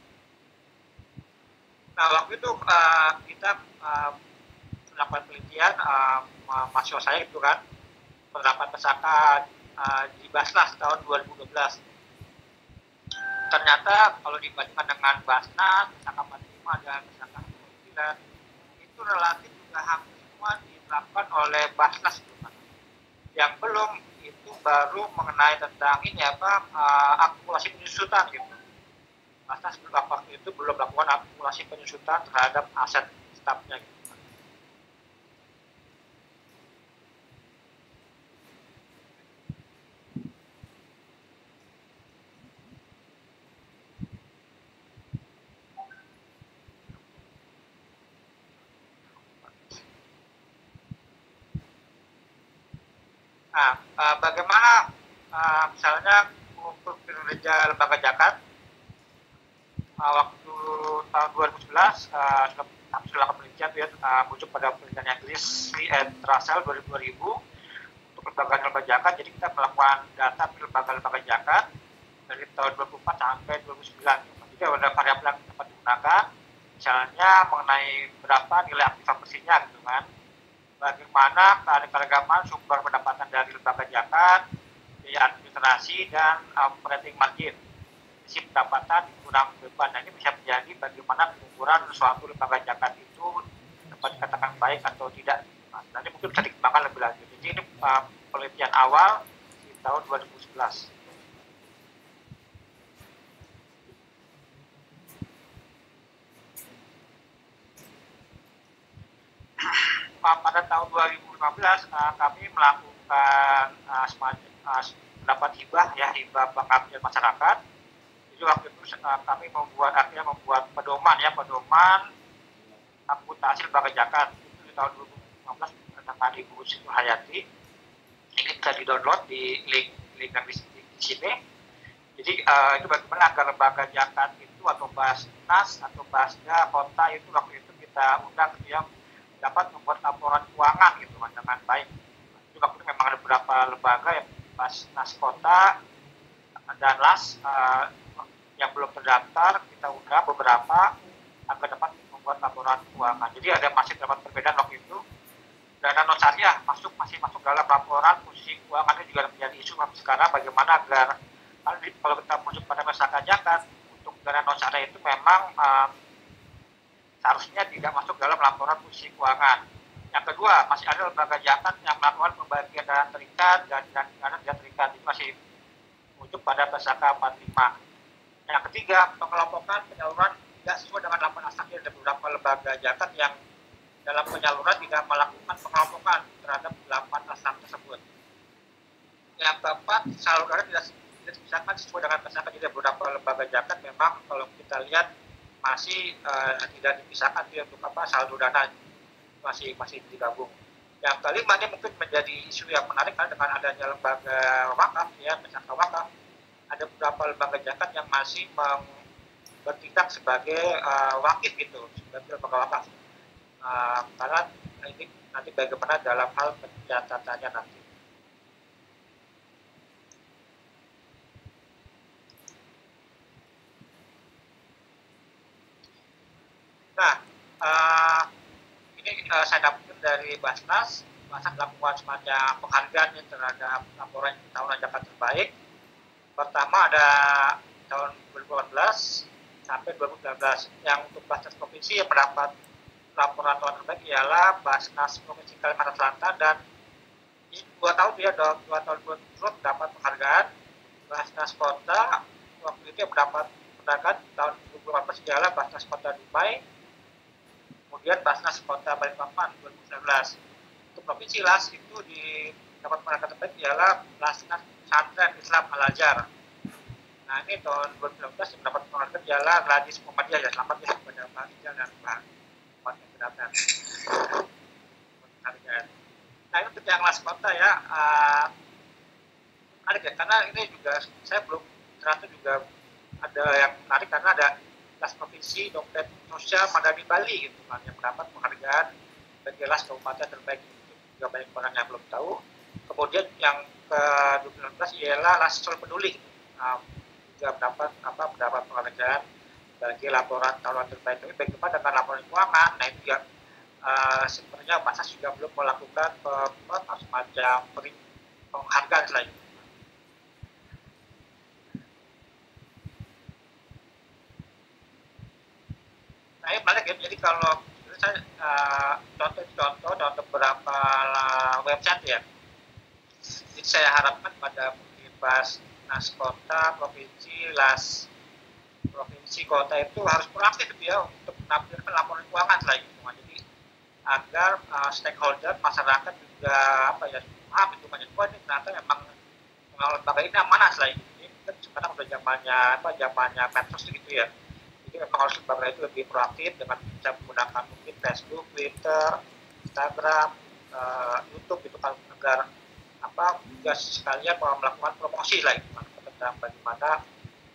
Nah waktu itu uh, kita uh, melakukan penelitian uh, mahasiswa saya itu kan penerapan pesaka uh, di Basnas tahun 2012. Ternyata kalau dibandingkan dengan Basnas, pesaka 45 dan pesaka 9 itu itu relatif juga hampir semua diterapkan oleh Basnas yang belum itu baru mengenai tentang ini apa uh, akumulasi penyusutan gitu Basnas waktu itu belum melakukan akumulasi penyusutan terhadap aset stafnya gitu. Nah, uh, bagaimana uh, misalnya untuk kinerja lembaga zakat uh, waktu tahun 2011 uh, sudah lakukan penelitian ya, uh, muncul pada penelitian yang Sri and Russell 2000 untuk lembaga-lembaga zakat. Jadi kita melakukan data lembaga-lembaga zakat dari tahun 2004 sampai 2009. Jadi ada variabel yang dapat digunakan, misalnya mengenai berapa nilai aktif bersihnya gitu kan bagaimana keanekaragaman sumber pendapatan dari lembaga zakat, biaya administrasi, dan operating margin. Isi pendapatan kurang beban. Nah, ini bisa menjadi bagaimana pengukuran suatu lembaga zakat itu dapat dikatakan baik atau tidak. Nah, nanti mungkin bisa dikembangkan lebih lanjut. Jadi ini uh, penelitian awal di tahun 2011. Pada tahun 2015 uh, kami melakukan uh, semacam uh, dapat hibah ya hibah pengabdian masyarakat. Jadi waktu itu uh, kami membuat akhirnya membuat pedoman ya pedoman amputasi lembaga zakat itu di tahun 2015 dengan Ibu Siti Hayati. Ini bisa di download di link link yang di, di, di sini. Jadi uh, itu bagaimana agar lembaga zakat itu atau Basnas atau Basda kota itu waktu itu kita undang yang dapat membuat laporan keuangan gitu kan dengan baik. Juga memang ada beberapa lembaga yang pas nas kota dan las uh, yang belum terdaftar kita undang beberapa agar dapat membuat laporan keuangan. Jadi ada masih terdapat perbedaan waktu itu. Dana non syariah masuk masih masuk dalam laporan posisi keuangan itu juga menjadi isu sekarang bagaimana agar kalau kita masuk pada masyarakat zakat untuk dana non syariah itu memang uh, seharusnya tidak masuk dalam laporan posisi keuangan. Yang kedua, masih ada lembaga zakat yang melakukan pembagian dana terikat dan dana tidak terikat itu masih muncul pada Pasaka 45. Yang ketiga, pengelompokan penyaluran tidak sesuai dengan laporan asakir dari beberapa lembaga zakat yang dalam penyaluran tidak melakukan pengelompokan terhadap delapan asak tersebut. Yang keempat, saluran tidak tidak sesuai dengan pesaka jadi beberapa lembaga zakat memang kalau kita lihat masih uh, tidak dipisahkan dia untuk apa saldo dana masih masih digabung. Yang kelima ini mungkin menjadi isu yang menarik karena dengan adanya lembaga wakaf ya misalkan wakaf ada beberapa lembaga zakat yang masih bertindak sebagai uh, wakif gitu sebagai lembaga wakaf uh, karena ini nanti bagaimana dalam hal pencatatannya nanti. Nah, uh, ini uh, saya dapatkan dari Basnas, Basnas melakukan semacam penghargaan terhadap laporan tahunan zakat terbaik. Pertama ada tahun 2018 sampai 2019 yang untuk Basnas Provinsi yang mendapat laporan tahunan terbaik ialah Basnas Provinsi Kalimantan Selatan dan dua tahun dia dua tahun berturut dapat penghargaan. Basnas Kota waktu itu yang mendapat penghargaan tahun 2018 ialah Basnas Kota Dumai kemudian Basnas Kota Balikpapan 2019 untuk provinsi Las itu di dapat penghargaan terbaik ialah Basnas Pesantren Islam Al Azhar nah ini tahun 2019 yang mendapat penghargaan ialah Radis Muhammadiyah. Ya selamat ya kepada Pak Ijal dan Pak Pak yang penghargaan nah ini untuk yang Las Kota ya uh, menarik ya karena ini juga saya belum ternyata juga ada yang menarik karena ada las provinsi dompet sosial Madani Bali gitu kan yang mendapat penghargaan bagi las kabupaten terbaik itu juga banyak orang yang belum tahu. Kemudian yang ke 2019 ialah las sol peduli. Nah, juga mendapat apa mendapat penghargaan bagi laporan tahunan terbaik ini bagaimana dengan laporan keuangan. Nah itu juga uh, sebenarnya masa juga belum melakukan uh, semacam penghargaan selain saya balik ya jadi kalau saya uh, atau contoh dalam beberapa website ya. Jadi saya harapkan pada pas nas kota, provinsi, las provinsi kota itu harus proaktif gitu ya untuk menampilkan laporan keuangan selain itu. Jadi agar uh, stakeholder masyarakat juga apa ya paham itu oh ini ternyata memang lembaga ini mana selain ini kan sekarang udah zamannya apa zamannya medsos gitu ya jadi memang harus lembaga itu lebih proaktif dengan bisa menggunakan mungkin Facebook, Twitter, Instagram, uh, YouTube gitu kan agar apa juga sekalian melakukan promosi lah itu kan tentang bagaimana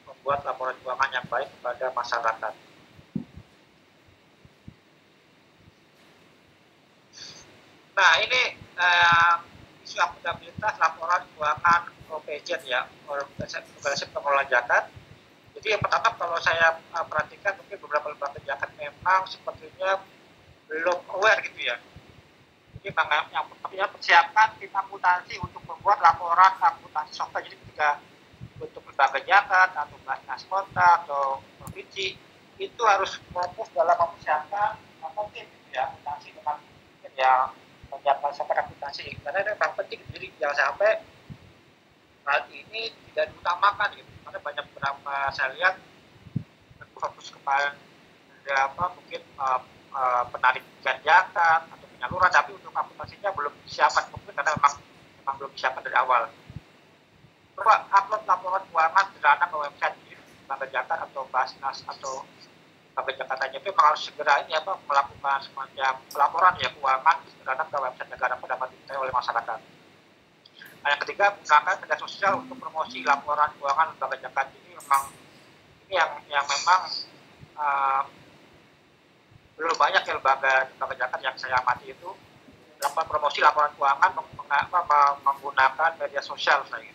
membuat laporan keuangan yang baik kepada masyarakat. Nah ini eh, isu akuntabilitas laporan keuangan OPJ ya, Organisasi Pengelola Zakat. Jadi yang pertama kalau saya uh, perhatikan mungkin beberapa lembaga zakat memang sepertinya belum aware gitu ya. Jadi memang yang pertama persiapkan tim akuntansi untuk membuat laporan akuntansi software. Jadi ketika untuk lembaga zakat atau basnas kota atau provinsi itu harus fokus dalam mempersiapkan tim gitu ya akuntansi dengan yang menyiapkan software akuntansi karena ini memang penting jadi jangan sampai hal ini tidak diutamakan gitu banyak beberapa saya lihat fokus kepada apa mungkin uh, uh, penarik zakat atau penyaluran tapi untuk akuntansinya belum disiapkan mungkin karena memang memang belum disiapkan dari awal coba upload laporan keuangan sederhana ke website lembaga zakat atau basnas atau lembaga zakatnya itu harus segera ini apa melakukan semacam pelaporan ya keuangan sederhana ke website negara pada dapat diketahui oleh masyarakat. Nah, yang ketiga gunakan media sosial untuk promosi laporan keuangan lembaga zakat ini memang ini yang yang memang uh, belum banyak ya lembaga lembaga zakat yang saya amati itu dapat promosi laporan keuangan menggunakan media sosial saya.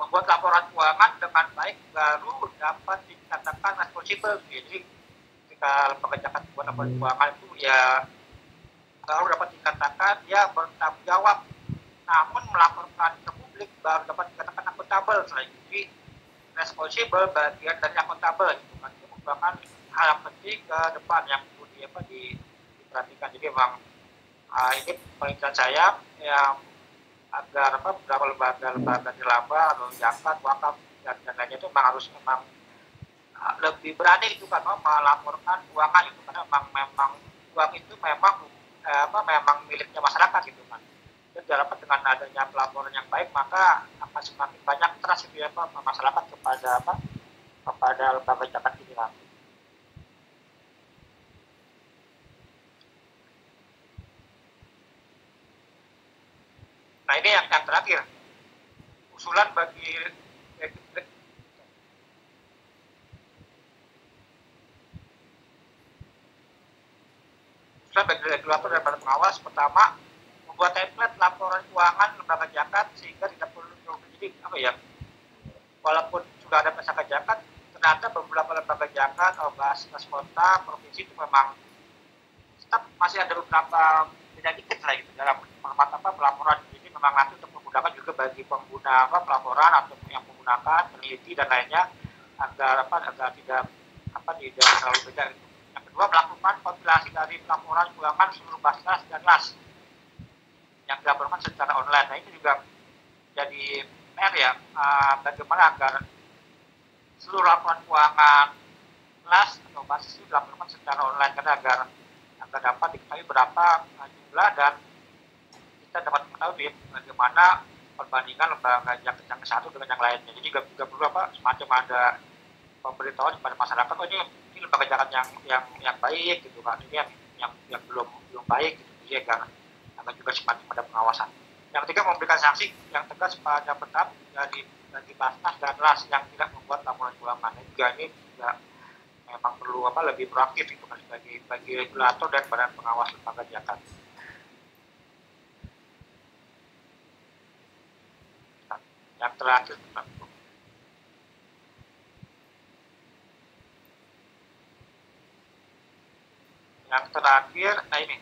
Membuat laporan keuangan dengan baik baru dapat dikatakan responsible. Jadi ketika lembaga zakat membuat laporan keuangan itu ya baru dapat dikatakan ya bertanggung jawab. Namun melaporkan ke publik baru dapat dikatakan akuntabel. Selain itu responsible bagian dari akuntabel. Itu kan itu merupakan hal penting ke depan yang perlu di, apa, di, diperhatikan. Jadi memang uh, ini penelitian saya yang agar apa beberapa lembaga-lembaga nirlaba atau zakat, wakaf dan dan lainnya itu memang harus memang uh, lebih berani itu kan melaporkan keuangan itu. Karena memang memang uang itu memang eh, apa memang miliknya masyarakat gitu kan. Dan diharapkan dengan adanya pelaporan yang baik maka akan semakin banyak trust itu ya apa masyarakat kepada apa kepada lembaga zakat ini lah. Nah ini yang, yang terakhir usulan bagi usulan bagi regulator dan para pengawas pertama membuat template laporan keuangan lembaga zakat sehingga tidak perlu jadi apa ya walaupun sudah ada pesaka zakat ternyata beberapa lembaga zakat otoritas kota provinsi itu memang tetap masih ada beberapa beda dikit lah gitu dalam format apa pelaporan jadi memang nanti untuk menggunakan juga bagi pengguna apa pelaporan atau yang menggunakan peneliti dan lainnya agar apa agar tidak apa tidak terlalu beda gitu. Kedua melakukan kompilasi dari pelaporan keuangan seluruh basnas dan las yang dilaporkan secara online nah ini juga jadi PR ya uh, bagaimana agar seluruh laporan keuangan las atau basis itu dilaporkan secara online karena agar agar dapat diketahui berapa jumlah dan kita dapat mengetahui bagaimana perbandingan lembaga yang yang satu dengan yang lainnya. Jadi juga, juga perlu apa semacam ada pemberitahuan kepada masyarakat, oh ini, ini lembaga zakat yang yang yang baik gitu kan, ini yang yang, yang belum belum baik gitu ya kan, agar juga semacam ada pengawasan. Yang ketiga memberikan sanksi yang tegas pada petap dari dari basnas dan las yang tidak membuat laporan keuangan. Juga ini juga memang perlu apa lebih proaktif itu kan bagi bagi regulator dan badan pengawas lembaga zakat. yang terakhir yang terakhir nah ini.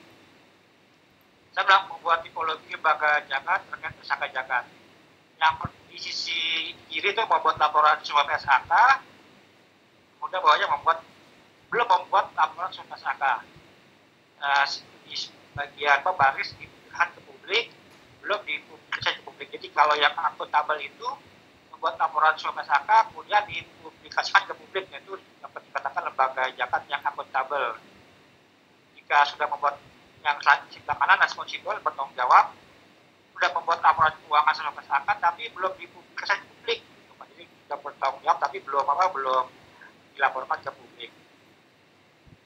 Saya bilang membuat tipologi lembaga zakat terkait tersangka zakat yang di sisi kiri itu membuat laporan suap SAK kemudian bawahnya membuat belum membuat laporan suap SAK uh, di bagian apa baris dipublikasikan ke publik belum dipublikasikan ke publik. Jadi kalau yang akuntabel itu membuat laporan suara masyarakat kemudian dipublikasikan ke publik yaitu dapat dikatakan lembaga zakat yang akuntabel jika sudah membuat yang sebelah kanan responsibel bertanggung jawab. Sudah membuat laporan keuangan suara masyarakat tapi belum dipublikasikan publik. Jadi sudah bertanggung jawab tapi belum apa belum dilaporkan ke publik.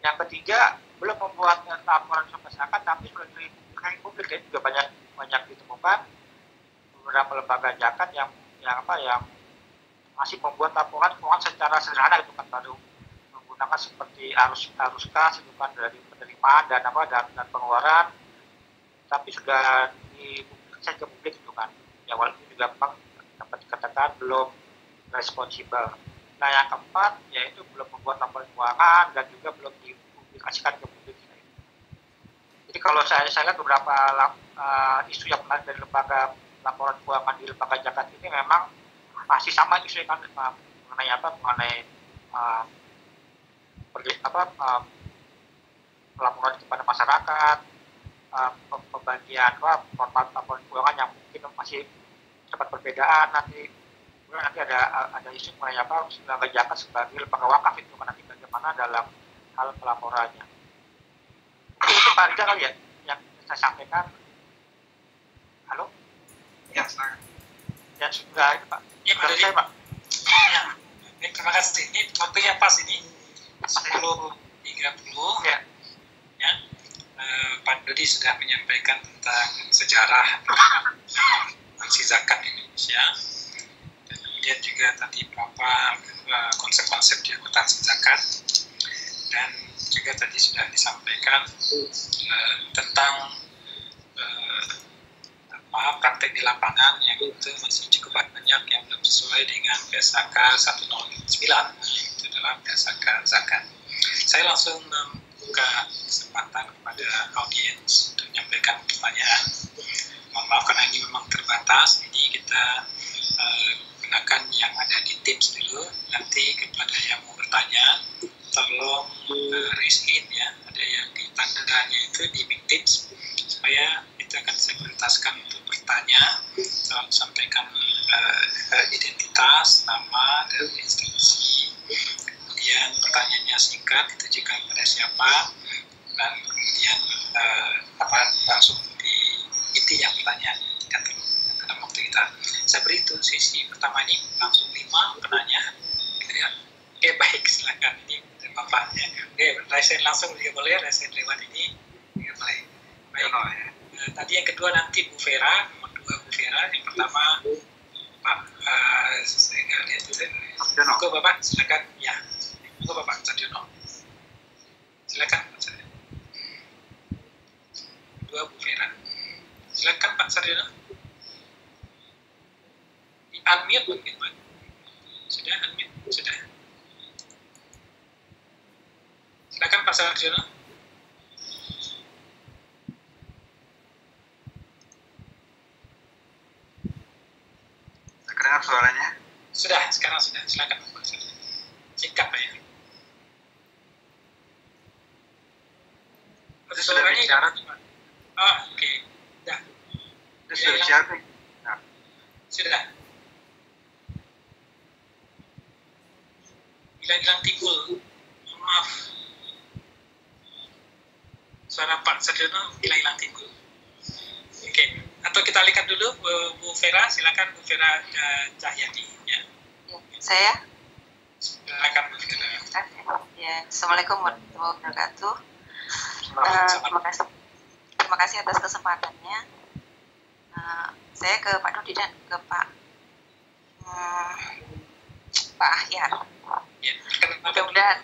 Yang ketiga belum membuat laporan suara masyarakat tapi sudah dipublikasikan publik. Jadi juga banyak banyak ditemukan beberapa lembaga zakat yang yang apa yang masih membuat laporan keuangan secara sederhana itu kan baru menggunakan seperti arus arus kas itu kan dari penerimaan dan apa dan, dan pengeluaran. Tapi sudah dipublikasikan ke publik itu kan. Ya walaupun juga memang dapat dikatakan belum responsibel nah yang keempat yaitu belum membuat laporan keuangan dan juga belum dipublikasikan ke publik. Jadi kalau saya saya lihat beberapa uh, isu yang menarik dari lembaga laporan keuangan di lembaga zakat ini memang masih sama isu kan uh, mengenai apa mengenai uh, apa uh, laporan kepada masyarakat uh, pembagian apa format laporan keuangan yang mungkin masih dapat perbedaan nanti kemudian nanti ada ada isu mengenai apa lembaga zakat sebagai lembaga wakaf itu kan nanti bagaimana dalam hal pelaporannya itu Pak Rizal kali ya yang saya sampaikan halo Ya, silakan. Ya, sudah itu Pak. Ya, Pak Dodi. Pak. Ya, ini terima kasih. Ini waktunya pas ini. 10.30. Ya. Ya. Eh, Pak Dodi sudah menyampaikan tentang sejarah aksi zakat di Indonesia. Dan kemudian juga tadi beberapa eh, konsep-konsep di akuntansi zakat. Dan juga tadi sudah disampaikan eh, tentang apa praktek di lapangan yang itu masih cukup banyak yang belum sesuai dengan PSAK 109 itu adalah PSAK zakat. Saya langsung membuka kesempatan kepada audiens untuk menyampaikan pertanyaan. Mohon maaf karena ini memang terbatas, jadi kita uh, gunakan yang ada di Teams dulu. Nanti kepada yang mau bertanya, tolong uh, raise in ya. Ada yang di tandanya itu di Teams supaya kita akan prioritaskan untuk bertanya, tolong sampaikan uh, identitas, nama, dan institusi. Kemudian pertanyaannya singkat, itu jika kepada siapa, dan kemudian uh, apa langsung di inti yang pertanyaannya tidak dalam waktu kita. Saya beri itu sisi pertama ini langsung lima penanya. Ya. Oke baik silakan ini bapak ya. Oke resen langsung juga boleh resen lewat ini juga boleh. Baik. Uh, tadi yang kedua nanti Bu Vera, nomor dua Bu Vera, yang pertama Pak uh, saya lihat itu. Bapak silakan. Ya, monggo Bapak Sadiono. Silakan Pak Sadiono. Dua Bu Vera. Silakan Pak Sadiono. Di unmute mungkin Pak. Sudah unmute, sudah. Silakan Pak Sarjono. Terdengar suaranya? Sudah, sekarang sudah. Silakan Pak Sarjono. Singkat Pak ya. Ada Sudah suaranya bicara? Oh, oke. Sudah. Itu sudah bicara? Nah, Sudah. Hilang-hilang. Mohon Maaf. Suara Pak Sarjono hilang-hilang timbul. Oke. Atau kita lihat dulu Bu, Vera, silakan Bu Vera uh, Cahyani. Ya. Saya? Silakan Bu Vera. Ya, Assalamualaikum warahmatullahi wabarakatuh. Eh, terima kasih, terima kasih atas kesempatannya. Eh, saya ke Pak Dodi dan ke Pak hmm, Pak Ahyar. Mudah-mudahan.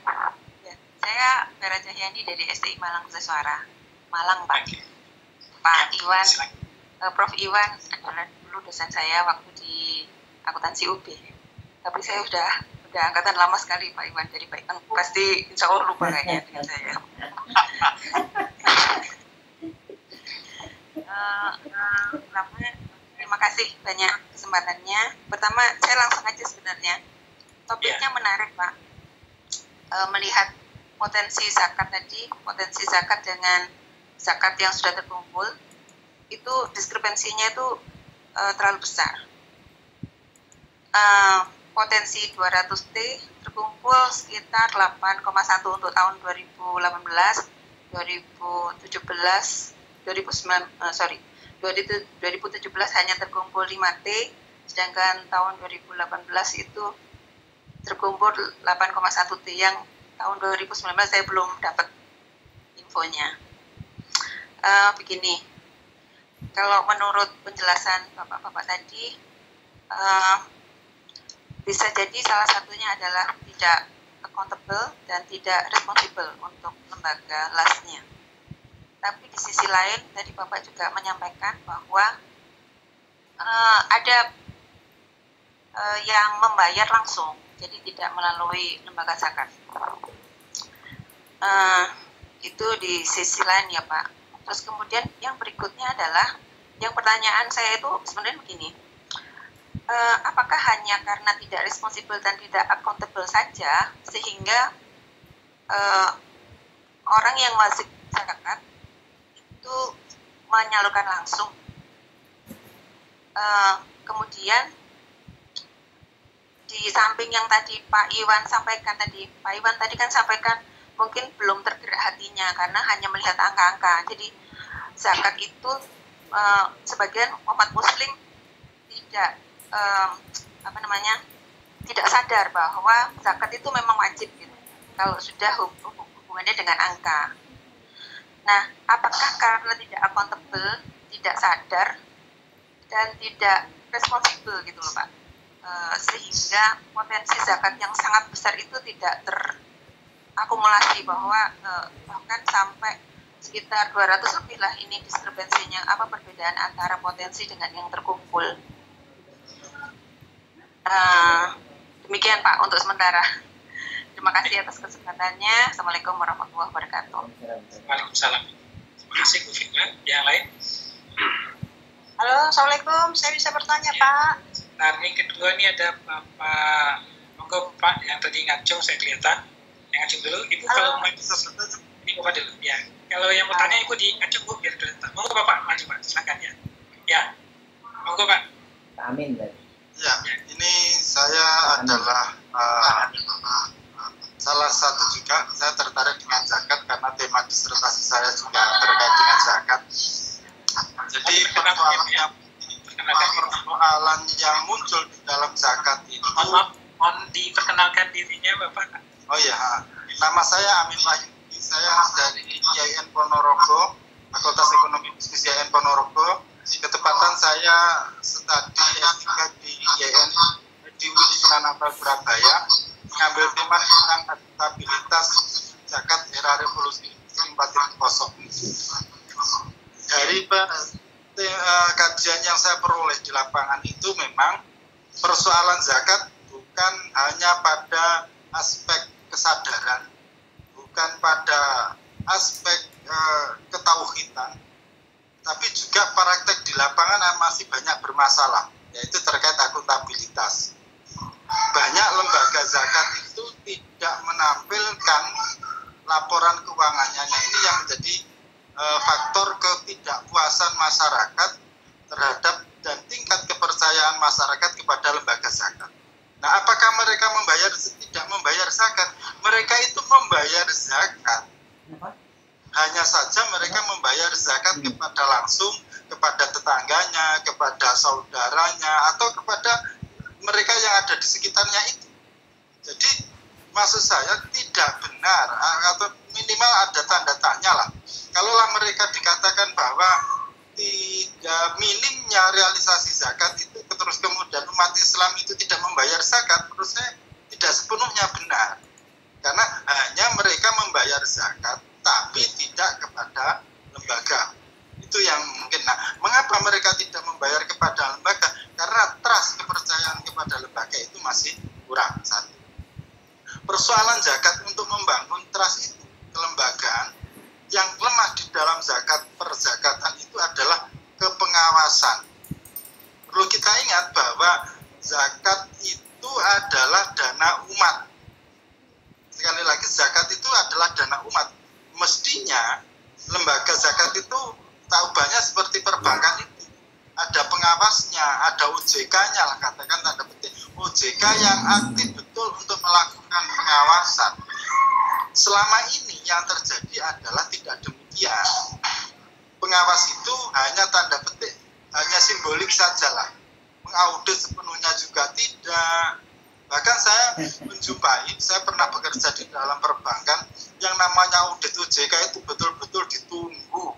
Ya, saya Vera Cahyani dari STI Malang Suara, Malang Pak. Pak Iwan, eh, Prof Iwan adalah dulu dosen saya waktu di akuntansi UB. Tapi saya udah udah angkatan lama sekali Pak Iwan, jadi Pak Iwan pasti insya Allah lupa kayaknya dengan saya. Eh, eh, pertama, terima kasih banyak kesempatannya. Pertama, saya langsung aja sebenarnya. Topiknya menarik, Pak. Eh, melihat potensi zakat tadi, potensi zakat dengan zakat yang sudah terkumpul, itu diskrepensinya itu uh, terlalu besar. Uh, potensi 200T terkumpul sekitar 8,1 untuk tahun 2018, 2017, 2009, uh, sorry, 2017 hanya terkumpul 5T, sedangkan tahun 2018 itu terkumpul 8,1 T yang tahun 2019 saya belum dapat infonya. Uh, begini, kalau menurut penjelasan bapak-bapak tadi, uh, bisa jadi salah satunya adalah tidak accountable dan tidak responsible untuk lembaga lasnya. Tapi di sisi lain, tadi bapak juga menyampaikan bahwa uh, ada uh, yang membayar langsung jadi tidak melalui lembaga zakat. Uh, itu di sisi lain ya Pak. Terus kemudian yang berikutnya adalah yang pertanyaan saya itu sebenarnya begini, uh, apakah hanya karena tidak responsibel dan tidak accountable saja sehingga uh, orang yang wajib zakat itu menyalurkan langsung, uh, kemudian di samping yang tadi Pak Iwan sampaikan tadi, Pak Iwan tadi kan sampaikan mungkin belum tergerak hatinya karena hanya melihat angka-angka. Jadi zakat itu uh, sebagian umat Muslim tidak um, apa namanya tidak sadar bahwa zakat itu memang wajib gitu. Kalau sudah hubungannya dengan angka. Nah, apakah karena tidak accountable, tidak sadar, dan tidak responsibel gitu loh Pak? Eh, sehingga potensi zakat yang sangat besar itu tidak terakumulasi bahwa uh, bahkan sampai sekitar 200 lebih lah ini diskrepensinya apa perbedaan antara potensi dengan yang terkumpul uh, demikian Pak untuk sementara terima kasih atas kesempatannya Assalamualaikum warahmatullahi wabarakatuh Waalaikumsalam terima kasih Bu Fitna yang lain Halo Assalamualaikum saya bisa bertanya ya. Pak Nah, ini kedua ini ada Bapak Monggo Pak yang tadi ngacung saya kelihatan. Yang ngacung dulu. Ibu Halo. kalau mau ini Bapak dulu ya. Kalau yang mau tanya Ibu di ngacung Bu biar kelihatan. Monggo Bapak maju Pak, silakan ya. Ya. Monggo Pak. Amin tadi. Ya, ini saya adalah uh, salah satu juga saya tertarik dengan zakat karena tema disertasi saya juga terkait dengan zakat. Jadi persoalan yang persoalan yang muncul di dalam zakat itu. Mohon maaf, mohon diperkenalkan dirinya Bapak. Oh ya, nama saya Amin Wahyudi, saya dari IAIN Ponorogo, Fakultas Ekonomi Bisnis IAIN Ponorogo. Ketepatan saya studi S3 di IAIN di Universitas Nambal Surabaya, mengambil tema tentang akuntabilitas zakat era revolusi 4.0. Dari uh, kajian yang saya peroleh di lapangan itu memang persoalan zakat bukan hanya pada aspek kesadaran, bukan pada aspek uh, ketauhidan, tapi juga praktek di lapangan masih banyak bermasalah, yaitu terkait akuntabilitas. Banyak lembaga zakat itu tidak menampilkan laporan keuangannya. Nah, ini yang menjadi uh, faktor ketidakpuasan masyarakat terhadap dan tingkat kepercayaan masyarakat kepada lembaga zakat. Nah, apakah mereka membayar tidak membayar zakat? Mereka itu membayar zakat. Hanya saja mereka membayar zakat kepada langsung kepada tetangganya, kepada saudaranya, atau kepada mereka yang ada di sekitarnya itu. Jadi maksud saya tidak benar atau minimal ada tanda tanya lah. Kalaulah mereka dikatakan bahwa tidak minimnya realisasi zakat itu terus kemudian umat Islam itu tidak membayar zakat menurut saya tidak sepenuhnya benar. Karena hanya mereka membayar zakat tapi tidak kepada lembaga. Itu yang mungkin. Nah mengapa mereka tidak membayar kepada lembaga? Karena trust kepercayaan kepada lembaga itu masih kurang satu persoalan zakat untuk membangun trust itu kelembagaan yang lemah di dalam zakat perzakatan itu adalah kepengawasan. Perlu kita ingat bahwa zakat itu adalah dana umat. Sekali lagi zakat itu adalah umumnya lembaga zakat itu tahu banyak seperti perbankan itu ada pengawasnya, ada OJK-nya lah katakan tanda petik OJK yang aktif betul untuk melakukan pengawasan. Selama ini yang terjadi adalah tidak demikian. Pengawas itu hanya tanda petik, hanya simbolik sajalah. Mengaudit sepenuhnya juga tidak. Bahkan saya menjumpai, saya pernah bekerja di dalam perbankan yang namanya audit OJK itu betul-betul ditunggu.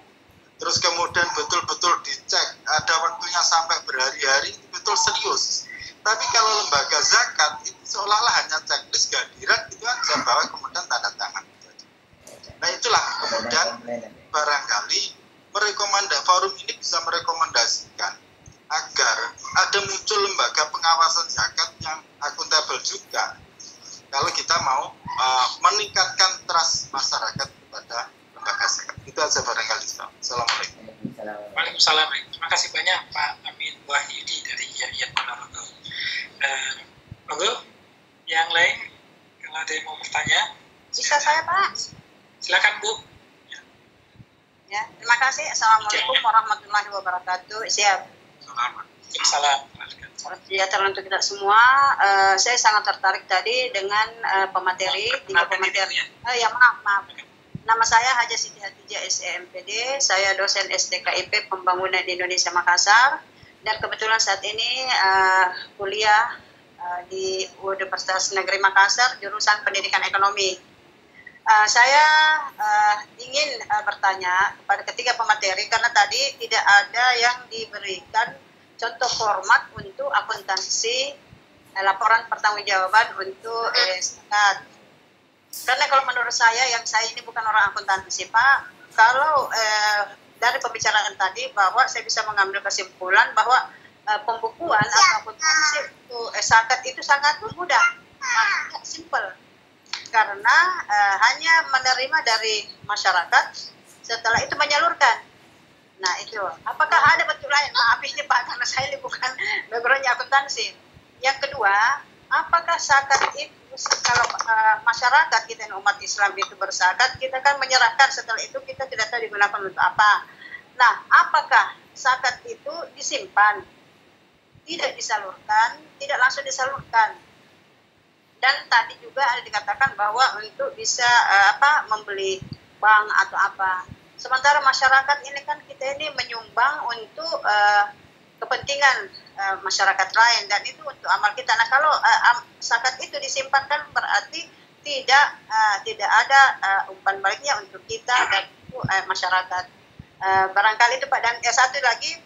Terus kemudian betul-betul dicek ada waktunya sampai berhari-hari betul serius. Tapi kalau lembaga zakat itu seolah-olah hanya checklist kehadiran itu aja bahwa kemudian tanda tangan. Nah itulah kemudian barangkali merekomendasi forum ini bisa merekomendasikan agar ada muncul lembaga pengawasan zakat yang akuntabel juga. Kalau kita mau uh, meningkatkan trust masyarakat kepada lembaga zakat. Itu aja barangkali Assalamualaikum. Waalaikumsalam. Terima kasih banyak Pak Amin Wahyudi dari IAIN Ponorogo uh, Monggo. Yang lain kalau ada yang mau bertanya? Bisa saya Pak? Silakan Bu. Ya terima kasih. Assalamualaikum warahmatullahi wabarakatuh. Siap Salam. Salam sejahtera untuk kita semua. Uh, saya sangat tertarik tadi dengan uh, pemateri, tiga pemateri. Uh, ya maaf, maaf. Nama saya Haja Siti Hatijah SEMPD. Saya dosen SDKIP Pembangunan Indonesia Makassar. Dan kebetulan saat ini uh, kuliah uh, di Universitas Negeri Makassar, jurusan Pendidikan Ekonomi. Uh, saya uh, ingin uh, bertanya kepada ketiga pemateri karena tadi tidak ada yang diberikan contoh format untuk akuntansi eh, laporan pertanggungjawaban untuk eh. Karena kalau menurut saya yang saya ini bukan orang akuntansi Pak, kalau eh, dari pembicaraan tadi bahwa saya bisa mengambil kesimpulan bahwa eh, pembukuan atau akuntansi untuk eh, zakat itu sangat mudah, sangat simple. Karena eh, hanya menerima dari masyarakat, setelah itu menyalurkan Nah itu, apakah ada bentuk lain? Maaf ini Pak, karena saya bukan backgroundnya akuntansi. Yang kedua, apakah zakat itu kalau uh, masyarakat kita umat Islam itu berzakat, kita kan menyerahkan setelah itu kita tidak tahu digunakan untuk apa. Nah, apakah zakat itu disimpan, tidak disalurkan, tidak langsung disalurkan? Dan tadi juga ada dikatakan bahwa untuk bisa uh, apa membeli bank atau apa Sementara masyarakat ini kan kita ini menyumbang untuk uh, kepentingan uh, masyarakat lain dan itu untuk amal kita. Nah kalau uh, zakat itu disimpan kan berarti tidak uh, tidak ada uh, umpan baliknya untuk kita dan uh, masyarakat. Uh, barangkali itu Pak dan eh, satu lagi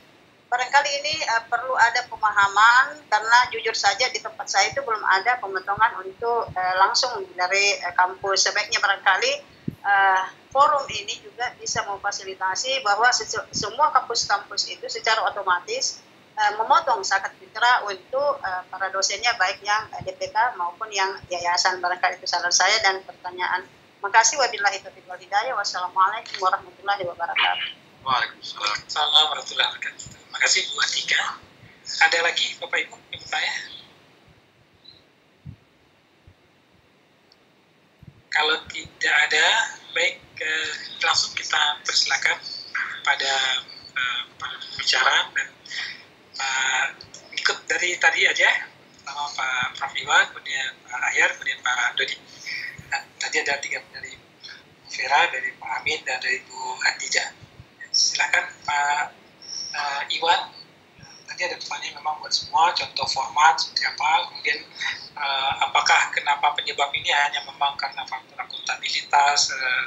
barangkali ini uh, perlu ada pemahaman karena jujur saja di tempat saya itu belum ada pemotongan untuk uh, langsung dari uh, kampus sebaiknya barangkali uh, forum ini juga bisa memfasilitasi bahwa semua kampus-kampus itu secara otomatis uh, memotong zakat fitrah untuk uh, para dosennya baik yang DPK maupun yang yayasan barangkali itu saran saya dan pertanyaan. Makasih wabillahi taufiq wal hidayah. Wassalamualaikum warahmatullahi wabarakatuh. Waalaikumsalam warahmatullahi wabarakatuh. Terima kasih Bu Atika. Ada lagi Bapak Ibu yang bertanya? Kalau tidak ada, baik eh, langsung kita persilakan pada eh, pembicara dan uh, ikut dari tadi aja sama Pak Prof Iwan, kemudian Pak Ahyar, kemudian Pak Dodi. Nah, tadi ada tiga dari Vera, dari Pak Amin, dan dari Bu Hadijah. Silakan Pak uh, Iwan. Tadi ada pertanyaan memang buat semua contoh format seperti apa. Kemudian uh, apakah kenapa penyebab ini hanya memang karena faktor akuntabilitas uh,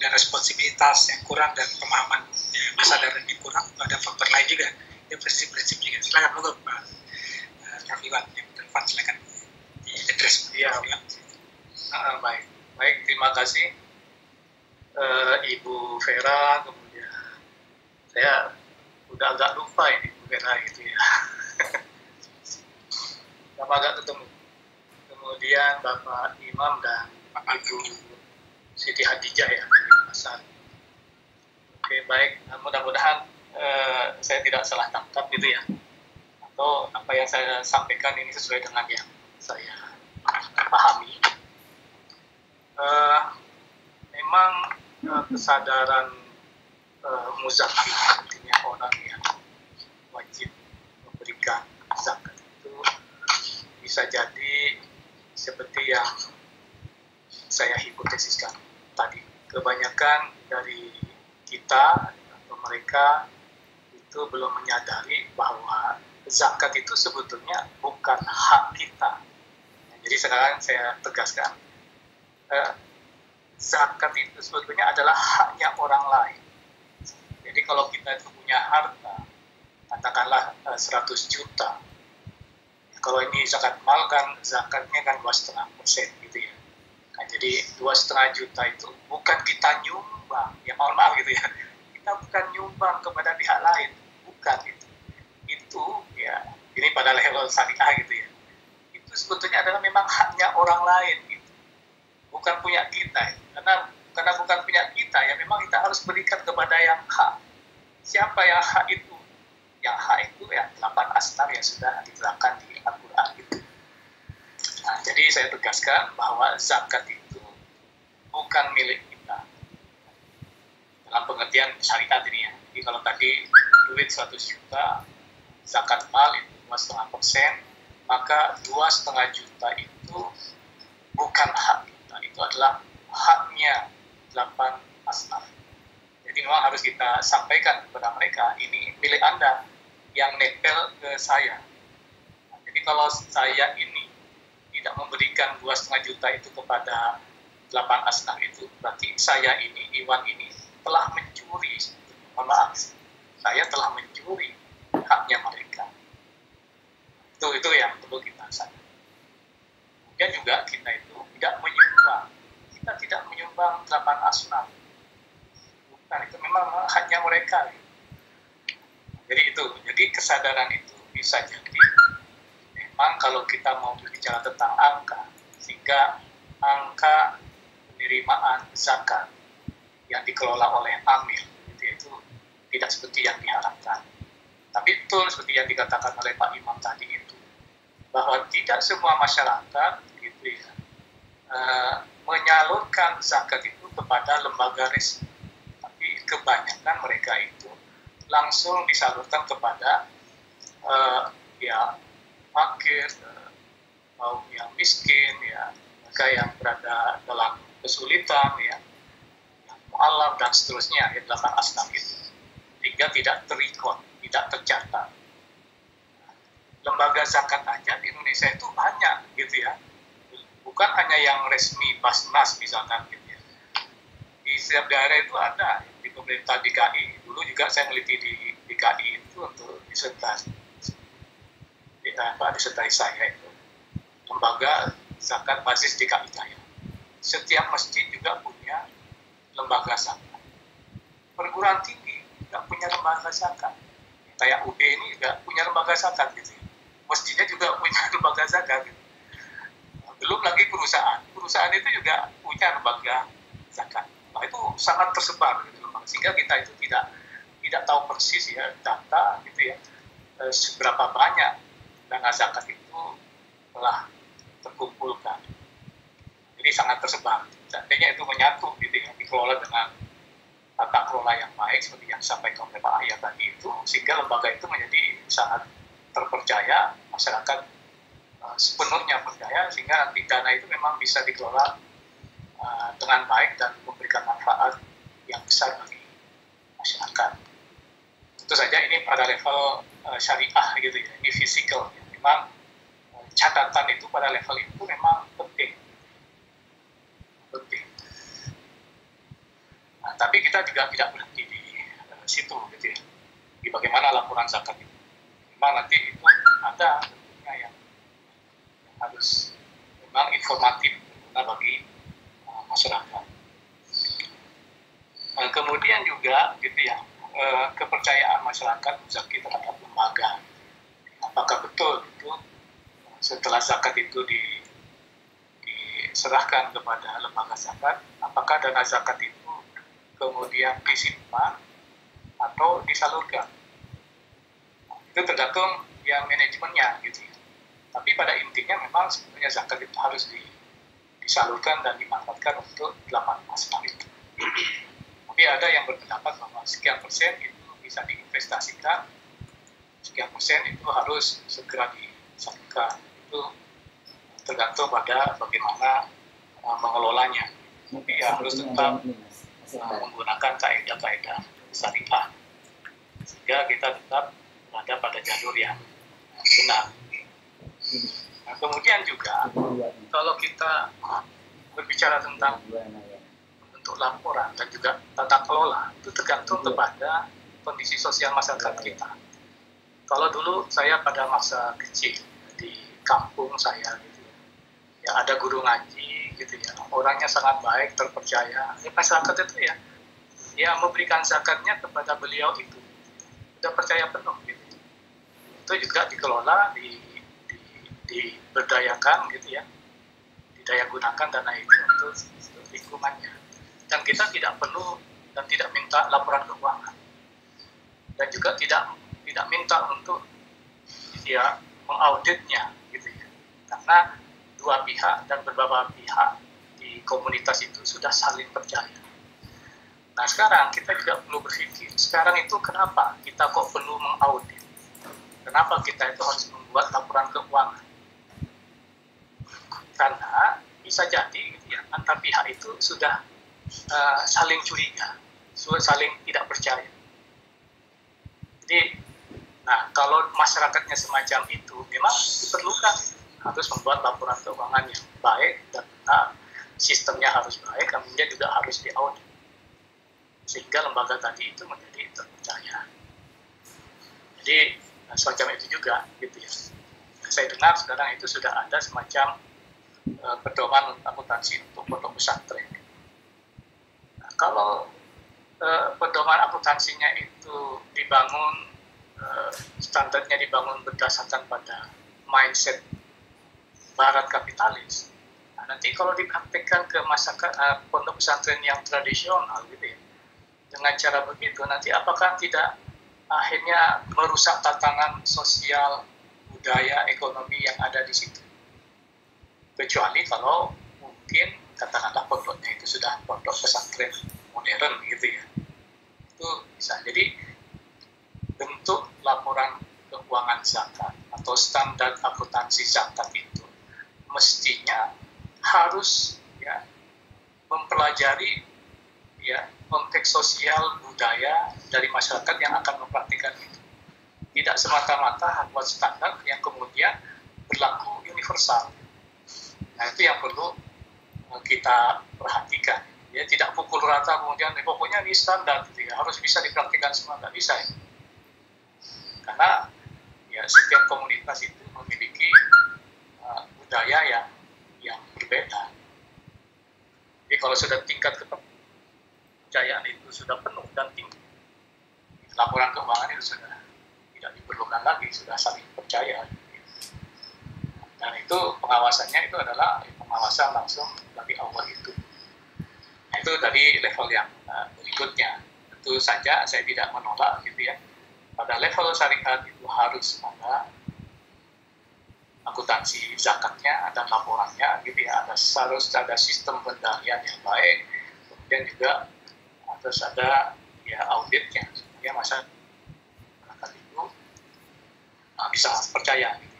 dan responsibilitas yang kurang dan pemahaman ya, kesadaran yang kurang ada faktor lain juga. Ya prinsip-prinsip juga. Silakan dulu Pak. Uh, Prof. Iwan yang relevan silakan. Di address ya. Uh, baik. Baik terima kasih. Uh, Ibu Vera kemudian saya udah agak lupa ini merah gitu ya. Lama agak ketemu. Kemudian Bapak Imam dan Pak Ibu Siti Hadijah ya dari pasar oke baik. Nah, mudah-mudahan eh, saya tidak salah tangkap gitu ya. Atau apa yang saya sampaikan ini sesuai dengan yang saya pahami. Eh, memang uh, kesadaran uh, muzaki artinya orang yang wajib memberikan zakat itu bisa jadi seperti yang saya hipotesiskan tadi kebanyakan dari kita atau mereka itu belum menyadari bahwa zakat itu sebetulnya bukan hak kita. Jadi sekarang saya tegaskan, eh, zakat itu sebetulnya adalah haknya orang lain. Jadi kalau kita itu punya harta, katakanlah eh, 100 juta, kalau ini zakat mal kan zakatnya kan dua setengah persen gitu ya. Nah, jadi dua setengah juta itu bukan kita nyumbang, ya mohon maaf gitu ya. Kita bukan nyumbang kepada pihak lain, bukan itu. Itu ya ini pada level syariah gitu ya. Itu sebetulnya adalah memang haknya orang lain gitu. Bukan punya kita. Ya. Karena karena bukan punya kita ya memang kita harus berikan kepada yang hak. Siapa yang hak itu? Yang hak itu ya delapan astar yang sudah diterangkan di Al-Quran gitu. Nah, jadi saya tegaskan bahwa zakat itu bukan milik kita. Dalam pengertian syariat ini ya. Jadi kalau tadi duit 100 juta, zakat mal itu dua setengah persen, maka dua setengah juta itu bukan hak kita, itu adalah haknya 8 asnaf. Jadi memang harus kita sampaikan kepada mereka, ini milik Anda yang nempel ke saya. Nah, jadi kalau saya ini tidak memberikan dua setengah juta itu kepada delapan asnaf itu berarti saya ini Iwan ini telah mencuri mohon maaf saya telah mencuri haknya mereka itu itu yang perlu kita sadar kemudian juga kita itu tidak menyumbang kita tidak menyumbang delapan asnaf bukan itu memang haknya mereka jadi itu jadi kesadaran itu bisa jadi memang kalau kita mau berbicara tentang angka, sehingga angka penerimaan zakat yang dikelola oleh amil itu, itu tidak seperti yang diharapkan. Tapi betul seperti yang dikatakan oleh Pak Imam tadi itu, bahwa tidak semua masyarakat gitu ya, e, menyalurkan zakat itu kepada lembaga resmi. Tapi kebanyakan mereka itu langsung disalurkan kepada e, ya fakir, kaum yang miskin, ya, mereka yang berada dalam kesulitan, ya, mu'alaf dan seterusnya, ya, dalam asnaf itu. Sehingga tidak terikot, tidak tercatat. Lembaga zakat aja di Indonesia itu banyak, gitu ya. Bukan hanya yang resmi, Basnas misalkan, gitu ya. Di setiap daerah itu ada, di pemerintah DKI. Dulu juga saya meliti di DKI itu untuk disertasi Pak disertai saya itu lembaga zakat basis DKI Jaya. Setiap masjid juga punya lembaga zakat. Perguruan tinggi juga punya lembaga zakat. Kayak UB ini juga punya lembaga zakat gitu. Masjidnya juga punya lembaga zakat. Gitu. Belum lagi perusahaan. Perusahaan itu juga punya lembaga zakat. Nah, itu sangat tersebar gitu. Sehingga kita itu tidak tidak tahu persis ya data gitu ya eh, seberapa banyak dana zakat itu telah terkumpulkan. Jadi sangat tersebar. Seandainya itu menyatu gitu ya, dikelola dengan tata kelola yang baik seperti yang disampaikan oleh Pak Ayat tadi itu, sehingga lembaga itu menjadi sangat terpercaya, masyarakat uh, sepenuhnya percaya, sehingga nanti dana itu memang bisa dikelola uh, dengan baik dan memberikan manfaat yang besar bagi masyarakat. Tentu saja ini pada level uh, syariah gitu ya, ini fisikal. Ya memang eh, catatan itu pada level itu memang penting. Penting. Nah, tapi kita juga tidak berhenti di uh, situ, gitu ya. Di bagaimana laporan zakat itu. Memang nanti itu ada tentunya yang harus memang informatif bagi uh, masyarakat. Nah, kemudian juga gitu ya, uh, kepercayaan masyarakat zakit terhadap lembaga apakah betul itu setelah zakat itu di, diserahkan kepada lembaga zakat, apakah dana zakat itu kemudian disimpan atau disalurkan? Itu tergantung yang manajemennya gitu ya. Tapi pada intinya memang sebenarnya zakat itu harus di, disalurkan dan dimanfaatkan untuk delapan aspek itu. ada yang berpendapat bahwa sekian persen itu bisa diinvestasikan, sekian persen itu harus segera disalurkan. Itu tergantung pada bagaimana uh, mengelolanya. Tapi ya harus tetap uh, menggunakan kaidah-kaidah syariah sehingga kita tetap berada pada jalur yang benar. Nah, kemudian juga kalau kita berbicara tentang bentuk laporan dan juga tata kelola itu tergantung kepada kondisi sosial masyarakat kita. Kalau dulu saya pada masa kecil di kampung saya gitu ya, ya ada guru ngaji gitu ya, orangnya sangat baik, terpercaya. Ya, masyarakat itu ya, ya memberikan zakatnya kepada beliau itu, sudah percaya penuh gitu. Itu juga dikelola, di, di, diberdayakan gitu ya, didaya gunakan dana itu untuk, lingkungannya. Dan kita tidak perlu dan tidak minta laporan keuangan. Dan juga tidak tidak minta untuk ya mengauditnya gitu ya. Karena dua pihak dan beberapa pihak di komunitas itu sudah saling percaya. Nah sekarang kita juga perlu berpikir sekarang itu kenapa kita kok perlu mengaudit? Kenapa kita itu harus membuat laporan keuangan karena bisa jadi gitu ya antar pihak itu sudah uh, saling curiga sudah saling tidak percaya jadi, nah kalau masyarakatnya semacam itu, memang diperlukan harus membuat laporan keuangan yang baik dan nah, sistemnya harus baik, kemudian juga harus diaudit sehingga lembaga tadi itu menjadi terpercaya. Jadi nah, semacam itu juga, gitu ya. Saya dengar sekarang itu sudah ada semacam pedoman akuntansi untuk pondok pesantren. Nah, kalau uh, pedoman akuntansinya itu dibangun uh, standarnya dibangun berdasarkan pada mindset barat kapitalis. Nah, nanti kalau dipraktekkan ke masyarakat uh, pondok pesantren yang tradisional gitu ya, dengan cara begitu nanti apakah tidak akhirnya merusak tatanan sosial, budaya, ekonomi yang ada di situ? Kecuali kalau mungkin katakanlah pondoknya itu sudah pondok pesantren modern gitu ya. Itu bisa. Jadi bentuk laporan keuangan zakat atau standar akuntansi zakat itu mestinya harus ya mempelajari ya konteks sosial budaya dari masyarakat yang akan mempraktikkan itu. Tidak semata-mata buat standar yang kemudian berlaku universal nah itu yang perlu kita perhatikan. Ya tidak pukul rata kemudian eh, pokoknya ini standar gitu ya. Harus bisa dipraktikkan semua nggak bisa ya. Karena ya setiap komunitas itu memiliki uh, budaya yang yang berbeda. Jadi kalau sudah tingkat kepercayaan itu sudah penuh dan tinggi laporan keuangan itu sudah tidak diperlukan lagi sudah saling percaya dan itu pengawasannya itu adalah pengawasan langsung dari Allah itu. Itu tadi level yang uh, berikutnya. Tentu saja saya tidak menolak gitu ya. Pada level syariat itu harus ada akuntansi zakatnya ada laporannya gitu ya. Ada harus ada sistem pendalian yang baik. Kemudian juga harus ada ya auditnya. Supaya masyarakat itu uh, bisa percaya gitu.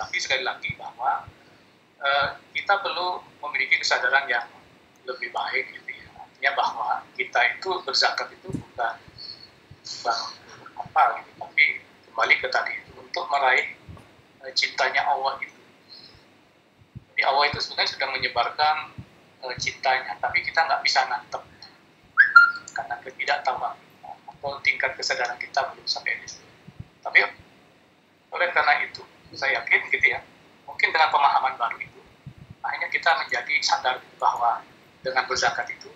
Tapi sekali lagi bahwa uh, kita perlu memiliki kesadaran yang lebih baik gitu artinya bahwa kita itu berzakat itu bukan bukan apa gitu tapi kembali ke tadi itu untuk meraih uh, cintanya Allah itu. Jadi Allah itu sebenarnya sudah menyebarkan uh, cintanya tapi kita nggak bisa nangkep karena ketidaktahuan atau tingkat kesadaran kita belum sampai di situ. Tapi oleh karena itu saya yakin gitu ya mungkin dengan pemahaman baru itu akhirnya kita menjadi sadar bahwa dengan berzakat itu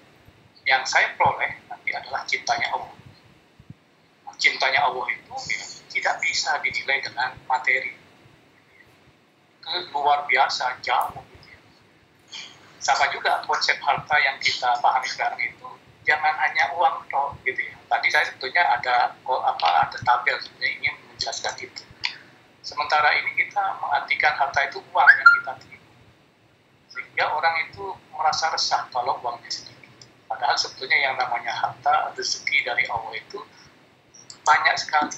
yang saya peroleh nanti adalah cintanya Allah. Cintanya Allah itu ya, tidak bisa dinilai dengan materi. Itu luar biasa, jauh. Gitu ya. Sama juga konsep harta yang kita pahami sekarang itu jangan hanya uang toh gitu ya. Tadi saya sebetulnya ada oh, apa ada tabel sebenarnya ingin menjelaskan itu. Sementara ini kita mengartikan harta itu uang yang kita terima. Sehingga orang itu merasa resah kalau uangnya sedikit Padahal sebetulnya yang namanya harta, rezeki dari Allah itu banyak sekali.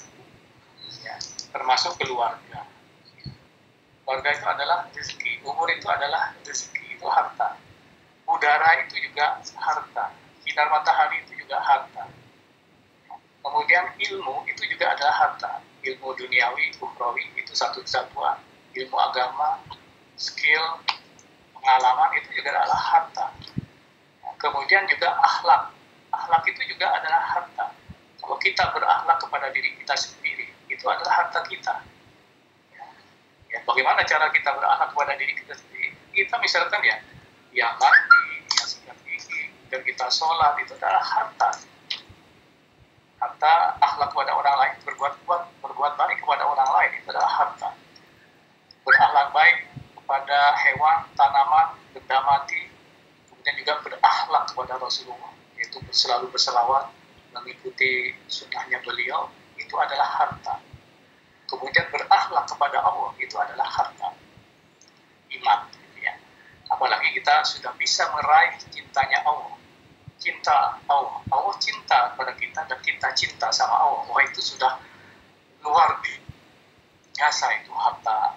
Ya, termasuk keluarga. Keluarga itu adalah rezeki, umur itu adalah rezeki, itu harta. Udara itu juga harta, sinar matahari itu juga harta. Kemudian ilmu itu juga adalah harta. Ilmu duniawi, ukhrawi itu satu kesatuan. Ilmu agama, skill, pengalaman itu juga adalah harta Kemudian juga akhlak. Akhlak itu juga adalah harta. Kalau kita berakhlak kepada diri kita sendiri, itu adalah harta kita. Ya, ya bagaimana cara kita berakhlak kepada diri kita sendiri? Kita misalkan ya, yang mandi, yang sikat gigi, dan kita sholat, itu adalah harta. Harta akhlak kepada orang lain, berbuat buat berbuat baik kepada orang lain, itu adalah harta. Berakhlak baik kepada hewan, tanaman, benda mati, dan juga berakhlak kepada Rasulullah yaitu selalu berselawat mengikuti sunnahnya beliau itu adalah harta kemudian berakhlak kepada Allah itu adalah harta iman ya. apalagi kita sudah bisa meraih cintanya Allah cinta Allah Allah cinta kepada kita dan kita cinta sama Allah wah itu sudah luar biasa itu harta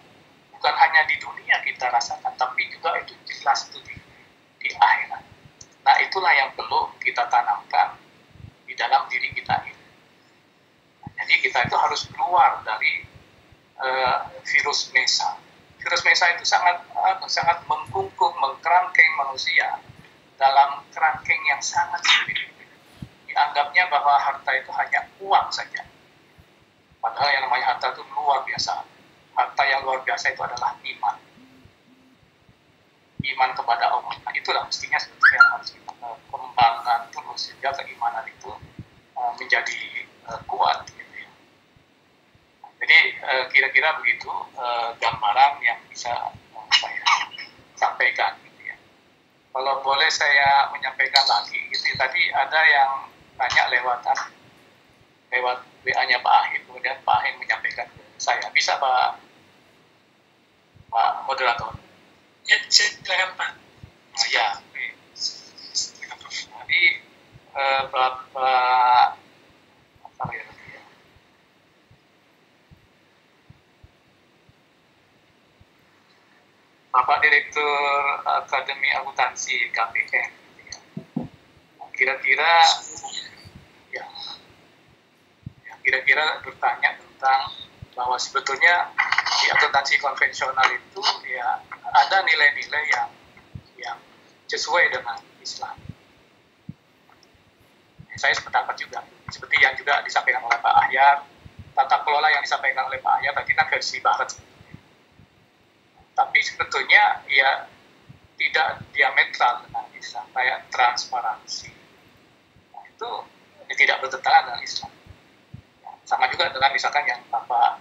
bukan hanya di dunia kita rasakan tapi juga itu jelas itu di di akhirat. Nah itulah yang perlu kita tanamkan di dalam diri kita ini. Jadi kita itu harus keluar dari uh, virus mesa. Virus mesa itu sangat uh, sangat mengkungkung, mengkerangkeng manusia dalam kerangkeng yang sangat sulit. Dianggapnya bahwa harta itu hanya uang saja. Padahal yang namanya harta itu luar biasa. Harta yang luar biasa itu adalah iman iman kepada Allah. Nah, itulah mestinya sebetulnya yang harus kita kembangkan terus sehingga keimanan itu uh, menjadi uh, kuat. Gitu ya. Jadi kira-kira begitu gambaran yang bisa saya sampaikan. Kalau boleh saya menyampaikan lagi, gitu. tadi ada yang tanya lewatan lewat WA-nya Pak Ahim, kemudian Pak Ahim menyampaikan ke saya. Bisa Pak Pak moderator? Ya, silakan Pak. Oh, ya, Jadi eh, Bapak apa ya Bapak Direktur Akademi Akuntansi KPN. Kira-kira ya, ya kira-kira bertanya tentang bahwa sebetulnya di akuntansi konvensional itu ya ada nilai-nilai yang yang sesuai dengan Islam. Saya sependapat juga, seperti yang juga disampaikan oleh Pak Ahyar, tata kelola yang disampaikan oleh Pak Ahyar tadi kan versi barat. Tapi sebetulnya ya tidak diametral. Dengan Islam, kayak transparansi. Nah, itu ya, tidak bertentangan dengan Islam. Sama juga dengan misalkan yang Bapak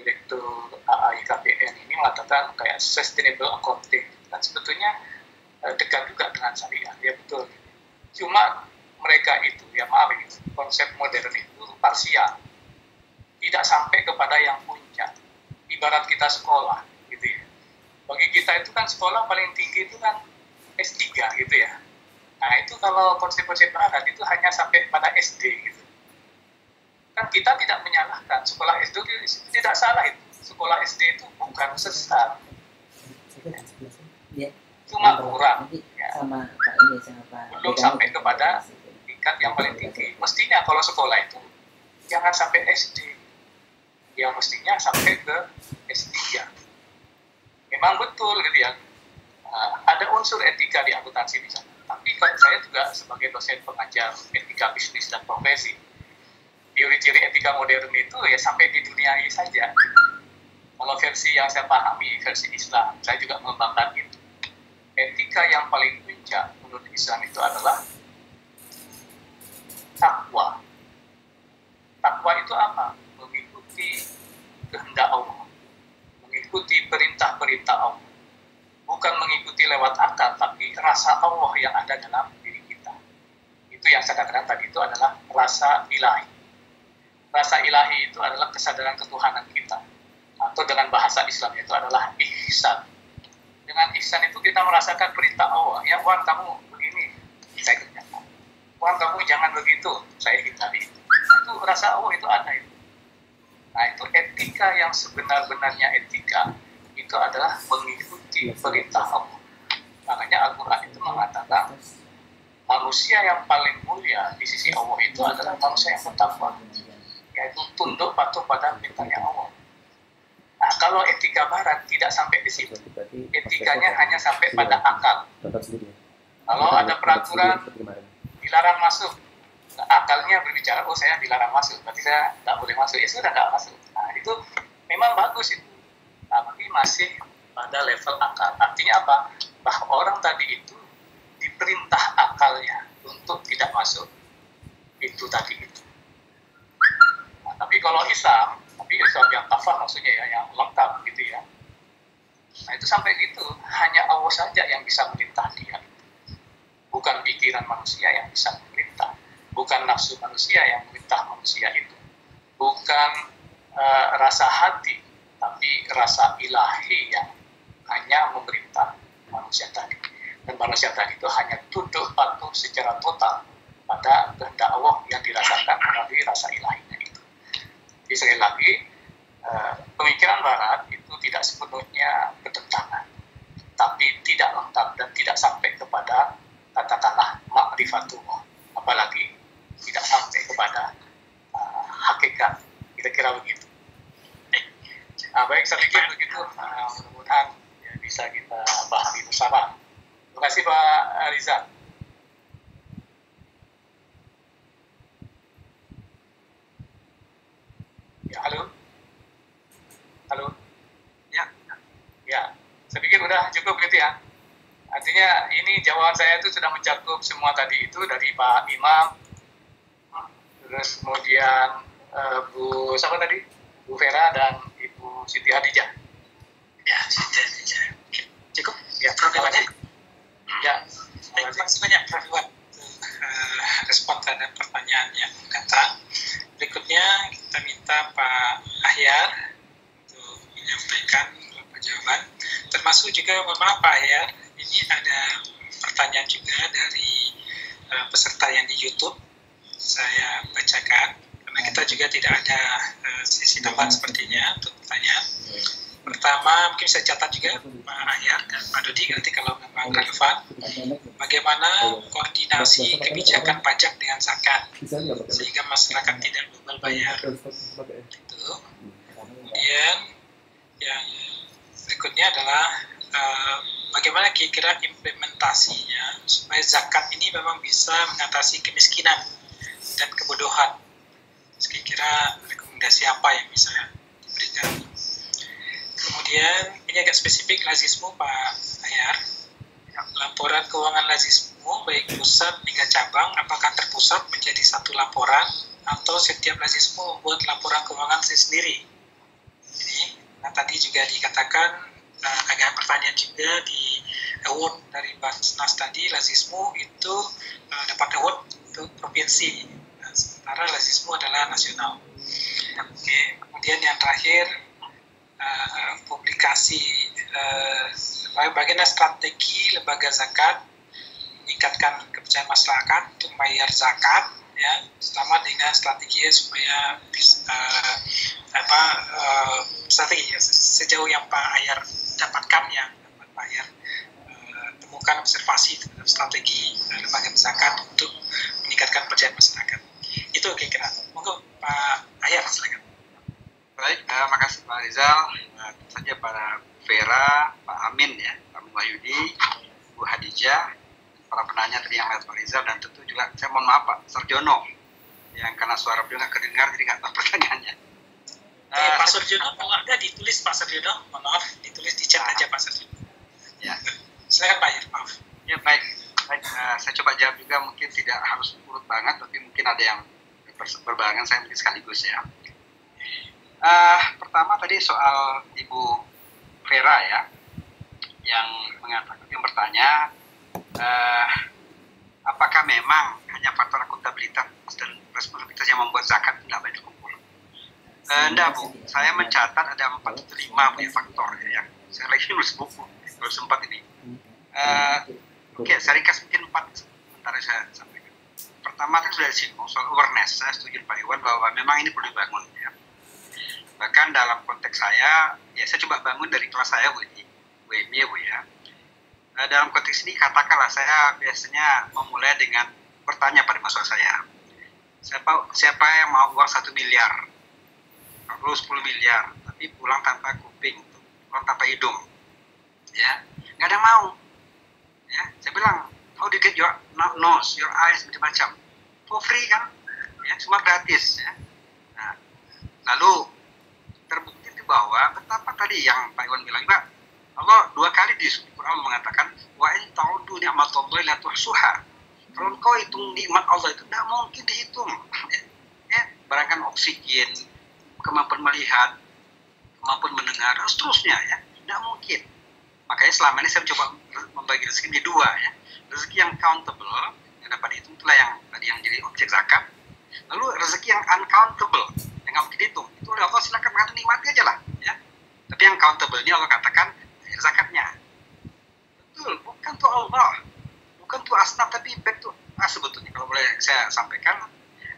Direktur AIKBN ini mengatakan kayak sustainable accounting. Dan sebetulnya uh, dekat juga dengan syariah. Ya betul. Cuma mereka itu ya maaf ini konsep modern itu parsial. Tidak sampai kepada yang puncak. Ibarat kita sekolah. ya bagi kita itu kan sekolah paling tinggi itu kan S3 gitu ya. Nah itu kalau konsep-konsep barat itu hanya sampai pada SD gitu. Kan kita tidak menyalahkan sekolah SD itu tidak salah itu. Sekolah SD itu bukan sesat. Cuma kurang ya. belum sampai kepada tingkat yang paling tinggi. mestinya kalau sekolah itu jangan sampai SD yang mestinya sampai ke S3 memang betul gitu ya uh, ada unsur etika di akuntansi di sana tapi saya juga sebagai dosen pengajar etika bisnis dan profesi ciri-ciri etika modern itu ya sampai di dunia ini saja. Kalau versi yang saya pahami, versi Islam, saya juga mengembangkan itu. Etika yang paling puncak menurut Islam itu adalah takwa. Takwa itu apa? Mengikuti kehendak Allah. Mengikuti perintah-perintah Allah. Bukan mengikuti lewat akal, tapi rasa Allah yang ada dalam diri kita. Itu yang saya katakan tadi itu adalah rasa ilahi rasa ilahi itu adalah kesadaran ketuhanan kita atau dengan bahasa Islam itu adalah ihsan dengan ihsan itu kita merasakan perintah Allah ya Wan kamu begini saya kerja Wah kamu jangan begitu, saya hindari. Itu rasa Allah itu ada itu. Nah itu etika yang sebenar-benarnya etika itu adalah mengikuti perintah Allah. Makanya Al-Quran itu mengatakan manusia yang paling mulia di sisi Allah itu adalah manusia yang bertakwa, yaitu tunduk patuh pada perintahnya Allah. Nah, kalau etika barat tidak sampai di situ, etikanya hanya sampai pada akal. Kalau ada peraturan dilarang masuk, akalnya berbicara, oh saya dilarang masuk, berarti saya tidak boleh masuk, ya sudah tidak masuk. Nah, itu memang bagus itu, tapi masih pada level akal. Artinya apa? Bahwa orang tadi itu diperintah akalnya untuk tidak masuk. Itu tadi itu. Nah, tapi kalau Islam, tapi Islam yang kafah maksudnya ya, yang lengkap gitu ya. Nah itu sampai gitu, hanya Allah saja yang bisa merintah dia bukan pikiran manusia yang bisa memerintah, bukan nafsu manusia yang memerintah manusia itu, bukan uh, rasa hati, tapi rasa ilahi yang hanya memerintah manusia tadi. Dan manusia tadi itu hanya tunduk patuh secara total pada kehendak Allah yang dirasakan melalui rasa ilahinya itu. Jadi sekali lagi, uh, pemikiran Barat itu tidak sepenuhnya bertentangan, tapi tidak lengkap dan tidak sampai kepada katakanlah makrifatullah apalagi tidak sampai kepada uh, hakikat. Kira-kira begitu. Nah, baik saya pikir begitu uh, mudah-mudahan ya, bisa kita pahami bersama. Terima kasih Pak Riza. Ya halo? Halo? Ya. Ya saya pikir udah cukup gitu ya. Artinya ini jawaban saya itu sudah mencakup semua tadi itu dari Pak Imam, terus kemudian uh, Bu siapa tadi? Bu Vera dan Ibu Siti Hadijah. Ya, Siti Hadijah. Cukup? Ya. Iwan. Ya, terima kasih banyak Prof. Iwan uh, respon terhadap pertanyaan yang datang. Berikutnya kita minta Pak Ahyar untuk menyampaikan beberapa jawaban. Termasuk juga, mohon maaf Pak Ahyar, ini ada pertanyaan juga dari uh, peserta yang di YouTube. Saya bacakan karena kita juga tidak ada uh, sesi tambahan sepertinya untuk pertanyaan. Pertama, mungkin saya catat juga Pak Ahyar dan Pak Dodi nanti kalau memang relevan. Bagaimana koordinasi kebijakan pajak dengan zakat? Sehingga masyarakat tidak bebal bayar. Itu. Kemudian yang berikutnya adalah uh, bagaimana kira-kira implementasinya supaya zakat ini memang bisa mengatasi kemiskinan dan kebodohan. Kira-kira rekomendasi apa yang bisa diberikan? Kemudian ini agak spesifik lazismu Pak Ayar. Laporan keuangan lazismu baik pusat hingga cabang apakah terpusat menjadi satu laporan atau setiap lazismu membuat laporan keuangan sendiri. Ini, nah tadi juga dikatakan uh, agak pertanyaan juga di award dari Basnas tadi lazismu itu uh, dapat award untuk provinsi sementara lazismu adalah nasional. Oke kemudian yang terakhir uh, publikasi uh, bagaimana strategi lembaga zakat meningkatkan kepercayaan masyarakat untuk bayar zakat ya selama dengan strategi supaya uh, apa uh, strategi sejauh yang Pak Ayar dapatkan yang Pak Ayar temukan observasi terhadap strategi lembaga zakat untuk meningkatkan kepercayaan masyarakat itu kira-kira monggo Pak Ayar silakan baik uh, makasih Pak Rizal uh, tentu saja para Vera Pak Amin ya Pak Wahyudi Bu Hadijah para penanya tadi yang lihat Pak Rizal dan tentu juga saya mohon maaf Pak Sarjono yang karena suara beliau nggak kedengar jadi nggak tahu pertanyaannya. Uh, Pak Sarjono kalau ada ditulis Pak Sarjono, mohon maaf ditulis di chat aja Pak Sarjono. Ya. Silakan Pak ya, maaf. Ya baik, baik uh, saya coba jawab juga mungkin tidak harus urut banget tapi mungkin ada yang berbarengan saya mungkin sekaligus ya. Uh, pertama tadi soal Ibu Vera ya yang mengatakan yang bertanya uh, apakah memang hanya faktor akuntabilitas dan responsabilitas yang membuat zakat tidak baik terkumpul? Uh, enggak bu, saya mencatat ada empat atau lima punya faktor ya, yang saya lagi nulis buku, belum sempat ini. Uh, Oke, okay, saya ringkas mungkin empat sebentar saya sampaikan. Pertama kan sudah disinggung soal awareness. Saya setuju Pak Iwan bahwa memang ini perlu dibangun ya. Bahkan dalam konteks saya, ya saya coba bangun dari kelas saya Bu ini, ya Bu ya. Nah, dalam konteks ini katakanlah saya biasanya memulai dengan bertanya pada mahasiswa saya. Siapa siapa yang mau uang satu miliar, perlu 10 miliar, tapi pulang tanpa kuping, pulang tanpa hidung, ya nggak ada yang mau. Ya, saya bilang how do you get your nose, your eyes macam-macam, for free kan, ya semua gratis ya. Nah, lalu terbukti bahwa betapa tadi yang Pak Iwan bilang juga Allah dua kali di Quran mengatakan wa in ta'udu ni'matallahi la tuhsuha. Kalau engkau hitung nikmat Allah itu tidak mungkin dihitung. Ya, barangkan oksigen, kemampuan melihat, kemampuan mendengar, dan seterusnya ya, tidak mungkin. Makanya selama ini saya coba membagi rezeki menjadi dua ya. Rezeki yang countable, yang dapat dihitung itulah yang tadi yang jadi objek zakat. Lalu rezeki yang uncountable, yang nggak mungkin dihitung, itu oleh Allah silakan mengatakan nikmati aja lah ya. Tapi yang countable ini Allah katakan zakatnya. Betul, bukan tuh Allah, bukan tuh asnaf, tapi back to ah, sebetulnya kalau boleh saya sampaikan,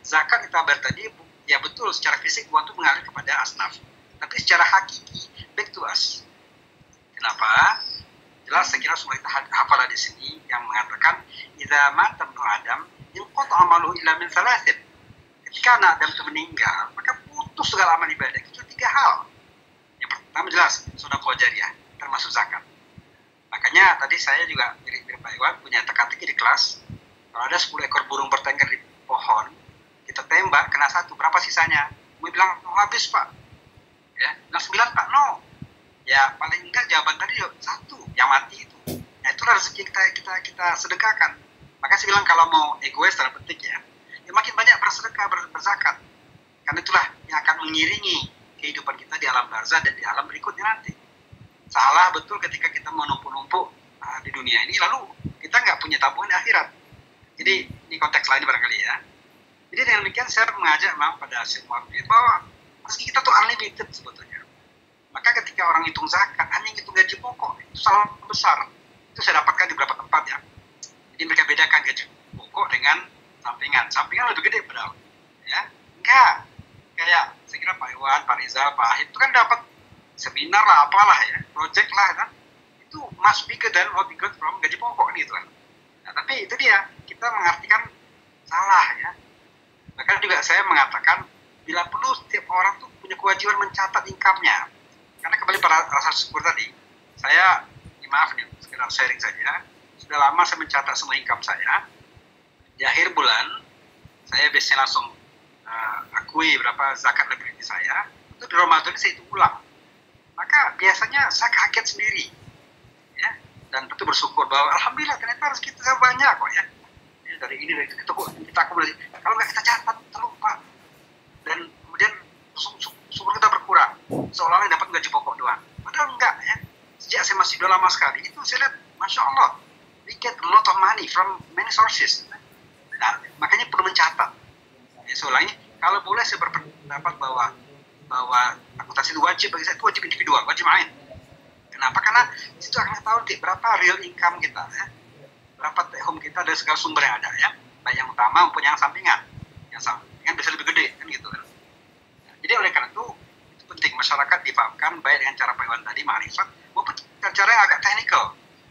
zakat kita ber tadi ya betul secara fisik uang itu mengalir kepada asnaf, tapi secara hakiki back to us. Kenapa? Saya kira semua kita hafal di sini yang mengatakan idza mata ibnu adam yanqata amaluhu illa min thalathin. Ketika anak Adam itu meninggal, maka putus segala amal ibadah. Itu tiga hal. Yang pertama jelas, sudah jariah termasuk zakat. Makanya tadi saya juga mirip-mirip Pak Iwan punya teka-teki di kelas. Kalau ada 10 ekor burung bertengger di pohon, kita tembak kena satu, berapa sisanya? Gue bilang, oh, habis Pak. Ya, nah sembilan Pak, no. Ya paling enggak jawaban tadi satu, yang mati itu. Nah itulah rezeki kita kita kita sedekahkan. Maka saya bilang kalau mau egois dalam petik ya, ya makin banyak bersedekah, ber, berzakat. Karena itulah yang akan mengiringi kehidupan kita di alam barzah dan di alam berikutnya nanti salah betul ketika kita mau numpuk-numpuk uh, di dunia ini lalu kita nggak punya tabungan di akhirat jadi ini konteks lain barangkali ya jadi dengan demikian saya mengajak memang pada semua bahwa meski kita tuh unlimited sebetulnya maka ketika orang hitung zakat hanya hitung gaji pokok. Itu salah besar. Itu saya dapatkan di beberapa tempat ya. Jadi mereka bedakan gaji pokok dengan sampingan. Sampingan lebih gede padahal ya? Enggak. Kayak saya kira Pak Iwan, Pak Rizal, Pak Ahid itu kan dapat seminar lah apalah ya. Project lah kan. Itu must bigger than what we got from gaji pokok gitu kan nah, tapi itu dia. Kita mengartikan salah ya. Bahkan juga saya mengatakan bila perlu setiap orang tuh punya kewajiban mencatat income-nya karena kembali pada rasa syukur tadi saya ya maaf nih sekedar sharing saja. Sudah lama saya mencatat semua income saya. Di akhir bulan saya biasanya langsung uh, akui berapa zakat liability saya. Itu di Ramadan saya itu ulang. Maka biasanya saya kaget sendiri. Ya dan tentu bersyukur bahwa alhamdulillah ternyata harus kita banyak kok ya, ya dari ini dari itu kita kita akumulasi. Kalau nggak kita catat terlupa. Dan kemudian syukur kita berkurang seolah-olah dapat gaji pokok doang padahal enggak ya sejak saya masih udah lama sekali itu saya lihat masya Allah we get a lot of money from many sources nah makanya perlu mencatat ya, soalnya kalau boleh saya berpendapat bahwa bahwa akuntansi itu wajib bagi saya itu wajib individual, wajib main. Kenapa? Karena itu akan tahu nanti berapa real income kita, ya. berapa take home kita dari segala sumber yang ada, ya. Baik yang utama maupun yang sampingan. Yang sampingan bisa lebih gede, kan gitu. Jadi oleh karena itu, itu penting masyarakat dipahamkan baik dengan cara pengeluaran tadi, marifat, maupun cara yang agak teknikal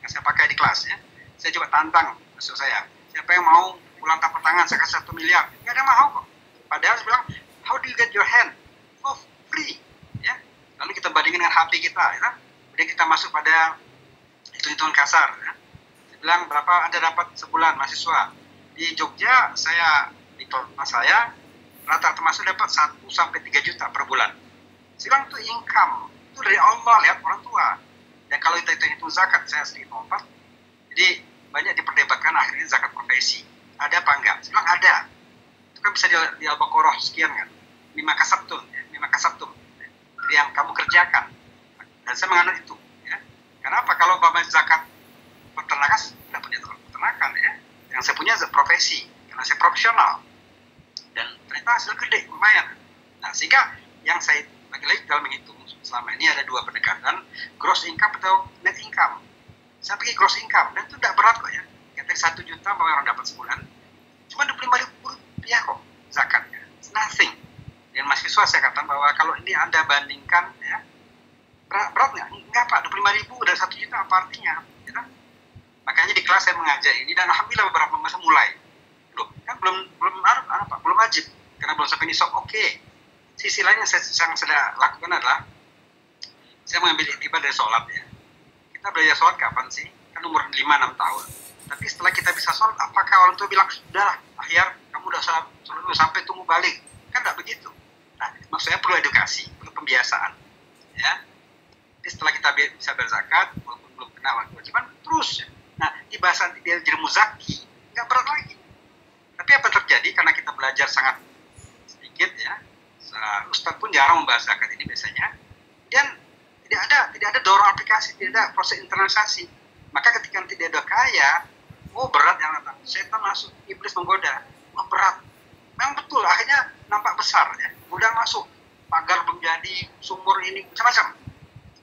yang saya pakai di kelas. Ya. Saya coba tantang maksud saya. Siapa yang mau pulang tanpa tangan, saya kasih satu miliar. Nggak ada yang mau kok. Padahal saya bilang, how do you get your hand? Oh, free ya lalu kita bandingkan dengan HP kita ya kemudian kita masuk pada hitung-hitungan kasar ya saya bilang berapa anda dapat sebulan mahasiswa di Jogja saya di tempat saya rata-rata masuk dapat 1 sampai 3 juta per bulan saya bilang itu income itu dari Allah lihat orang tua dan kalau kita hitung hitung zakat saya sedikit lompat jadi banyak diperdebatkan akhirnya zakat profesi ada apa enggak saya bilang ada itu kan bisa di, di Al-Baqarah sekian kan lima kasabtun ya lima kasabtun yang kamu kerjakan. Dan saya menganut itu. Ya. Kenapa? Kalau bapak zakat peternakan, tidak punya peternakan ya. Yang saya punya profesi, karena saya profesional dan ternyata hasil gede lumayan. Nah sehingga yang saya lagi-lagi dalam menghitung selama ini ada dua pendekatan gross income atau net income. Saya pikir gross income dan itu tidak berat kok ya. Kata satu juta apa orang dapat sebulan cuma dua puluh ribu rupiah kok zakatnya. It's nothing. Dan mahasiswa saya katakan bahwa kalau ini anda bandingkan ya berat, berat nggak? Nggak pak. Dua puluh lima ribu dan satu juta apa artinya ya kan? makanya di kelas saya mengajak ini dan alhamdulillah beberapa masa mulai. Loh, kan belum belum apa, belum wajib karena belum sampai nisab. Oke. Okay. Sisi lainnya saya, yang saya lakukan adalah saya mengambil itibar dari sholat ya. Kita belajar sholat kapan sih? Kan umur 5-6 tahun. Tapi setelah kita bisa sholat, apakah orang tua bilang, udahlah, akhir kamu udah sholat, sholat sampai tunggu balik. Kan tidak begitu. Nah, maksudnya perlu edukasi, perlu pembiasaan. Ya. Jadi setelah kita bisa berzakat, walaupun belum kena kewajiban, terus. Nah, di bahasa dia jadi muzaki, nggak berat lagi. Tapi apa terjadi karena kita belajar sangat sedikit ya, Ustadz pun jarang membahasakan ini biasanya. Dan tidak ada tidak ada dorong aplikasi, tidak ada proses internalisasi. Maka ketika tidak ada kaya, oh berat yang datang. Setan masuk, iblis menggoda, oh berat. Memang betul, akhirnya nampak besar ya. Mudah masuk, pagar menjadi sumur ini macam-macam.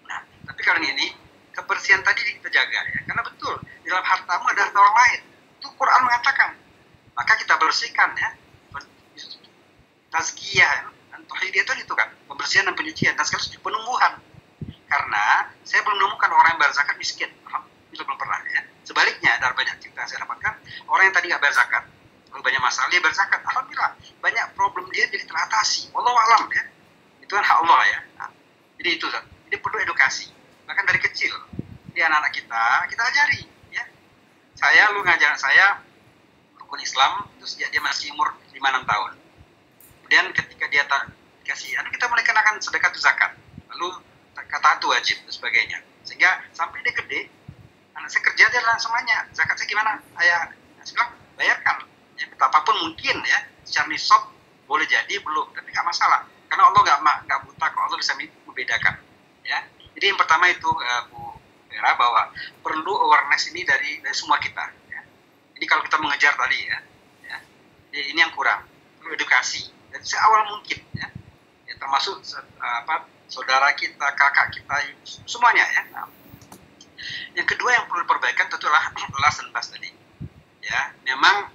Nah, tapi kali ini kebersihan tadi kita jaga ya, karena betul di dalam hartamu ada harta orang lain. Itu Quran mengatakan. Maka kita bersihkan ya, tazkiyah, tauhid itu itu kan, pembersihan dan penyucian dan sekaligus penumbuhan karena saya belum menemukan orang yang berzakat miskin. Itu belum pernah ya. Sebaliknya, dalam banyak cerita saya dapatkan, orang yang tadi nggak berzakat, lalu banyak masalah dia berzakat. Alhamdulillah, banyak problem dia jadi teratasi. Allah alam ya. Itu kan hak Allah ya. Nah, jadi itu, jadi perlu edukasi. Bahkan dari kecil, di anak-anak kita, kita ajari. Ya. Saya, lu ngajar saya rukun Islam, terus dia, dia masih umur 5-6 tahun. Kemudian ketika dia tak kasih, kita mulai kenakan sedekah zakat. Lalu kata itu wajib dan sebagainya sehingga sampai dia gede anak saya kerja dia langsung nanya zakat saya gimana ayah saya bilang bayarkan ya betapapun mungkin ya secara nisab boleh jadi belum tapi nggak masalah karena Allah nggak nggak buta kok Allah bisa membedakan ya jadi yang pertama itu uh, Bu Vera bahwa perlu awareness ini dari dari semua kita. Jadi kalau kita mengejar tadi ya, ya jadi ini yang kurang perlu edukasi dari seawal mungkin ya, ya termasuk apa saudara kita, kakak kita, semuanya ya. Nah, yang kedua yang perlu diperbaikan tentulah and fast tadi. Ya, memang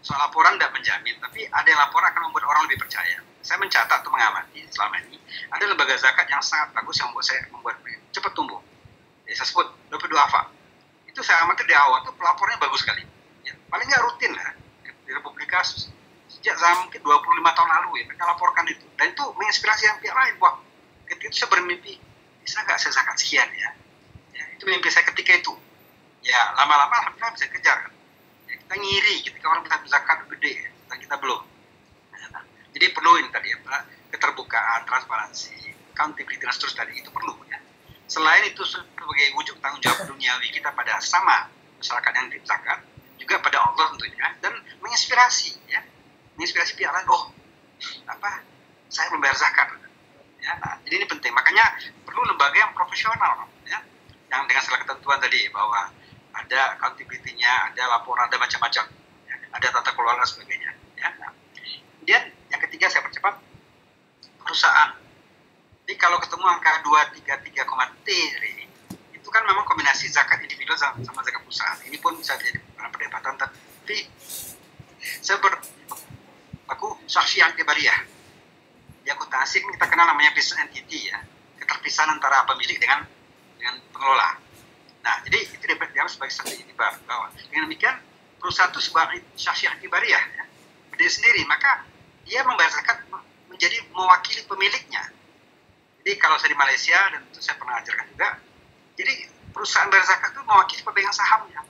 soal laporan tidak menjamin, tapi ada yang laporan akan membuat orang lebih percaya. Saya mencatat atau mengamati selama ini ada lembaga zakat yang sangat bagus yang membuat saya membuat cepat tumbuh. Ya, saya sebut 22 AFA. Itu saya amati di awal itu pelapornya bagus sekali. Ya, paling nggak rutin lah. Di Republik sejak zaman mungkin 25 tahun lalu ya mereka laporkan itu. Dan itu menginspirasi yang pihak lain. Wah ketika itu saya bermimpi bisa nggak saya zakat sekian ya? ya itu mimpi saya ketika itu. Ya lama-lama alhamdulillah bisa kejar. Ya, kita ngiri ketika orang bisa zakat gede ya, dan kita belum. Nah, jadi perlu ini tadi apa keterbukaan transparansi accountability dan seterusnya tadi. Itu perlu ya. Selain itu sebagai wujud tanggung jawab duniawi kita pada sama masyarakat yang zakat juga pada Allah tentunya dan menginspirasi ya menginspirasi pihak lain oh apa saya membayar zakat Ya, nah, jadi ini penting. Makanya perlu lembaga yang profesional, ya, yang dengan segala ketentuan tadi bahwa ada accountability-nya, ada laporan, ada macam-macam, ya, ada tata kelola dan sebagainya. Ya. Nah, kemudian yang ketiga saya percepat perusahaan. Jadi kalau ketemu angka 233, T ini, itu kan memang kombinasi zakat individual sama, zakat perusahaan. Ini pun bisa jadi perdebatan, tapi saya ber, aku saksi yang kebariah di akuntansi kita kenal namanya business entity ya. Keterpisahan antara pemilik dengan dengan pengelola. Nah jadi itu dianggap sebagai saksi itibar bahwa dengan demikian perusahaan itu sebagai saksi itibariyah ya. Berdiri sendiri maka dia membayar zakat menjadi mewakili pemiliknya. Jadi kalau saya di Malaysia dan itu saya pernah ajarkan juga jadi perusahaan bayar zakat itu mewakili pemegang sahamnya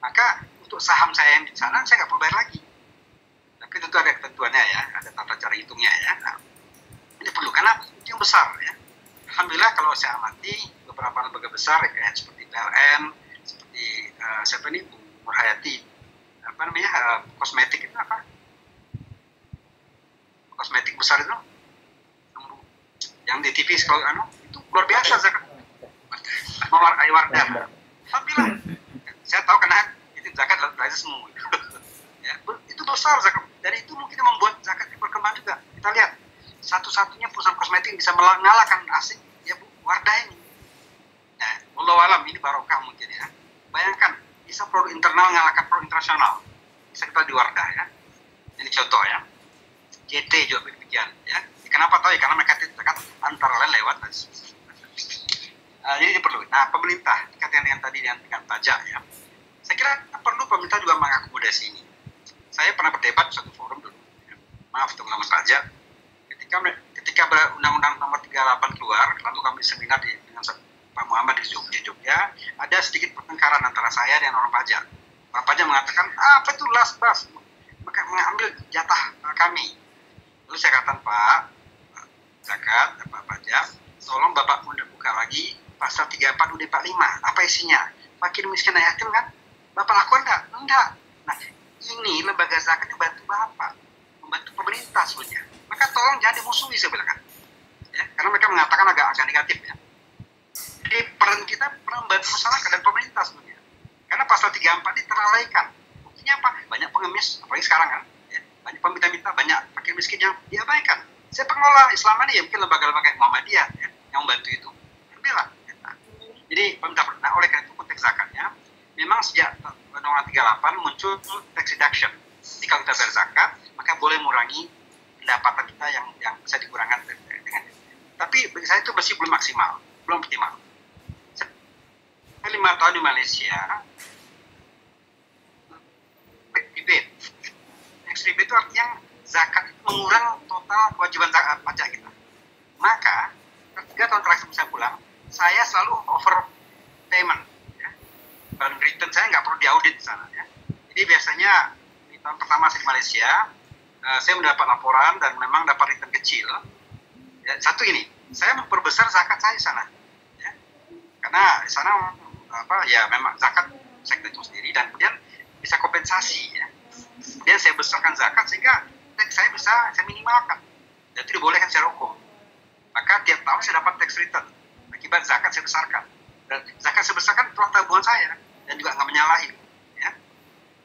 maka untuk saham saya yang di sana saya nggak perlu bayar lagi. Tapi tentu ada ketentuannya ya ada tata cara hitungnya ya. Nah, ini perlu karena itu yang besar ya. Alhamdulillah kalau saya amati beberapa lembaga besar ya, kayak seperti PLN seperti uh, siapa ini? Bu Murhayati apa namanya? Uh, kosmetik itu apa? Kosmetik besar itu? Yang di TV kalau anu itu luar biasa zakat mawar air wardah alhamdulillah saya tahu karena itu zakat dari semua ya itu besar zakat dan itu mungkin membuat zakat berkembang juga kita lihat satu-satunya perusahaan kosmetik bisa mengalahkan asing ya Bu Wardah ini. Nah, Allah alam ini barokah mungkin ya. Bayangkan bisa produk internal mengalahkan produk internasional. Bisa kita di Wardah ya. Ini contoh ya. JT juga demikian ya. Kenapa tahu ya? Karena mereka dekat antara lain lewat uh, jadi ini perlu. Nah, pemerintah dikatakan dengan tadi dengan, dengan pajak ya. Saya kira perlu pemerintah juga mengakomodasi ini. Saya pernah berdebat di suatu forum dulu. Ya. Maaf teman-teman pajak. Ketika ketika undang-undang nomor 38 keluar, lalu kami seminar di, dengan Pak Muhammad di Jogja, Jogja, ada sedikit pertengkaran antara saya dan orang pajak. Orang pajak mengatakan, ah, apa itu last bus? Maka mengambil jatah kami. Lalu saya katakan, Pak, zakat, Pak pajak, tolong Bapak buka lagi pasal 34 UUD 45. Apa isinya? Makin miskin yatim kan? Bapak lakukan enggak? Enggak. Nah, ini lembaga zakat yang bantu Bapak. Membantu pemerintah sebenarnya. Maka tolong jangan dimusuhi sebenarnya. Ya, karena mereka mengatakan agak agak negatif ya. Jadi peran kita peran membantu masyarakat dan pemerintah sebenarnya. Karena pasal 34 ini terlalaikan. Buktinya apa? Banyak pengemis, apalagi sekarang kan. Ya, banyak peminta-minta, banyak fakir miskin yang diabaikan. Saya pengelola Islam ini ya mungkin lembaga-lembaga Muhammadiyah ya, yang membantu itu. Alhamdulillah. Jadi pemerintah nah, oleh karena itu konteks zakatnya memang sejak Undang-Undang 38 muncul tax reduction. Kalau kita zakat, maka boleh mengurangi pendapatan kita yang yang bisa dikurangkan dengan tapi bagi saya itu masih belum maksimal, belum optimal. Saya lima tahun di Malaysia, rebate. Tax rebate itu artinya zakat itu mengurang total kewajiban zakat pajak kita. Maka tiga tahun terakhir saya pulang, saya selalu over payment. Ya. Dan return saya nggak perlu diaudit di sana. Ya. Jadi biasanya di tahun pertama saya di Malaysia, uh, saya mendapat laporan dan memang dapat return kecil. Ya, satu ini, saya memperbesar zakat saya di sana. Ya. Karena di sana apa ya memang zakat sektor itu sendiri dan kemudian bisa kompensasi ya. Kemudian saya besarkan zakat sehingga tax saya bisa saya minimalkan. Dan itu dibolehkan secara hukum. Maka tiap tahun saya dapat tax return. Akibat zakat saya besarkan. Dan zakat saya besarkan itu tabungan saya. Dan juga nggak menyalahi. Ya.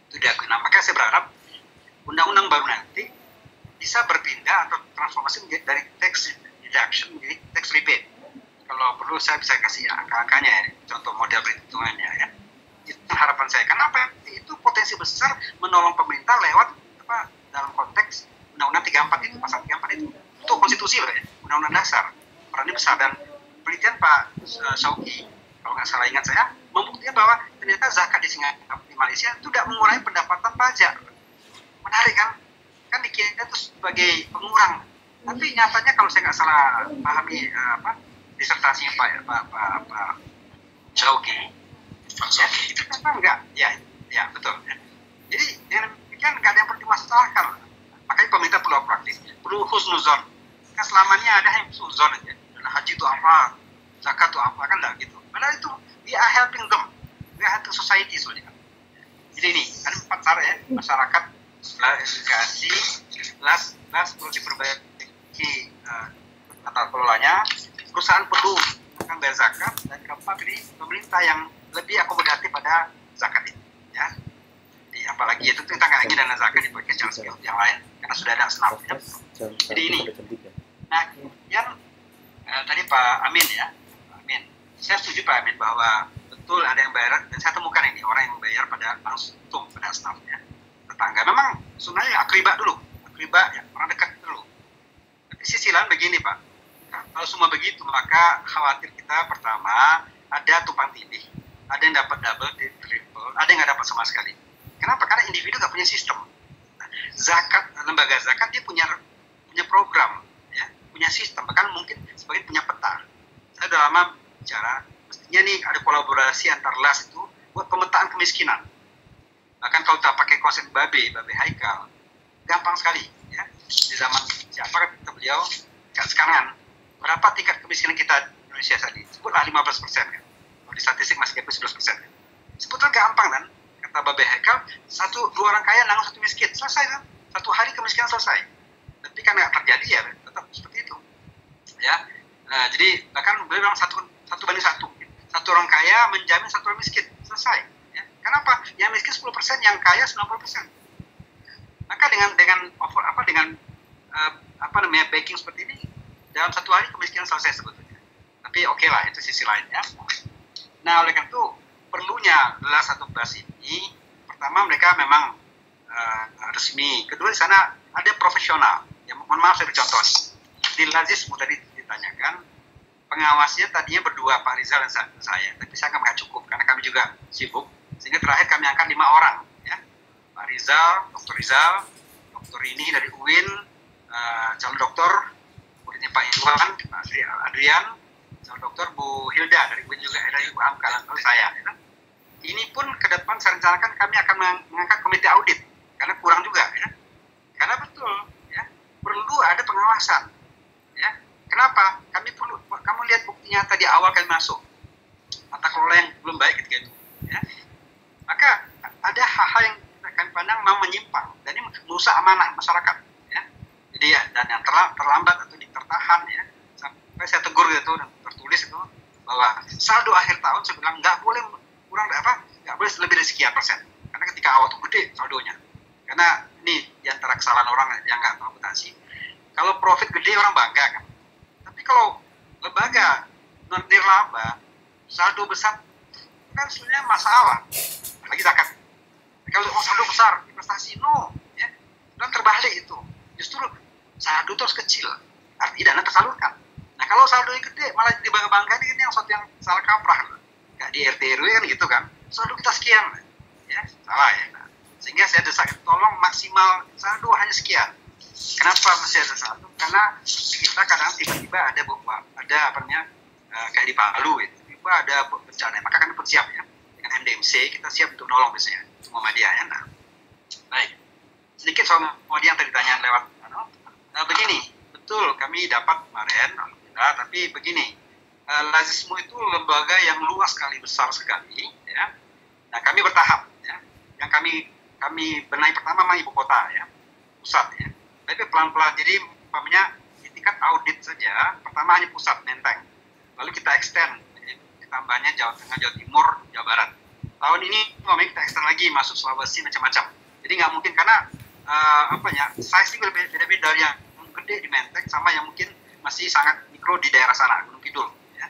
Itu diakui. Nah, maka saya berharap undang-undang baru nanti bisa berpindah atau transformasi menjadi dari tax deduction menjadi tax rebate. Kalau perlu saya bisa kasih angka-angkanya ya, contoh model perhitungannya ya. Itu harapan saya. Kenapa? Itu potensi besar menolong pemerintah lewat apa dalam konteks Undang-Undang 34 itu, pasal 34 itu. Itu konstitusi loh ya, Undang-Undang dasar. Perannya besar dan penelitian Pak uh, Sauki, kalau nggak salah ingat saya, membuktikan bahwa ternyata zakat di Singapura, di Malaysia itu tidak mengurangi pendapatan pajak. Menarik kan? Kan dikira itu sebagai pengurang. Tapi nyatanya kalau saya nggak salah pahami uh, apa disertasinya Pak Pak Pak, Pak Sauki, ya, itu memang enggak, ya, ya betul. Ya. Jadi dengan demikian nggak ada yang perlu dimasalahkan. Makanya pemerintah perlu praktis, perlu husnuzon. Kan selamanya ada yang husnuzon aja. Haji itu apa, zakat itu apa, kan enggak gitu. Padahal itu we are helping them, we are helping society sebenarnya. Jadi ini ada empat cara ya masyarakat setelah edukasi, las las perlu diperbaiki uh, tata kelolanya, perusahaan perlu akan bayar zakat dan keempat ini pemerintah yang lebih akomodatif pada zakat ini ya jadi apalagi itu kita nggak lagi dana zakat secara skill yang lain karena sudah ada senap ya. jadi ini nah yang eh, tadi Pak Amin ya. Pak Amin. Saya setuju Pak Amin bahwa betul ada yang bayar dan saya temukan ini orang yang membayar pada langsung pada staff ya tetangga. Memang sebenarnya akribat dulu akribat ya orang dekat dulu. Tapi sisi lain begini Pak. Kalau semua begitu maka khawatir kita pertama ada tumpang tindih. Ada yang dapat double, triple, ada yang nggak dapat sama sekali. Kenapa? Karena individu nggak punya sistem. Nah, zakat, lembaga zakat dia punya punya program, punya sistem, bahkan mungkin sebagai punya peta. Saya sudah lama bicara, mestinya nih ada kolaborasi antar las itu buat pemetaan kemiskinan. Bahkan kalau kita pakai konsep babe, babe haikal, gampang sekali. Ya. Di zaman siapa kata beliau, sekarang berapa tingkat kemiskinan kita di Indonesia tadi? Sebutlah 15 persen kan di statistik masih kepres 11 persen. Sebetulnya gampang kan, kata Babe Hekal, satu dua orang kaya nanggung satu miskin, selesai kan? Satu hari kemiskinan selesai. Tapi kan nggak terjadi ya, tetap seperti. Ya, nah, jadi bahkan beliau bilang satu satu banding satu. Satu orang kaya menjamin satu orang miskin, selesai. Ya. Kenapa? Yang miskin 10 persen, yang kaya 90 persen. Maka dengan dengan over apa dengan uh, apa namanya baking seperti ini dalam satu hari kemiskinan selesai sebetulnya. Tapi oke okay lah itu sisi lainnya. Nah, oleh karena itu perlunya gelas satu belas ini, pertama mereka memang uh, resmi, kedua di sana ada profesional. Ya, mohon maaf saya bercontoh. di Lazismu tadi ditanyakan, pengawasnya tadinya berdua Pak Rizal dan saya, tapi saya nggak cukup karena kami juga sibuk, sehingga terakhir kami angkat lima orang, ya Pak Rizal, Dr. Rizal, Dr. ini dari UIN, uh, calon dokter, muridnya Pak Iwan, Pak Adrian, calon dokter Bu Hilda dari UIN juga dari UAM kalau saya. Ya. Ini pun ke depan saya rencanakan kami akan mengangkat komite audit karena kurang juga ya. Karena betul ya perlu ada pengawasan. Kenapa? Kami perlu kamu lihat bukti nyata di awal kami masuk tata kelola yang belum baik ketika itu ya. Maka ada hal-hal yang kami pandang memang menyimpang dan ini merusak amanah masyarakat ya. Jadi ya dan yang terlambat atau ditertahan ya sampai saya tegur gitu dan tertulis itu bahwa saldo akhir tahun saya bilang nggak boleh kurang apa nggak boleh lebih dari sekian persen karena ketika awal itu gede saldonya karena ini di antara kesalahan orang yang nggak tahu akuntansi. Kalau profit gede orang bangga kan. Tapi kalau lembaga nirlaba saldo besar kan sebenarnya masalah. Lagi zakat. Kalau oh, saldo besar investasi no, ya. Dan terbalik itu. Justru saldo terus kecil, artinya dana tersalurkan. Nah kalau saldo yang gede malah dibangga-banggain ini yang suatu yang salah kaprah. Gak di RT RW kan gitu kan. Saldo kita sekian. Ya, salah ya. Nah, sehingga saya desak tolong maksimal saldo hanya sekian kenapa masih ada saldo karena kita kadang tiba-tiba ada bahwa ada apa namanya uh, kayak di Palu itu tiba ada bencana maka kami bersiap ya. Dengan MDMC kita siap untuk nolong biasanya. Semua media ya nah baik. Sedikit soal media yang tadi ditanya lewat nah, begini. Betul kami dapat kemarin alhamdulillah tapi begini. Uh, Lazismu itu lembaga yang luas sekali besar sekali ya. Nah kami bertahap ya. Yang kami kami benahi pertama memang ibu kota ya. Pusat ya tapi pelan-pelan jadi umpamanya di tingkat audit saja pertama hanya pusat menteng lalu kita extend. Tambahnya Jawa Tengah Jawa Timur Jawa Barat. Tahun ini umpamanya kita extend lagi masuk Sulawesi macam-macam. Jadi nggak mungkin karena uh, apa ya size itu beda-beda. Yang gede di Menteng sama yang mungkin masih sangat mikro di daerah sana Gunung Kidul ya.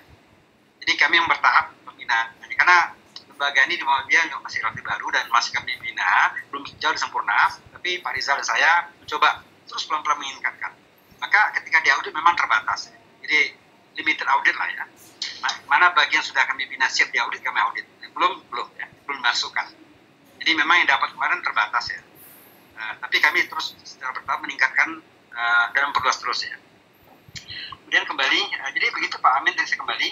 jadi kami yang bertahap pembinaan karena lembaga ini di Muhammadiyah masih relatif baru dan masih kami bina, belum jauh sempurna, tapi Pak Rizal dan saya mencoba terus pelan-pelan meningkatkan. Maka ketika di audit memang terbatas, jadi limited audit lah ya. Mana bagian sudah kami bina siap di audit kami audit, belum belum ya, belum masukkan. Jadi memang yang dapat kemarin terbatas ya. Uh, tapi kami terus secara bertahap meningkatkan uh, dan memperluas terus ya. Kemudian kembali, uh, jadi begitu Pak Amin dan saya kembali,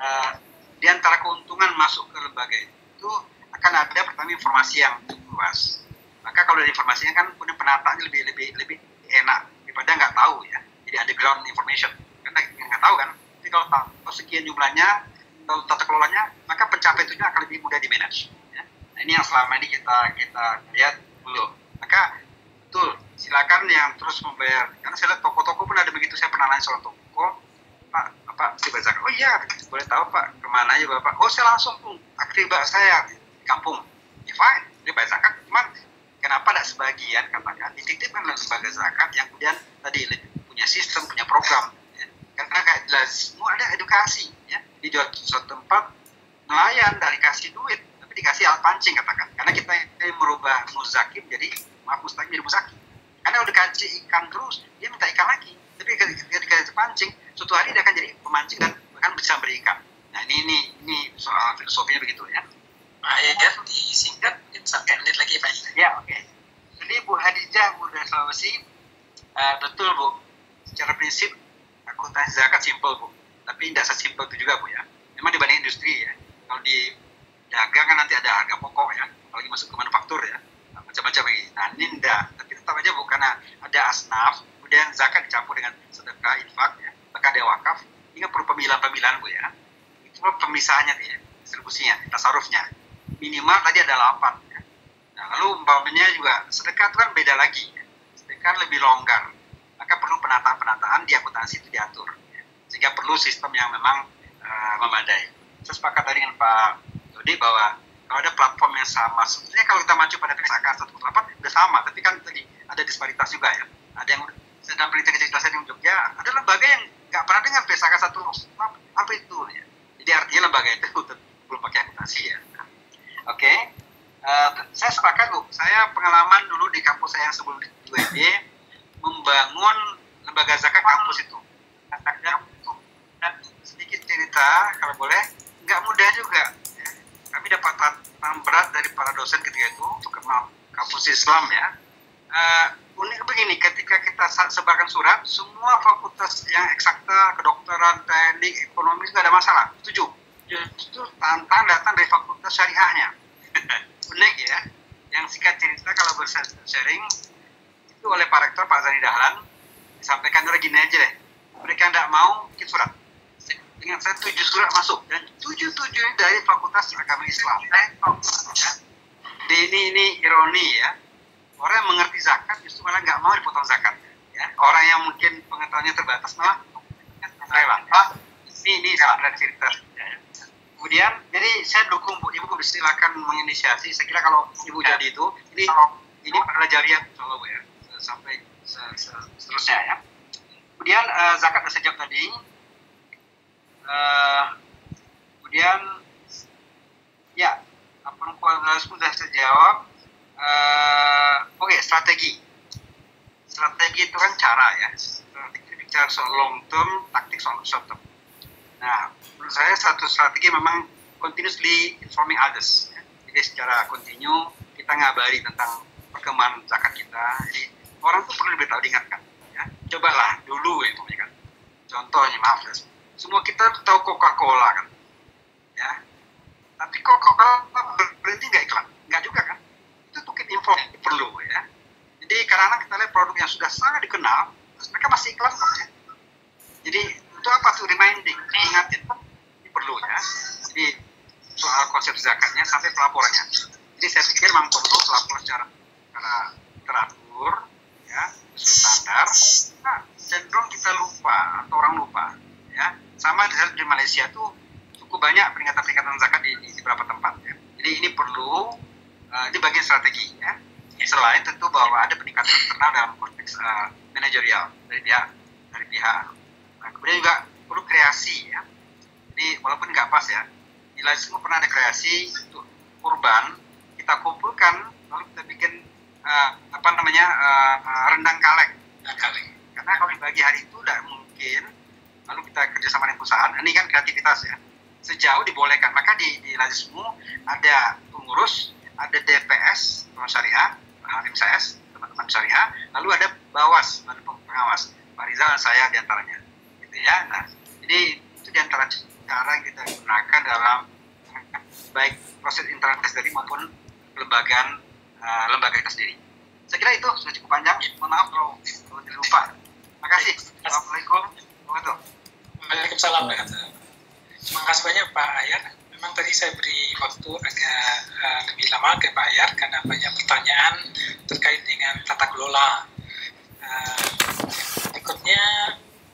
uh, di antara keuntungan masuk ke lembaga itu akan ada pertama informasi yang luas. Maka kalau informasinya kan punya penataannya lebih lebih lebih enak daripada nggak tahu ya. Jadi ada ground information. Karena nggak tahu kan. Tapi kalau tahu sekian jumlahnya, tahu tata kelolanya, maka pencapaian itu akan lebih mudah di manage. Ya. Nah, ini yang selama ini kita kita lihat dulu. Maka betul silakan yang terus membayar. Karena saya lihat toko-toko pun ada begitu. Saya pernah nanya soal toko, Pak mesti bayar zakat. Oh iya, boleh tahu Pak ke mana aja Bapak? Oh saya langsung aktif saya di kampung. Ya fine, dia bayar zakat. Cuman kenapa tidak sebagian katakan dititipkan lembaga zakat yang kemudian tadi punya sistem, punya program. Ya. Karena kayak jelas semua ada edukasi. Ya. Di suatu tempat nelayan dari kasih duit, tapi dikasih alat pancing katakan. Karena kita merubah muzakim jadi maaf mustaqim jadi muzakim. Karena udah kasih ikan terus, dia minta ikan lagi. Tapi ketika dikasih pancing, suatu hari dia akan jadi pemancing dan bahkan bisa berikan. Nah ini ini ini soal filosofinya begitu ya. Pak ya, disingkat sampai menit lagi Pak. Ya oke. Okay. Jadi Bu Hadijah Muda Sulawesi uh, betul Bu. Secara prinsip akuntansi zakat simpel Bu. Tapi tidak sesimpel itu juga Bu ya. Memang dibanding industri ya. Kalau di dagang kan nanti ada harga pokok ya. Apalagi masuk ke manufaktur ya. Nah, macam-macam. Nah ini enggak. Tapi tetap aja Bu karena ada asnaf. Kemudian zakat dicampur dengan sedekah, infak ya maka ada wakaf ini kan perlu pemilihan-pemilihan bu ya itu pemisahannya ya distribusinya tasarufnya minimal tadi ada 8 ya. nah, lalu umpamanya juga sedekah itu kan beda lagi ya. sedekah lebih longgar maka perlu penataan-penataan di akuntansi itu diatur ya. sehingga perlu sistem yang memang uh, memadai saya sepakat tadi dengan Pak Dodi bahwa kalau ada platform yang sama sebetulnya kalau kita maju pada PSAK 148 sudah sama tapi kan tadi ada disparitas juga ya ada yang sedang berita kejelasan di Jogja ada lembaga yang nggak pernah dengar PSK satu apa itu ya. Jadi artinya lembaga itu belum pakai akuntansi ya. Oke, okay. uh, eh, saya sepakat bu. Saya pengalaman dulu di kampus saya yang sebelum di UND membangun lembaga zakat kampus itu. Dan, dan sedikit cerita kalau boleh. Nggak mudah juga ya. kami dapat tantangan berat dari para dosen ketika itu untuk kenal kampus Islam ya. Uh, unik begini ketika kita sebarkan surat semua fakultas yang eksakta kedokteran teknik ekonomi nggak ada masalah. Setuju? Justru tantang datang dari fakultas syariahnya unik ya. Yang singkat cerita kalau bersharing itu oleh Pak Rektor Pak Zani Dahlan disampaikan oleh gini aja deh. Mereka tidak mau bikin surat. Dengan saya tujuh surat masuk. Dan tujuh tujuh dari Fakultas Agama Islam. Eh, ya. ini ini ironi ya. Orang yang mengerti zakat justru malah nggak mau dipotong zakat ya. Orang yang mungkin pengetahuannya terbatas malah rela ini ini saya cerita. Kemudian jadi saya dukung bu ibu silakan menginisiasi. Saya kira kalau ibu ya. jadi itu ini ini adalah jariah solo ya. Sampai seterusnya ya. Kemudian uh, zakat sudah sejak tadi uh, kemudian ya apa yang sudah saya jawab uh, oke okay, strategi. Strategi itu kan cara ya. Strategi bicara soal long term taktik soal short term nah menurut saya satu strategi memang continuously informing others ya. jadi secara kontinu kita ngabari tentang perkembangan zakat kita. Jadi orang tuh perlu diberitahu diingatkan ya. Cobalah dulu ya kan contohnya maaf ya. Semua kita tahu Coca-Cola kan ya. Tapi Coca-Cola berhenti nggak iklan? Nggak juga kan? Itu tuh info perlu ya. Jadi karena kita lihat produk yang sudah sangat dikenal mereka masih iklan kok ya. Jadi itu apa tuh reminding? Ingatin. Perlu ya jadi soal konsep zakatnya sampai pelaporannya. Jadi saya pikir memang perlu pelaporan secara, secara teratur ya sesuai standar. Nah, cenderung kita lupa atau orang lupa ya. Sama di Malaysia tuh cukup banyak peringatan-peringatan zakat di, di, di beberapa tempat ya. Jadi ini perlu uh, ini bagian strategi ya. Selain tentu bahwa ada peningkatan internal dalam konteks uh, manajerial dari pihak dari pihak. Nah, kemudian juga perlu kreasi ya. Jadi walaupun nggak pas ya, di semua pernah ada kreasi untuk kurban kita kumpulkan lalu kita bikin uh, apa namanya uh, rendang kaleng. kaleng. Karena kalau dibagi hari itu tidak mungkin lalu kita kerjasama dengan perusahaan ini kan kreativitas ya sejauh dibolehkan maka di di Lazismu ada pengurus ada DPS teman syariah Halim CS teman-teman syariah lalu ada Bawas badan pengawas Pak Rizal dan saya di antaranya ya. Nah jadi itu di antara cara yang kita gunakan dalam baik proses internal sendiri maupun lembagaan uh, lembaga kita sendiri. Saya kira itu sudah cukup panjang. Mohon maaf kalau kalau terima kasih. Assalamualaikum. Waalaikumsalam terima kasih banyak Pak Ayat memang tadi saya beri waktu agak uh, lebih lama ke Pak Ayar karena banyak pertanyaan terkait dengan tata kelola. Uh, berikutnya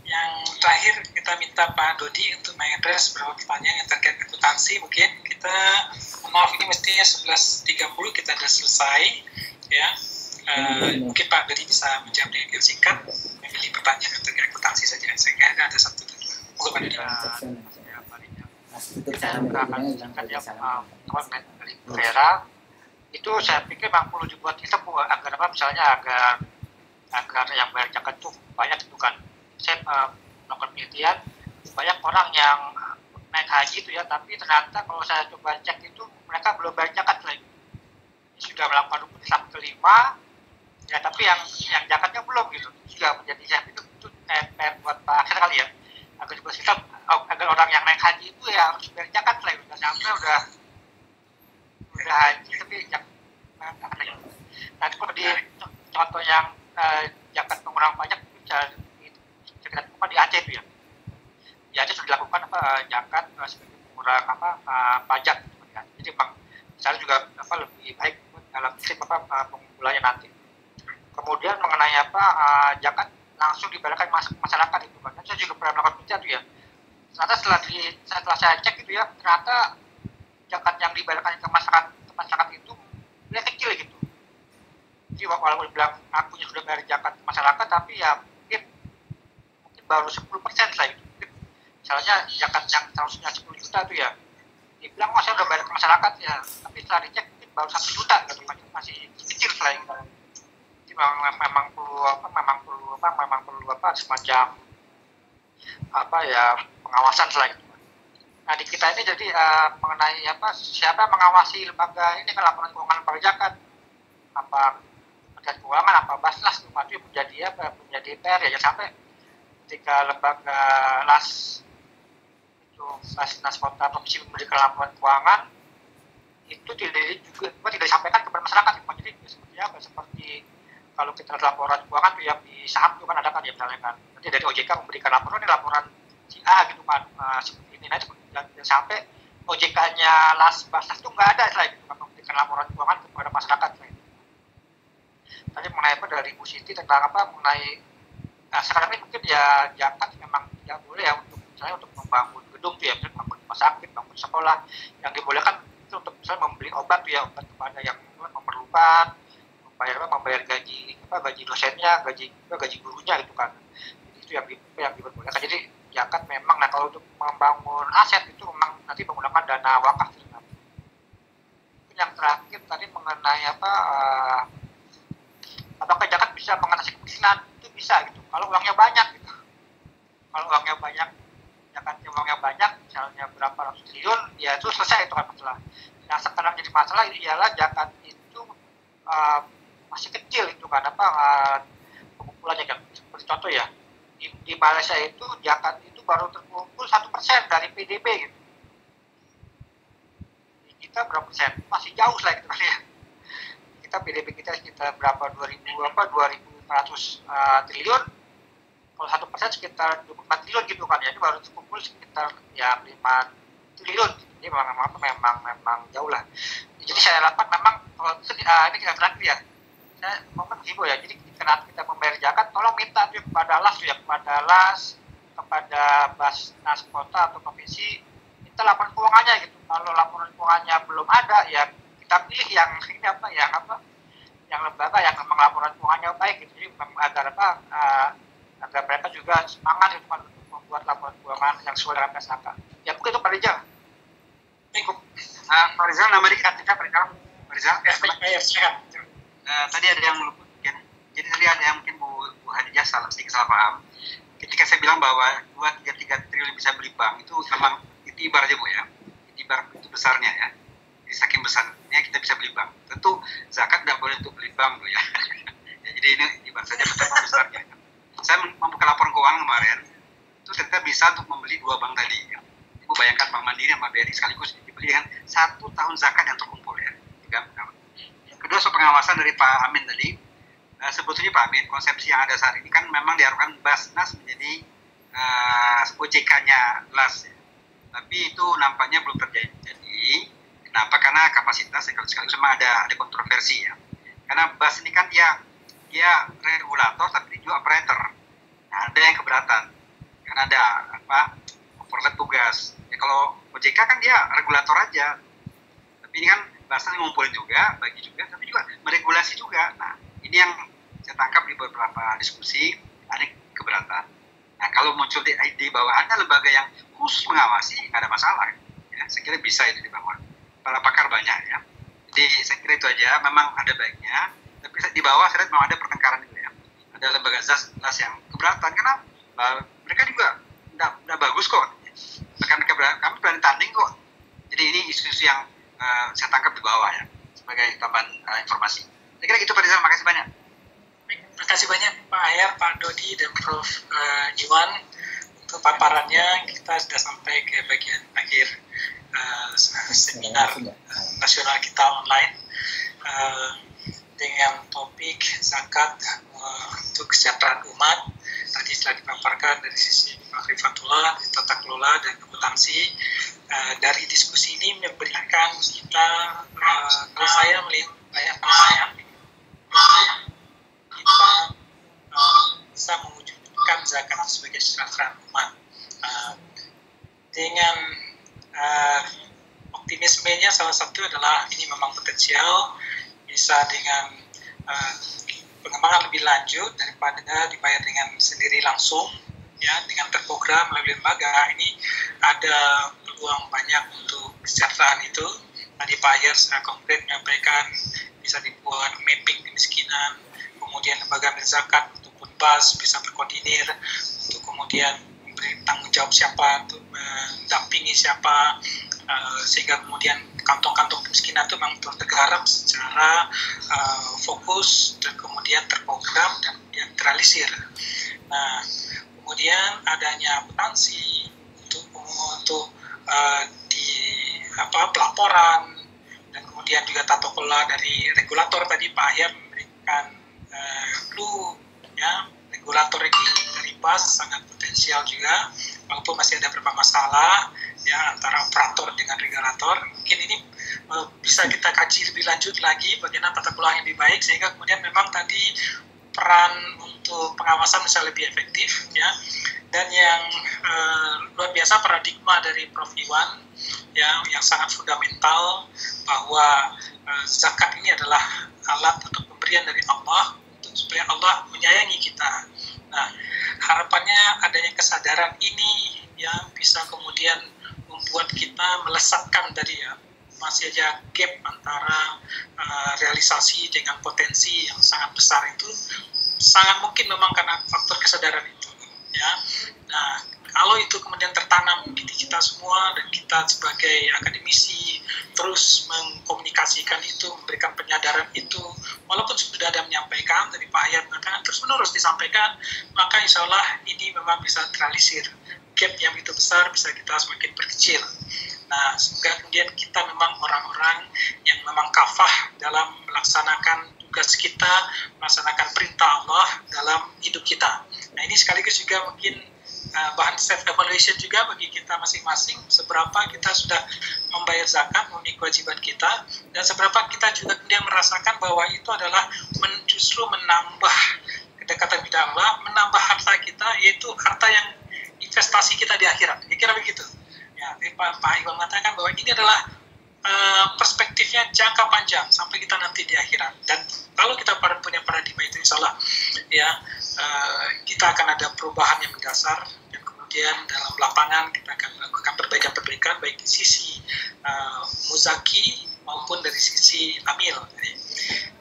yang terakhir kita minta Pak Dodi untuk mengadres beberapa pertanyaan yang terkait akuntansi. Mungkin kita maaf ini mestinya 11.30 kita sudah selesai ya. Uh, mungkin Pak Dodi bisa menjawab dengan singkat. Memilih pertanyaan yang terkait akuntansi saja. Saya kira ada satu dua. Monggo Pak Dodi. Yang konten dari Vera. Itu saya pikir memang perlu dibuat kita agar apa misalnya agar agar yang bayar zakat itu banyak itu kan saya uh, melakukan penelitian banyak orang yang naik haji itu ya tapi ternyata kalau saya coba cek itu mereka belum bayar zakat lagi sudah melakukan rukun Islam kelima ya tapi yang yang zakatnya belum gitu juga menjadi saya itu itu PR buat Pak Akhir kali ya agar juga kita agar orang yang naik haji itu ya harus bayar zakat lah udah sampai udah udah haji tapi jangan nah kalau di contoh yang uh, zakat pengurangan pajak itu bisa kita lakukan di Aceh itu ya di Aceh sudah dilakukan apa zakat uh, sebagai pengurang apa uh, pajak gitu kan. jadi bang misalnya juga apa lebih baik dalam sistem apa uh, pengumpulannya nanti kemudian mengenai apa uh, zakat langsung dibayarkan masyarakat itu kan. Saya juga pernah melakukan penelitian tuh ya. Ternyata setelah di setelah saya cek itu ya, ternyata zakat yang dibayarkan ke masyarakat ke masyarakat itu dia kecil gitu. Jadi walaupun bilang aku sudah bayar zakat ke masyarakat, tapi ya mungkin mungkin baru 10 persen lah itu. misalnya zakat yang seharusnya 10 juta itu ya, dibilang oh saya udah bayar ke masyarakat ya, tapi setelah dicek mungkin baru satu juta gitu, masih kecil selain itu memang, memang perlu apa memang perlu apa memang perlu apa semacam apa ya pengawasan selain itu kita ini jadi uh, mengenai apa siapa mengawasi lembaga ini kan laporan keuangan perpajakan. Apa Kementerian Keuangan apa Basnas itu menjadi apa menjadi PR ya jangan sampai ketika lembaga las itu Basnas Kota Provinsi memberikan laporan keuangan itu tidak juga tidak disampaikan kepada masyarakat jadi seperti apa seperti kalau kita laporan keuangan yang di saham itu kan ada kan ya misalnya kan. Nanti dari OJK memberikan laporan ini laporan si A gitu kan uh, seperti ini. Nah dan, sampai OJK-nya las basnas itu nggak ada selain kan memberikan laporan keuangan kepada masyarakat selain. Tadi mengenai apa dari Bu Siti tentang apa mengenai nah, sekarang ini mungkin ya jangan memang tidak boleh ya untuk misalnya untuk membangun gedung tuh ya misalnya membangun rumah sakit, bangun sekolah. Yang dibolehkan itu untuk misalnya membeli obat tuh ya obat kepada yang memerlukan membayar apa membayar gaji apa gaji dosennya gaji gaji gurunya gitu kan. Itu yang yang diperbolehkan. Jadi ya kan memang nah kalau untuk membangun aset itu memang nanti menggunakan dana wakaf yang terakhir tadi mengenai apa uh, apakah zakat bisa mengatasi kemiskinan? Itu bisa gitu kalau uangnya banyak gitu. Kalau uangnya banyak zakatnya uangnya banyak misalnya berapa ratus triliun ya itu selesai itu kan masalah. Yang sekarang jadi masalah ialah zakat itu uh, masih kecil itu kan apa uh, pengumpulannya kan seperti contoh ya di, di Malaysia itu zakat itu baru terkumpul satu persen dari PDB gitu. Di kita berapa persen? Masih jauh lah gitu kan ya. Kita PDB kita sekitar berapa? 2000 apa? 2400 uh, triliun. Kalau satu persen sekitar 24 triliun gitu kan ya. Ini baru terkumpul sekitar ya 5 triliun jadi memang memang memang, memang jauh lah. Jadi saya dapat memang kalau uh, ini kita terakhir ya. Saya mau menghimbau ya. Jadi karena kita membayar zakat? Tolong minta tuh kepada las ya kepada las kepada basnas kota atau provinsi minta laporan keuangannya gitu. Kalau laporan keuangannya belum ada ya kita pilih yang ini apa yang apa? Yang lembaga yang memang laporan keuangannya baik gitu. Jadi agar apa uh, agar mereka juga semangat itu untuk membuat laporan keuangan yang sesuai dengan SHK ya mungkin itu Pak Rizal. Cukup. Uh, Pak Rizal nama dikatakan Pak Rizal. Pak Rizal ya, ya, uh, tadi ada yang mungkin jadi tadi ada yang mungkin Bu, Bu Hadijah salah sedikit salah paham ketika saya bilang bahwa dua tiga tiga triliun bisa beli bank itu memang itu aja Bu ya ibar itu besarnya ya jadi saking besarnya kita bisa beli bank tentu zakat tidak boleh untuk beli bank Bu ya. ya jadi ini ibar saja betapa besarnya saya membuka laporan keuangan kemarin itu ternyata bisa untuk membeli dua bank tadi ya. Ibu bayangkan Bank Mandiri sama BRI sekaligus dibeli dengan satu tahun zakat yang terkumpul ya. Kedua soal pengawasan dari Pak Amin tadi uh, sebetulnya Pak Amin konsepsi yang ada saat ini kan memang diharapkan Basnas menjadi uh, eh, OJK-nya LAS ya. tapi itu nampaknya belum terjadi. Jadi kenapa? Karena kapasitas sekali sekali memang ada ada kontroversi ya. Karena Bas ini kan dia dia regulator tapi juga operator. Nah, ada yang keberatan. Karena ada apa overlap tugas. Ya kalau OJK kan dia regulator aja. Tapi ini kan bahasa ngumpulin juga, bagi juga, tapi juga meregulasi juga. Nah, ini yang saya tangkap di beberapa diskusi, ada keberatan. Nah, kalau muncul di bahwa ada lembaga yang khusus mengawasi, nggak ada masalah. Ya, saya kira bisa itu dibangun. Para pakar banyak ya. Jadi saya kira itu aja, memang ada baiknya. Tapi di bawah saya lihat memang ada pertengkaran itu ya. Ada lembaga ZAS, ZAS yang keberatan, karena uh, mereka juga tidak bagus kok. Bahkan kami berani tanding kok. Jadi ini isu-isu yang uh, saya tangkap di bawah ya sebagai tambahan uh, informasi. Saya kira gitu Pak Rizal, makasih banyak. Terima kasih banyak Pak Ayar, Pak Dodi, dan Prof. Uh, Iwan untuk paparannya. Kita sudah sampai ke bagian akhir uh, seminar uh, nasional kita online uh, dengan topik zakat uh, untuk kesejahteraan umat. Tadi telah dipaparkan dari sisi makrifatullah, tata kelola, dan akuntansi uh, dari diskusi ini memberikan kita uh, kalau saya melihat banyak saya kita uh, bisa mewujudkan zakat sebagai kesejahteraan umat uh, dengan uh, optimismenya salah satu adalah ini memang potensial bisa dengan uh, pengembangan lebih lanjut daripada dibayar dengan sendiri langsung ya dengan terprogram melalui lembaga ini ada peluang banyak untuk kesejahteraan itu. Tadi Pak Ayer secara konkret menyampaikan bisa dibuat mapping kemiskinan, kemudian lembaga zakat ataupun BAS bisa berkoordinir untuk kemudian memberi tanggung jawab siapa untuk mendampingi siapa uh, sehingga kemudian kantong-kantong kemiskinan itu memang tergarap secara uh, fokus dan kemudian terprogram dan kemudian terrealisir. Nah, kemudian adanya akuntansi untuk untuk uh, di apa pelaporan dan kemudian juga tata kelola dari regulator tadi Pak Ahyar memberikan uh, clue ya. Regulator ini dari PAS sangat potensial juga walaupun masih ada beberapa masalah ya antara operator dengan regulator. Mungkin ini uh, bisa kita kaji lebih lanjut lagi bagaimana tata kelola yang lebih baik sehingga kemudian memang tadi peran untuk pengawasan bisa lebih efektif ya dan yang uh, luar biasa paradigma dari Prof Iwan ya yang sangat fundamental bahwa uh, zakat ini adalah alat atau pemberian dari Allah untuk supaya Allah menyayangi kita. Nah, harapannya adanya kesadaran ini ya bisa kemudian membuat kita melesatkan dari ya masih aja gap antara uh, realisasi dengan potensi yang sangat besar itu sangat mungkin memang karena faktor kesadaran itu ya. Nah kalau itu kemudian tertanam di kita semua dan kita sebagai akademisi terus mengkomunikasikan itu memberikan penyadaran itu walaupun sudah ada menyampaikan dari Pak Ayat mengatakan terus menerus disampaikan maka insya Allah ini memang bisa terrealisir. Gap yang itu besar bisa kita semakin berkecil Nah, semoga kemudian kita memang orang-orang yang memang kafah dalam melaksanakan tugas kita, melaksanakan perintah Allah dalam hidup kita. Nah, ini sekaligus juga mungkin uh, bahan self evaluation juga bagi kita masing-masing seberapa kita sudah membayar zakat memenuhi kewajiban kita dan seberapa kita juga kemudian merasakan bahwa itu adalah men, justru menambah kedekatan kita Allah, menambah harta kita yaitu harta yang investasi kita di akhirat. Kira-kira begitu ya Pak, Pak Iwan mengatakan bahwa ini adalah uh, perspektifnya jangka panjang sampai kita nanti di akhirat dan kalau kita pada punya paradigma itu insya Allah ya uh, kita akan ada perubahan yang mendasar dan kemudian dalam lapangan kita akan melakukan perbaikan-perbaikan baik di sisi uh, muzaki maupun dari sisi amil. Jadi,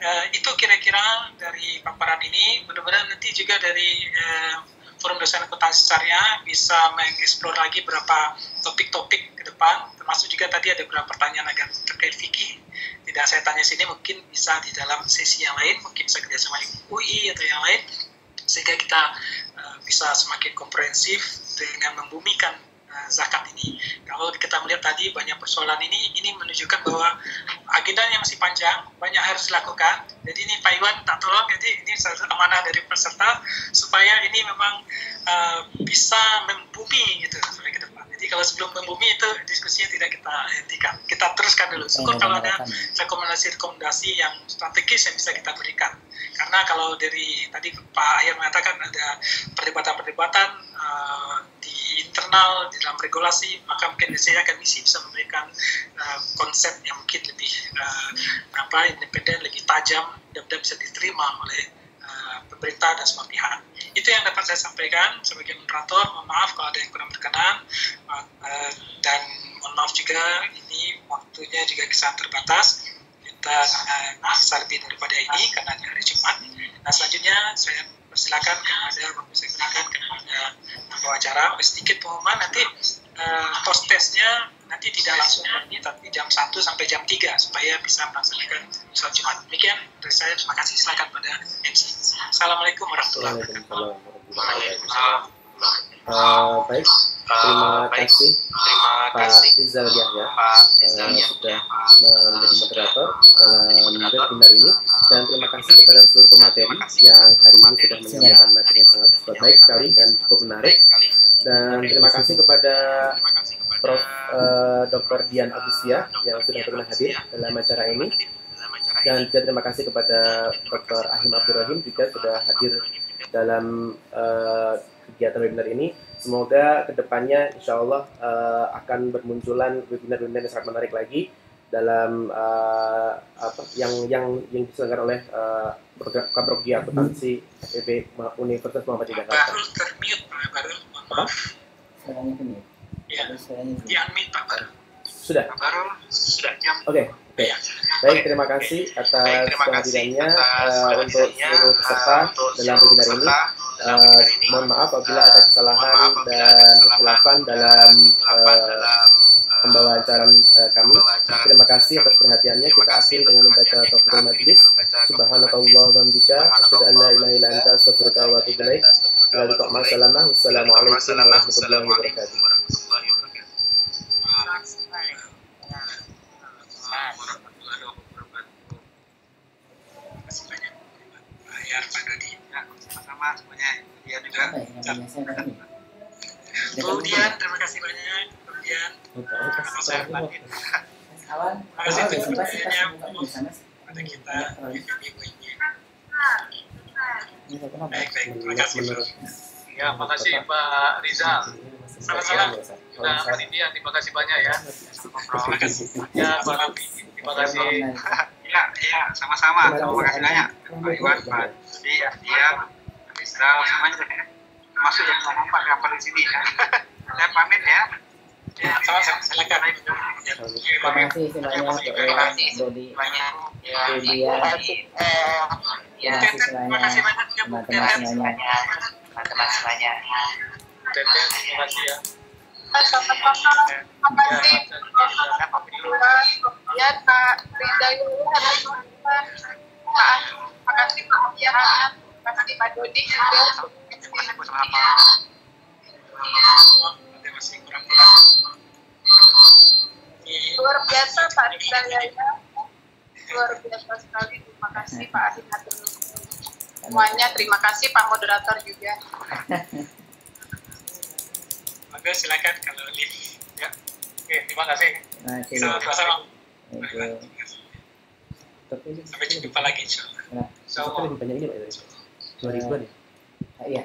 uh, itu kira-kira dari paparan ini. Mudah-mudahan nanti juga dari uh, forum dosen akuntansi syariah bisa mengeksplor lagi beberapa topik-topik ke depan, termasuk juga tadi ada beberapa pertanyaan agak terkait fikih. Tidak saya tanya sini, mungkin bisa di dalam sesi yang lain, mungkin bisa kerjasama UI atau yang lain, sehingga kita uh, bisa semakin komprehensif dengan membumikan uh, zakat ini. Kalau kita melihat tadi banyak persoalan ini, ini menunjukkan bahwa agendanya masih panjang, banyak harus dilakukan. Jadi ini Pak Iwan tak tolong, jadi ini satu amanah dari peserta supaya ini memang uh, bisa membumi gitu depan. Jadi kalau sebelum membumi itu diskusinya tidak kita hentikan, kita teruskan dulu. Syukur kalau ada rekomendasi-rekomendasi yang strategis yang bisa kita berikan. Karena kalau dari tadi Pak Ahyar mengatakan ada perdebatan-perdebatan uh, di internal di dalam regulasi, maka mungkin saya akan misi bisa memberikan uh, konsep yang mungkin lebih uh, apa independen, lebih tajam, dan bisa diterima oleh uh, pemerintah dan semua pihak. Itu yang dapat saya sampaikan sebagai moderator. Mohon maaf kalau ada yang kurang berkenan uh, dan mohon maaf juga ini waktunya juga kisah terbatas. Kita uh, bisa lebih daripada ini karena hari Jumat. Nah selanjutnya saya persilakan kepada waktu saya gunakan kepada pembawa acara sedikit pengumuman nanti uh, post testnya nanti tidak langsung ini tapi jam 1 sampai jam 3 supaya bisa melaksanakan sholat Jumat. Demikian dari saya terima kasih. Silakan pada MC. Assalamualaikum warahmatullahi wabarakatuh. Uh, baik, terima kasih. Pak Rizal Yahya. Uh, sudah menjadi moderator dalam webinar ini. Dan terima kasih kepada seluruh pemateri yang ini sudah menyampaikan materi yang sangat baik sekali dan cukup menarik dan terima kasih kepada Prof. Uh, Dr. Dian Agustia yang sudah pernah hadir dalam acara ini dan juga terima kasih kepada Dr. Ahim Abdurrahim juga sudah hadir dalam uh, kegiatan webinar ini. Semoga ke depannya insya Allah uh, akan bermunculan webinar-webinar yang sangat menarik lagi dalam uh, apa yang yang yang diselenggarakan oleh uh, Kabrogi Akuntansi FEB Universitas Muhammadiyah Jakarta. Baru termute Pak Baru, mohon maaf. Ya, di unmute Pak Baru. Sudah. Pak Baru sudah jam. Oke. Okay. Oke, baik terima kasih atas kehadirannya uh, untuk seluruh peserta dalam webinar ini. Uh, mohon maaf apabila ada kesalahan dan kesilapan dalam uh, pembawa acara uh, kami. Terima kasih atas perhatiannya. Kita akhiri dengan membaca tauhidul majlis. Subhanakallah wa bihamdika asyhadu an la ilaha illa anta astaghfiruka wa atubu ilaik. Wassalamualaikum warahmatullahi wabarakatuh. Ya, Pak Dodi. Ya, sama-sama semuanya. Dia juga. Kemudian, terima kasih banyak. Fatin. Terima kasih pada kita, ini. Baik, baik. Terima kasih. Ya, makasih Pak Rizal. Sama-sama. Juga panitia, terima kasih banyak ya. Terima kasih. Ya, Pak Rafi, terima kasih. Ya, ya, sama-sama. Terima kasih banyak. Pak Iwan, Pak Dudi, Dia, Rizal, semuanya deh. Termasuk yang mau nampak gambar di sini ya. Saya pamit ya. Ya, sama-sama. Silakan. Terima kasih semuanya Pak Iwan, Dodi, Ya, Dia, Ya, terima kasih semuanya teman-teman semuanya. teman-teman semuanya. Tete, terima kasih ya. Sama-sama. Terima kasih. Kemudian Pak Pak. Luar biasa Pak Yaya. Luar biasa sekali. Terima kasih Pak semuanya. Terima kasih Pak Moderator juga. Oke, silakan kalau lift. Ya. Oke, terima kasih. Kasih. Sama-sama. Sampai jumpa lagi insya Allah. Nah, Insya Allah. Lebih banyak ini Pak. Dua ribuan ya? Iya.